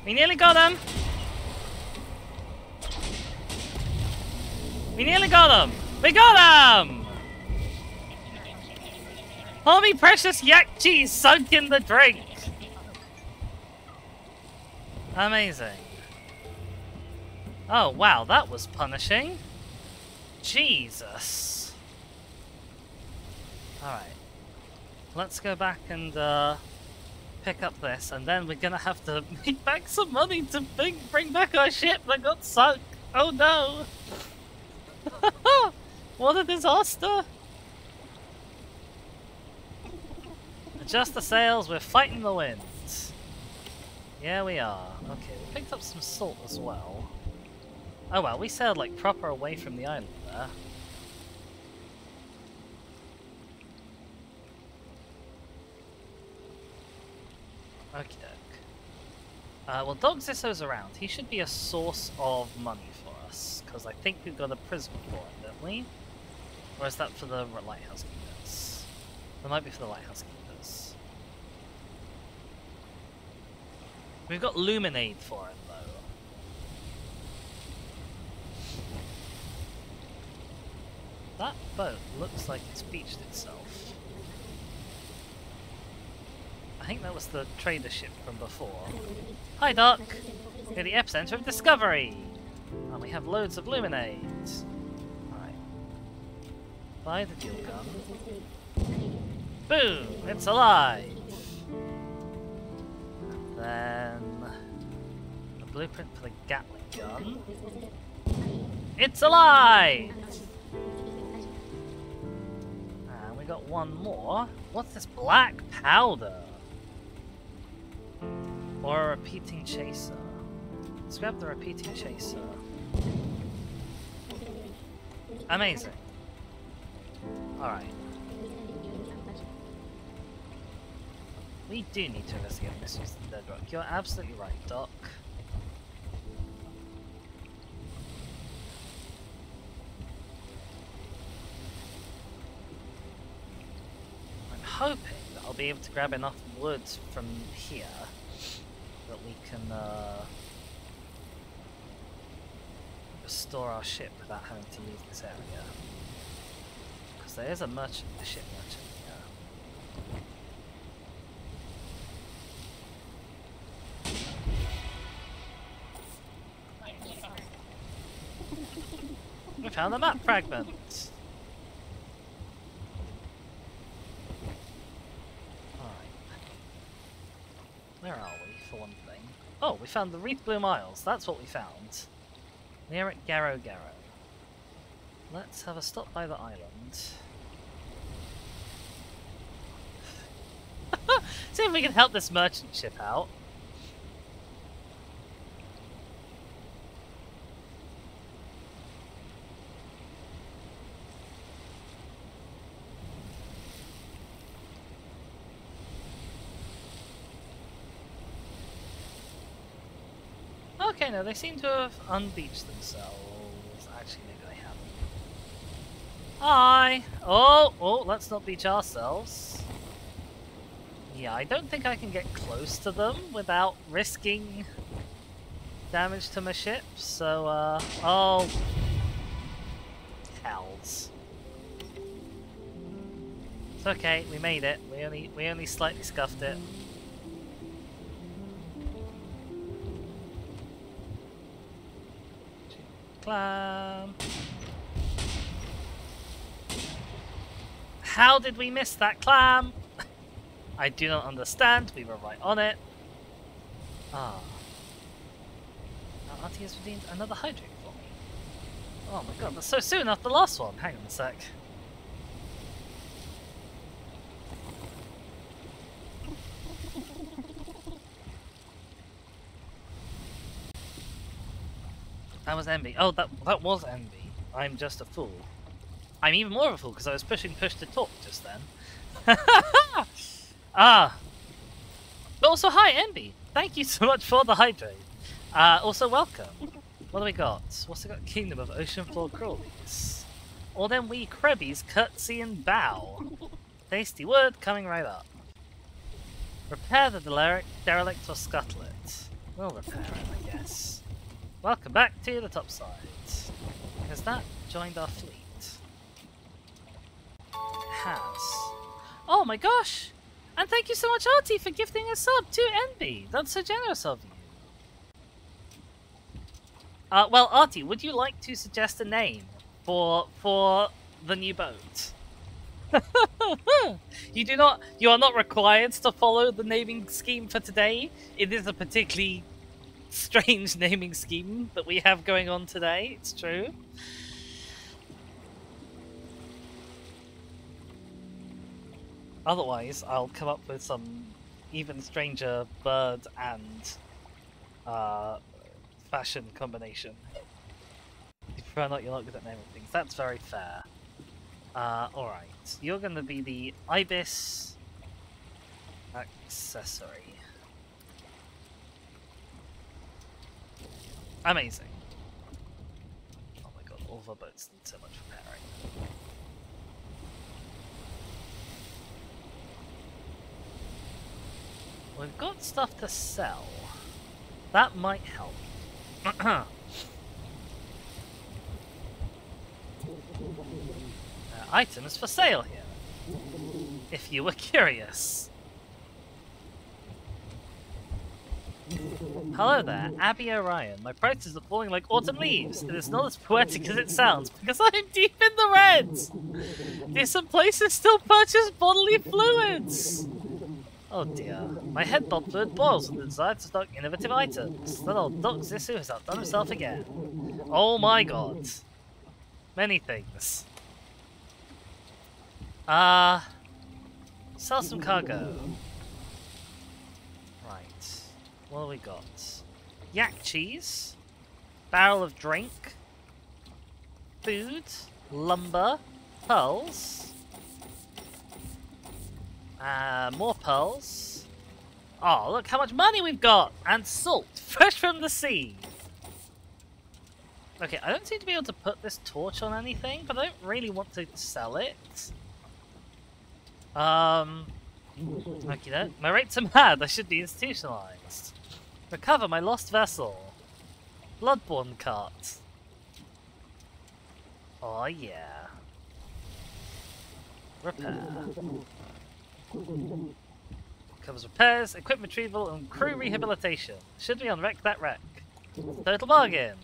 We nearly got him! We nearly got him! We got him! Homie precious yak cheese sunk in the drink! Amazing. Oh wow, that was punishing. Jesus. Alright. Let's go back and uh, pick up this, and then we're gonna have to [LAUGHS] make back some money to bring, bring back our ship that got sunk. Oh no! [LAUGHS] what a disaster! Adjust the sails, we're fighting the wind. Yeah, we are. Okay, we picked up some salt as well. Oh well, we sailed like proper away from the island there. Okie doke. Uh, well, Doc Zissou's around. He should be a source of money for us, because I think we've got a prison for him, don't we? Or is that for the Lighthouse Keepers? That might be for the Lighthouse Keepers. We've got Luminate for him, though. That boat looks like it's beached itself. I think that was the trader ship from before. Hi, Doc! You're the epicenter of discovery! And we have loads of luminates. Alright. Buy the fuel gun. Boom! It's alive! And then... The blueprint for the Gatling gun. It's alive! And we got one more. What's this black powder? Or a repeating chaser. Let's grab the repeating chaser. Amazing. Alright. We do need to investigate Mysteries of the Dead Rock. You're absolutely right, Doc. I'm hoping that I'll be able to grab enough wood from here we can uh, restore our ship without having to leave this area. Because there is a merchant, a ship merchant here. [LAUGHS] We found the map fragment! Alright. Where are we, for one thing? Oh, we found the Wreath Bloom Isles. That's what we found. Near at Garrow Garrow. Let's have a stop by the island. [LAUGHS] See if we can help this merchant ship out. Okay, no, they seem to have unbeached themselves. Actually, maybe they haven't. Hi! Oh, oh, let's not beach ourselves. Yeah, I don't think I can get close to them without risking damage to my ship, so, uh, oh. Hells. It's okay, we made it. We only, we only slightly scuffed it. How did we miss that clam? [LAUGHS] I do not understand. We were right on it. Ah. Now Auntie has redeemed another hydrate for me. Oh my god, that's so soon after the last one. Hang on a sec. That was envy. Oh, that that was envy. I'm just a fool. I'm even more of a fool because I was pushing push to talk just then. [LAUGHS] ah. But also, hi, Envy. Thank you so much for the hydrate. Uh, also, welcome. What do we got? What's it got? Kingdom of Ocean Floor Crawlies. Or then we Krebbies curtsy and bow. Tasty word coming right up. Repair the derelict, derelict or scuttle it. We'll repair it, I guess. Welcome back to the top side. Has that joined our fleet? It has. Oh my gosh! And thank you so much, Artie, for gifting a sub to Envy. That's so generous of you. Uh, well, Artie, would you like to suggest a name for for the new boat? [LAUGHS] you do not. You are not required to follow the naming scheme for today. It is a particularly strange naming scheme that we have going on today. It's true. Otherwise, I'll come up with some even stranger bird and uh, fashion combination. You prefer not, you're not good at naming things. That's very fair. Uh, alright. You're gonna be the Ibis accessory. Amazing. Oh my god, all of our boats need so much repairing. We've got stuff to sell. That might help. [CLEARS THROAT] items for sale here. If you were curious. Hello there, Abby Orion. My prices are falling like autumn leaves. and It is not as poetic as it sounds, because I'm deep in the reds! There's some places still purchase bodily fluids! Oh dear. My head bulb fluid boils with the desire to stock innovative items. That old Doc Zissou has outdone himself again. Oh my god. Many things. Ah. Uh, sell some cargo. What have we got? Yak cheese. Barrel of drink. Food. Lumber. Pearls. Uh, more pearls. Oh, look how much money we've got! And salt, [LAUGHS] fresh from the sea! Okay, I don't seem to be able to put this torch on anything, but I don't really want to sell it. Um, okay. My rates are [LAUGHS] mad, I should be institutionalized. Recover my lost vessel. Bloodborne cart. Oh yeah. Repair. Covers repairs, equipment retrieval, and crew rehabilitation. Should we on Wreck That Wreck. Total bargain.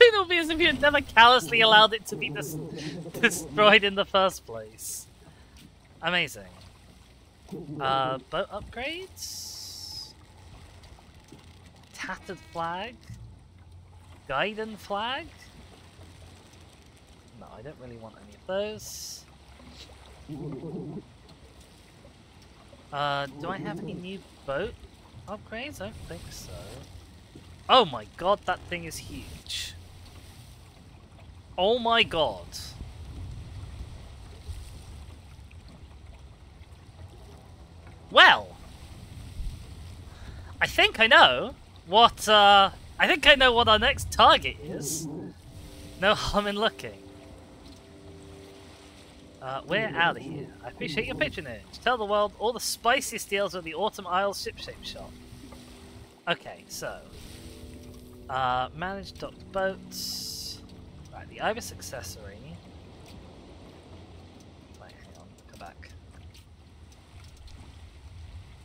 It would be as if you had never callously allowed it to be des [LAUGHS] destroyed in the first place. Amazing. Uh, boat upgrades? Tattered flag? Gaiden flag? No, I don't really want any of those. Uh, do I have any new boat upgrades? I don't think so. Oh my god, that thing is huge. Oh my god. Well, I think I know what, uh, I think I know what our next target is. No harm in looking. Uh, we're out of here. I appreciate your patronage. Tell the world all the spiciest deals at the Autumn Isles shipshape shop. Okay, so. Uh, manage docked boats. Right, the Ibis accessory. Wait, hang on, come back.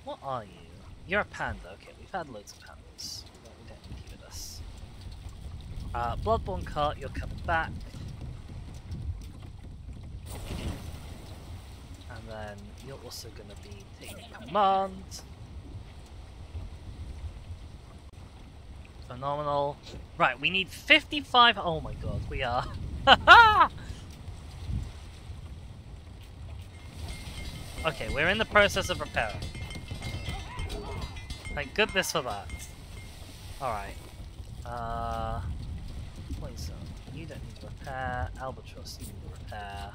What are you? You're a panda. Okay, we've had loads of pandas. We don't need you with us. Uh, Bloodborne cart, you're coming back. And then you're also going to be taking command. Phenomenal. Right, we need 55. Oh my god, we are. [LAUGHS] okay, we're in the process of repairing. Thank goodness for that. Alright. Uh. Poison. You don't need to repair. Albatross, you need to repair.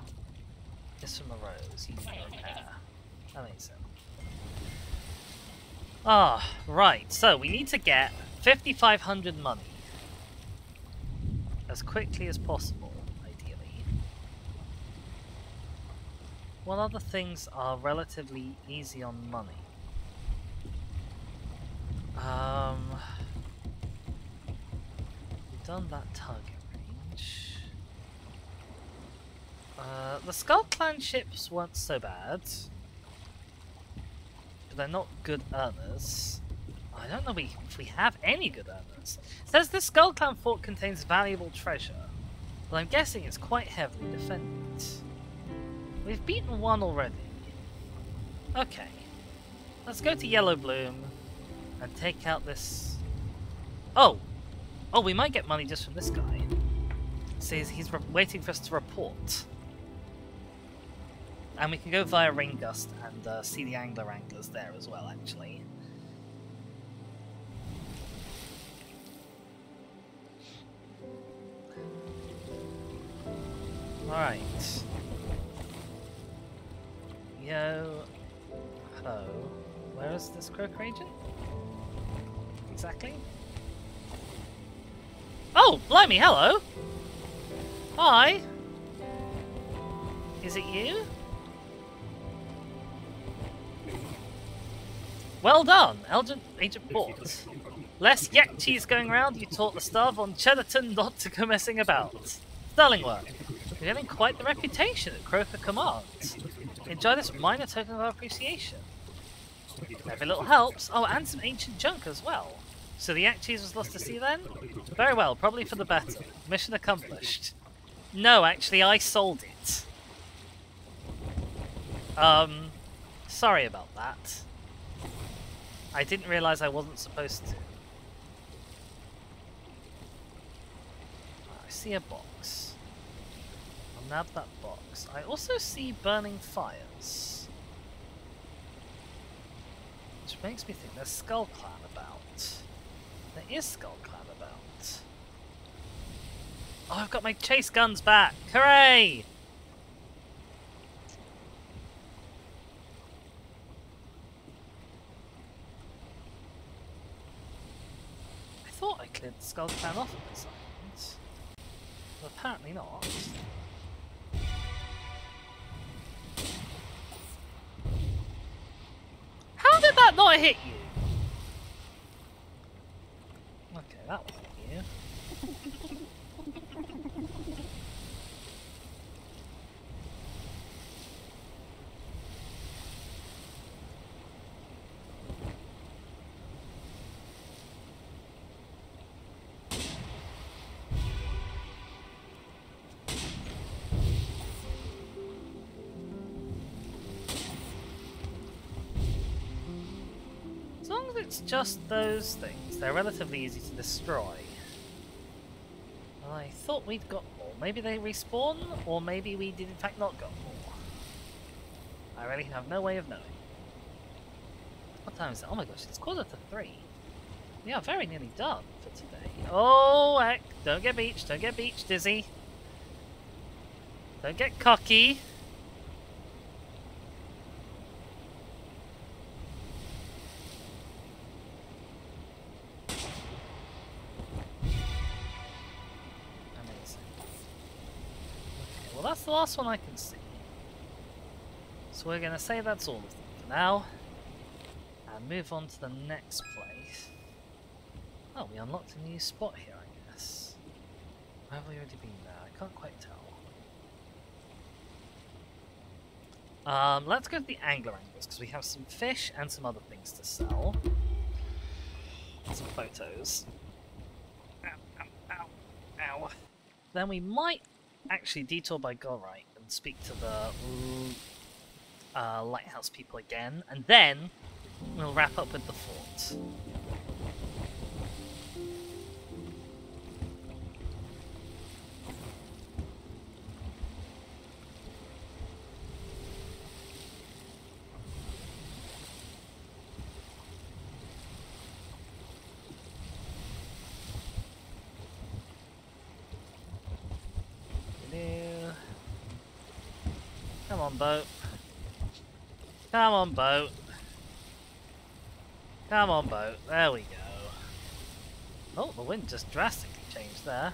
This from a rose, you need to repair. Amazing. Ah, right. So we need to get 5,500 money. As quickly as possible, ideally. What other things are relatively easy on money? Um... done that target range. Uh, the Skull Clan ships weren't so bad. But they're not good earners. I don't know if we have any good earners. It says this Skull Clan fort contains valuable treasure. But I'm guessing it's quite heavily defended. We've beaten one already. Okay. Let's go to Yellow Bloom and take out this... Oh! Oh, we might get money just from this guy. Says he's waiting for us to report. And we can go via Raingust and uh, see the Angler Anglers there as well, actually. Alright. Yo Hello. Where is this Croaker agent? Exactly? Oh, blimey, hello! Hi! Is it you? Well done, Agent, Agent Port. Less yak cheese going round, you taught the staff on Cheddarton not to go messing about. Sterling work. You're getting quite the reputation at Croaker Command. Enjoy this minor token of appreciation. Every little helps. Oh, and some ancient junk as well. So the cheese was lost to sea then? Very well, probably for the better. Mission accomplished. No, actually, I sold it. Um, sorry about that. I didn't realise I wasn't supposed to. I see a box. I'll nab that box. I also see burning fires. Which makes me think there's Skull about. There is Skull Clan about. Oh, I've got my chase guns back! Hooray! I thought I cleared the Skull Clan off of the signs, but apparently not. How did that not hit you? Okay, As it's just those things, they're relatively easy to destroy. I thought we'd got more. Maybe they respawn, or maybe we did in fact not got more. I really have no way of knowing. What time is it? Oh my gosh, it's quarter to three. We are very nearly done for today. Oh heck, don't get beached, don't get beached, Dizzy. Don't get cocky. Last one I can see. So we're gonna say that's all of them for now. And move on to the next place. Oh, we unlocked a new spot here, I guess. Where have we already been there? I can't quite tell. Um, let's go to the angler anglers because we have some fish and some other things to sell. Some photos. Ow, ow, ow, ow. Then we might actually detour by Gorite and speak to the uh, lighthouse people again, and then we'll wrap up with the fort. Hello. Come on, boat. Come on, boat. Come on, boat. There we go. Oh, the wind just drastically changed there.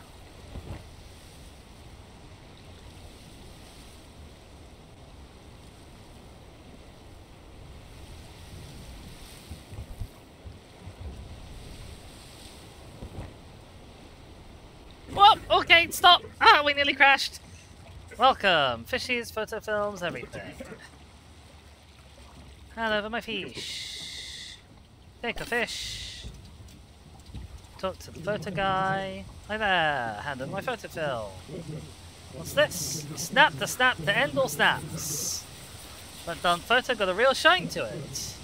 okay, stop! Ah, we nearly crashed! Welcome! Fishies, photo films, everything. Hand over my fish. Take a fish. Talk to the photo guy. Hi there, hand over my photo film. What's this? Snap the snap to end all snaps. That done photo got a real shine to it.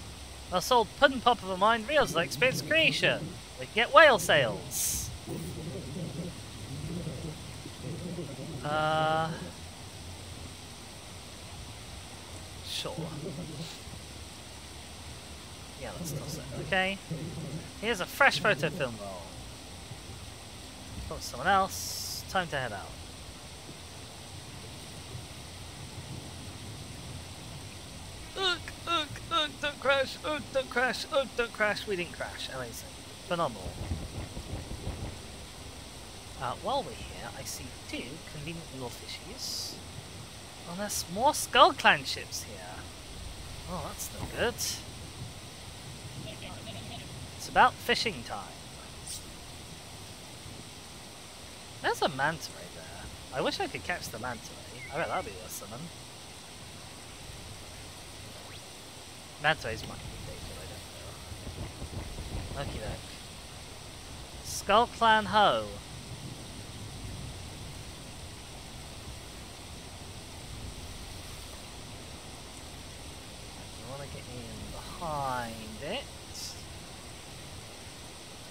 Our sold pudding pop of a mind reels like experience creation. We get whale sales. Uh, Yeah, let's toss it. Okay. Here's a fresh photo film roll. To someone else. Time to head out. Ugh, ugh, ugh, don't crash, ugh, don't crash, ugh, don't crash. We didn't crash. Amazing. Phenomenal. Uh, while we're here, I see two convenient little fishies. Oh, there's more Skull Clan ships here. Oh, that's no good. It's about fishing time. There's a manta ray there. I wish I could catch the manta ray. I bet that'd be worth something. Manta rays might be danger, I don't know. Okie doke. Skull Clan Ho. To get in behind it.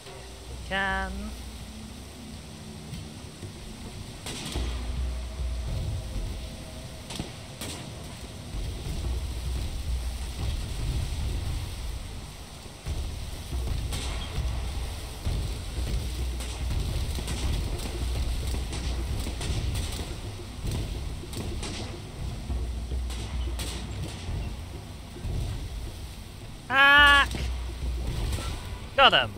If we can. Ah! Him.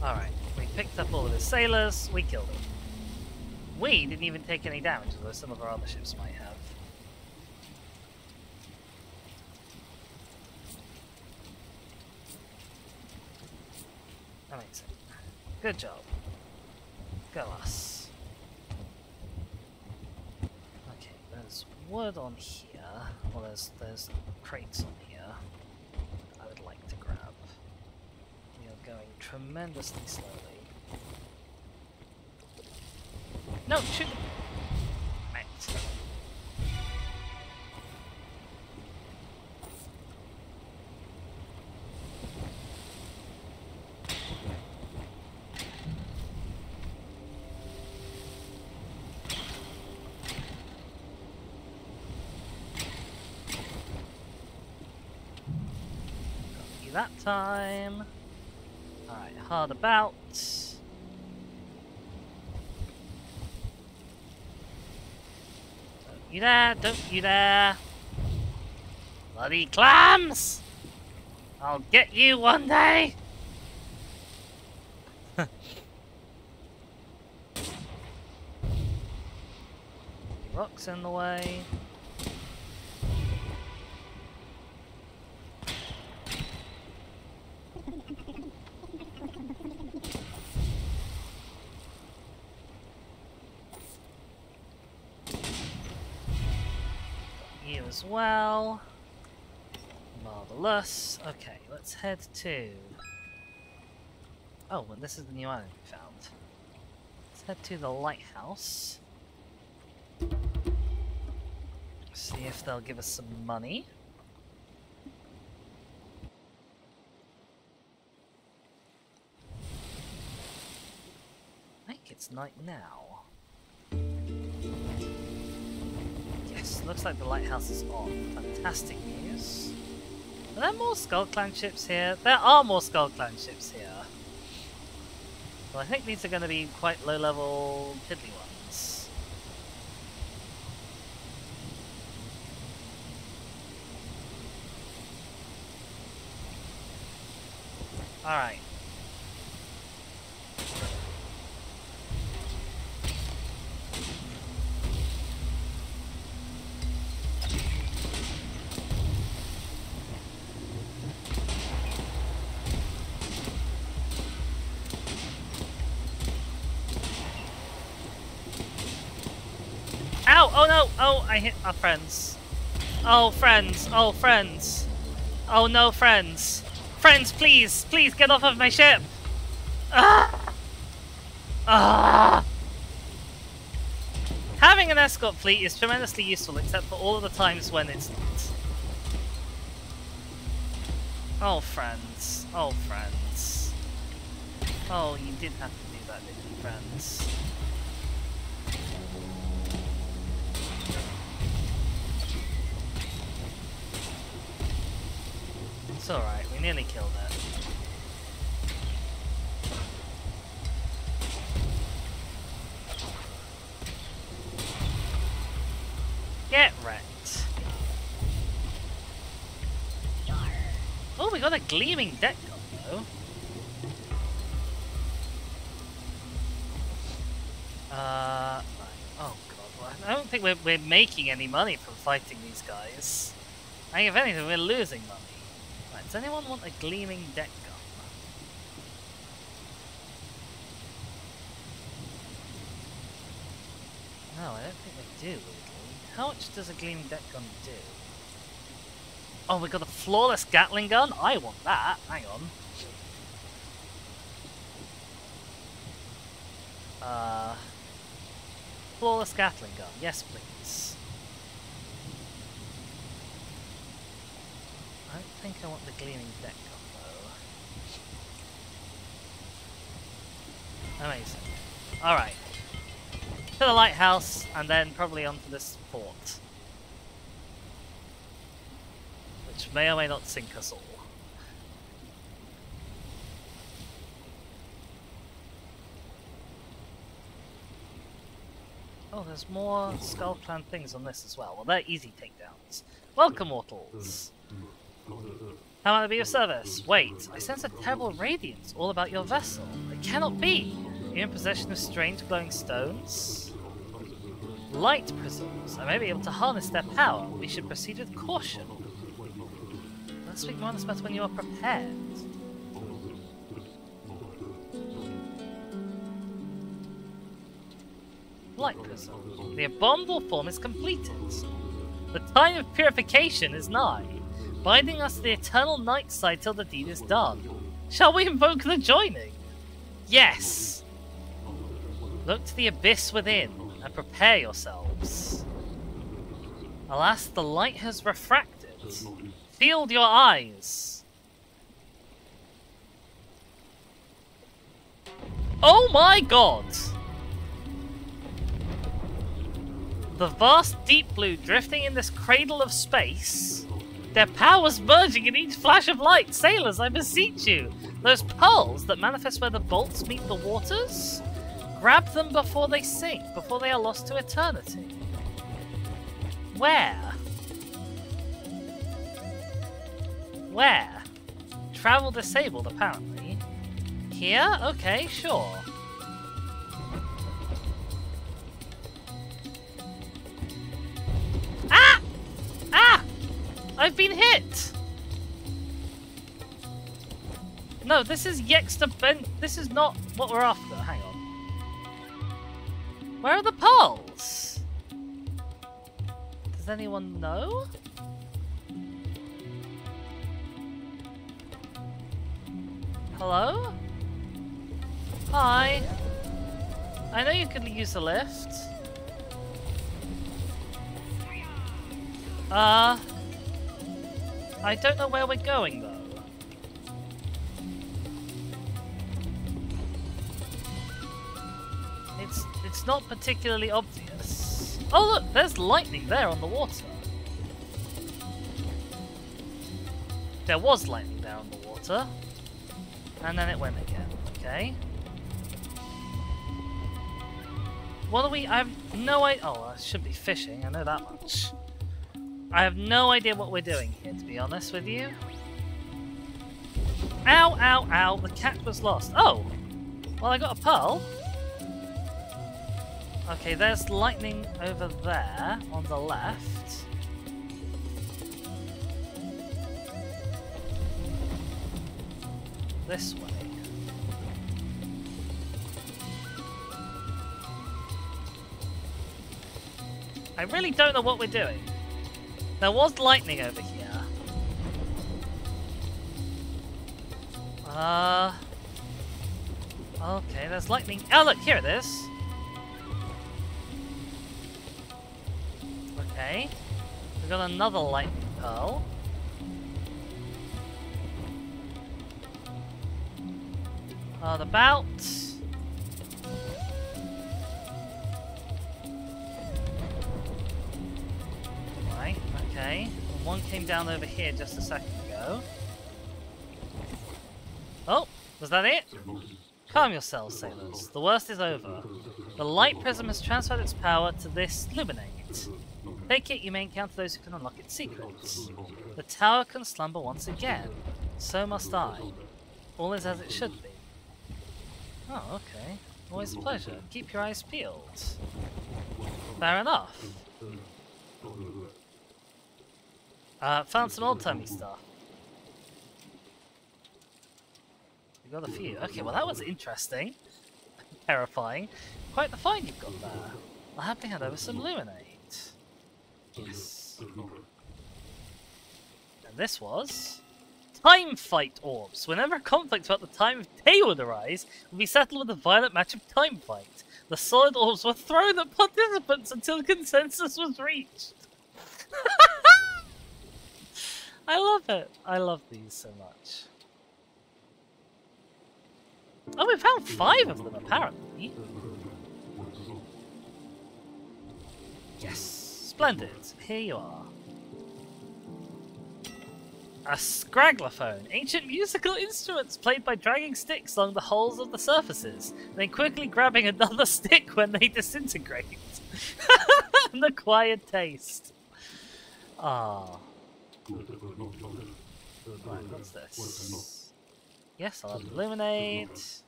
Alright, we picked up all of his sailors, we killed them. We didn't even take any damage, although some of our other ships might have. Amazing. Good job. Go us. Okay, there's wood on here. Well, there's there's crates on here. I would like to grab. We are going tremendously slowly. No, shoot! That time. Alright, hard about. Don't you there, don't you there. Bloody clams! I'll get you one day! [LAUGHS] Rocks in the way. You as well. Marvelous. Okay, let's head to. Oh, well, this is the new island we found. Let's head to the lighthouse. See if they'll give us some money. I think it's night now. Looks like the lighthouse is on. Fantastic news. Are there more Skull Clan ships here? There are more Skull Clan ships here. Well, I think these are going to be quite low level piddly ones. Alright. Ow! Oh no! Oh, I hit our friends. Oh, friends! Oh, friends! Oh no, friends! Friends, please! Please get off of my ship! Ah! Ah! Having an escort fleet is tremendously useful, except for all of the times when it's not. Oh, friends. Oh, friends. Oh, you did have to do that, didn't you, friends? It's alright, we nearly killed it. Get wrecked. Oh, we got a gleaming deck though. Uh, oh god, I don't think we're, we're making any money from fighting these guys. I think if anything, we're losing money. Does anyone want a gleaming deck gun? No, I don't think they do, weirdly. How much does a gleaming deck gun do? Oh, we got a flawless Gatling gun? I want that. Hang on. Uh, flawless Gatling gun. Yes, please. I don't think I want the gleaming deck though. Amazing. Alright. To the lighthouse, and then probably onto this fort. Which may or may not sink us all. Oh, there's more Skull Clan things on this as well. Well, they're easy takedowns. Welcome, mortals! Mm-hmm. How might I be of service? Wait, I sense a terrible radiance all about your vessel. It cannot be! You're you in possession of strange glowing stones? Light prisms. I may be able to harness their power. We should proceed with caution. Let's speak more on this matter when you are prepared. Light prism. The abominable form is completed. The time of purification is nigh, binding us to the eternal night side till the deed is done. Shall we invoke the joining? Yes! Look to the abyss within, and prepare yourselves. Alas, the light has refracted. Shield your eyes. Oh my god! The vast deep blue drifting in this cradle of space. Their powers merging in each flash of light. Sailors, I beseech you. Those pearls that manifest where the bolts meet the waters? Grab them before they sink, before they are lost to eternity. Where? Where? Travel disabled, apparently. Here? Okay, sure. Ah! Ah! I've been hit! No, this is Yexter Ben. This is not what we're after. Hang on. Where are the pearls? Does anyone know? Hello? Hi. I know you can use the lift. Uh... I don't know where we're going though. It's it's not particularly obvious. Oh look, there's lightning there on the water. There was lightning there on the water. And then it went again. Okay. What are we? I have no idea. Oh, I should be fishing. I know that much. I have no idea what we're doing here, to be honest with you. Ow, ow, ow. The cat was lost. Oh! Well, I got a pearl. Okay, there's lightning over there on the left. This way. I really don't know what we're doing. There was lightning over here. Uh... Okay, there's lightning. Oh, look, here it is. Okay. We've got another lightning pearl. Uh, the bout. Okay. One came down over here just a second ago. Oh, was that it? Calm yourselves, sailors. The worst is over. The light prism has transferred its power to this luminate. Take it, you may encounter those who can unlock its secrets. The tower can slumber once again. So must I. All is as it should be. Oh, okay. Always a pleasure. Keep your eyes peeled. Fair enough. Uh, found some old-timey stuff. We got a few. Okay, well that was interesting. [LAUGHS] Terrifying. Quite the find you've got there. I'll have to hand over some Luminate. Yes. And this was... Time Fight Orbs. Whenever a conflict about the time of day would arise, would be settled with a violent match of Time Fight. The solid orbs were thrown at participants until consensus was reached. [LAUGHS] I love it. I love these so much. Oh, we found five of them, apparently. Yes, splendid. Here you are. A scragglophone, ancient musical instruments played by dragging sticks along the holes of the surfaces, then quickly grabbing another [LAUGHS] stick when they disintegrate. [LAUGHS] An acquired taste. Ah. What's this? Yes, I'll illuminate.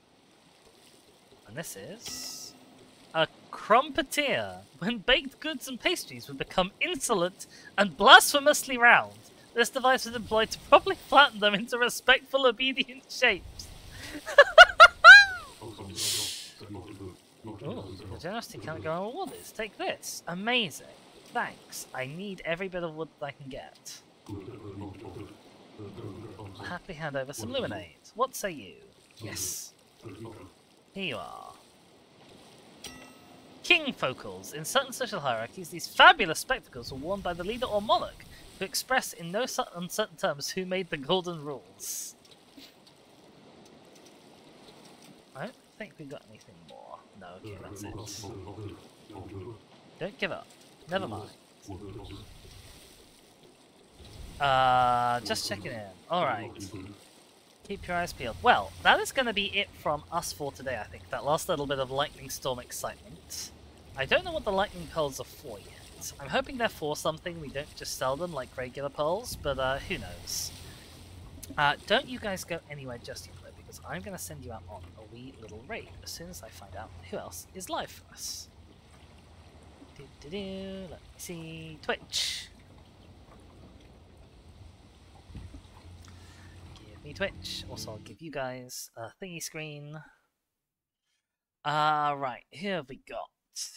And this is a crumpeteer. When baked goods and pastries would become insolent and blasphemously round, this device was employed to properly flatten them into respectful, obedient shapes. Ooh, the generosity can't go unrewarded. Take this. Amazing. Thanks. I need every bit of wood that I can get. I'll happily hand over some luminate. What say you? Yes. Here you are. King focals. In certain social hierarchies, these fabulous spectacles were worn by the leader or monarch, who express in no uncertain terms who made the golden rules. I don't think we got anything more. No, okay, that's it. Don't give up. Never mind. Uh, just checking in. Alright. Keep your eyes peeled. Well, that is going to be it from us for today, I think. That last little bit of Lightning Storm excitement. I don't know what the Lightning Pearls are for yet. I'm hoping they're for something. We don't just sell them like regular pearls, but uh, who knows. Uh, don't you guys go anywhere just yet, though, because I'm going to send you out on a wee little raid as soon as I find out who else is live for us. Do -do -do. Let me see. Twitch. Give me Twitch. Also, I'll give you guys a thingy screen. Uh, right. Have we got?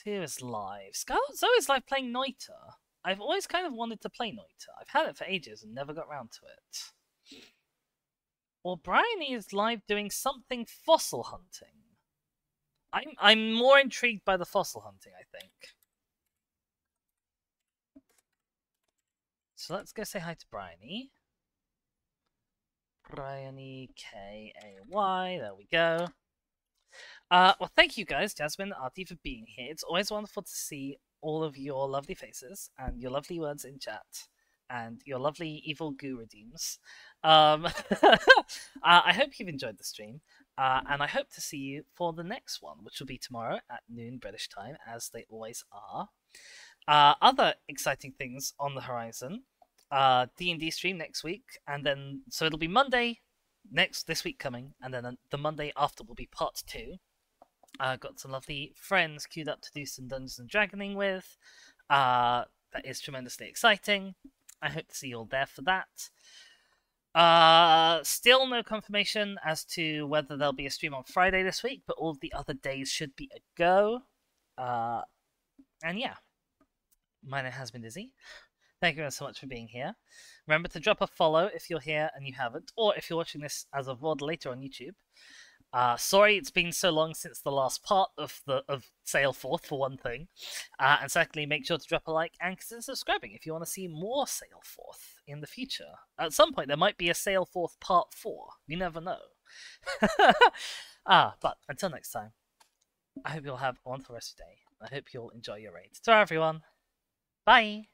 Here is live? Zoe's live playing Noita. I've always kind of wanted to play Noita. I've had it for ages and never got round to it. Or Bryony is live doing something fossil hunting. I'm I'm more intrigued by the fossil hunting, I think. So let's go say hi to Bryony. Bryony K A Y. There we go. Uh, well, thank you guys, Jasmine and Artie, for being here. It's always wonderful to see all of your lovely faces and your lovely words in chat and your lovely evil goo redeems. Um, [LAUGHS] uh, I hope you've enjoyed the stream, uh, and I hope to see you for the next one, which will be tomorrow at noon British time, as they always are. Uh, other exciting things on the horizon: uh, D and D stream next week, and then so it'll be Monday next this week coming, and then the Monday after will be part two. Uh, got some lovely friends queued up to do some Dungeons and Dragoning with. Uh, that is tremendously exciting. I hope to see you all there for that. Uh, still no confirmation as to whether there'll be a stream on Friday this week, but all the other days should be a go. Uh, and yeah, my name has been Dizzy. Thank you so much for being here. Remember to drop a follow if you're here and you haven't, or if you're watching this as a VOD later on YouTube. Uh, sorry it's been so long since the last part of the of Sail Forth for one thing, uh, and secondly, make sure to drop a like and consider subscribing if you want to see more Sail Forth in the future. At some point, there might be a Sail Forth Part Four. You never know. [LAUGHS] ah, but until next time, I hope you'll have a wonderful rest of your day. I hope you'll enjoy your raid. Ta everyone. Bye.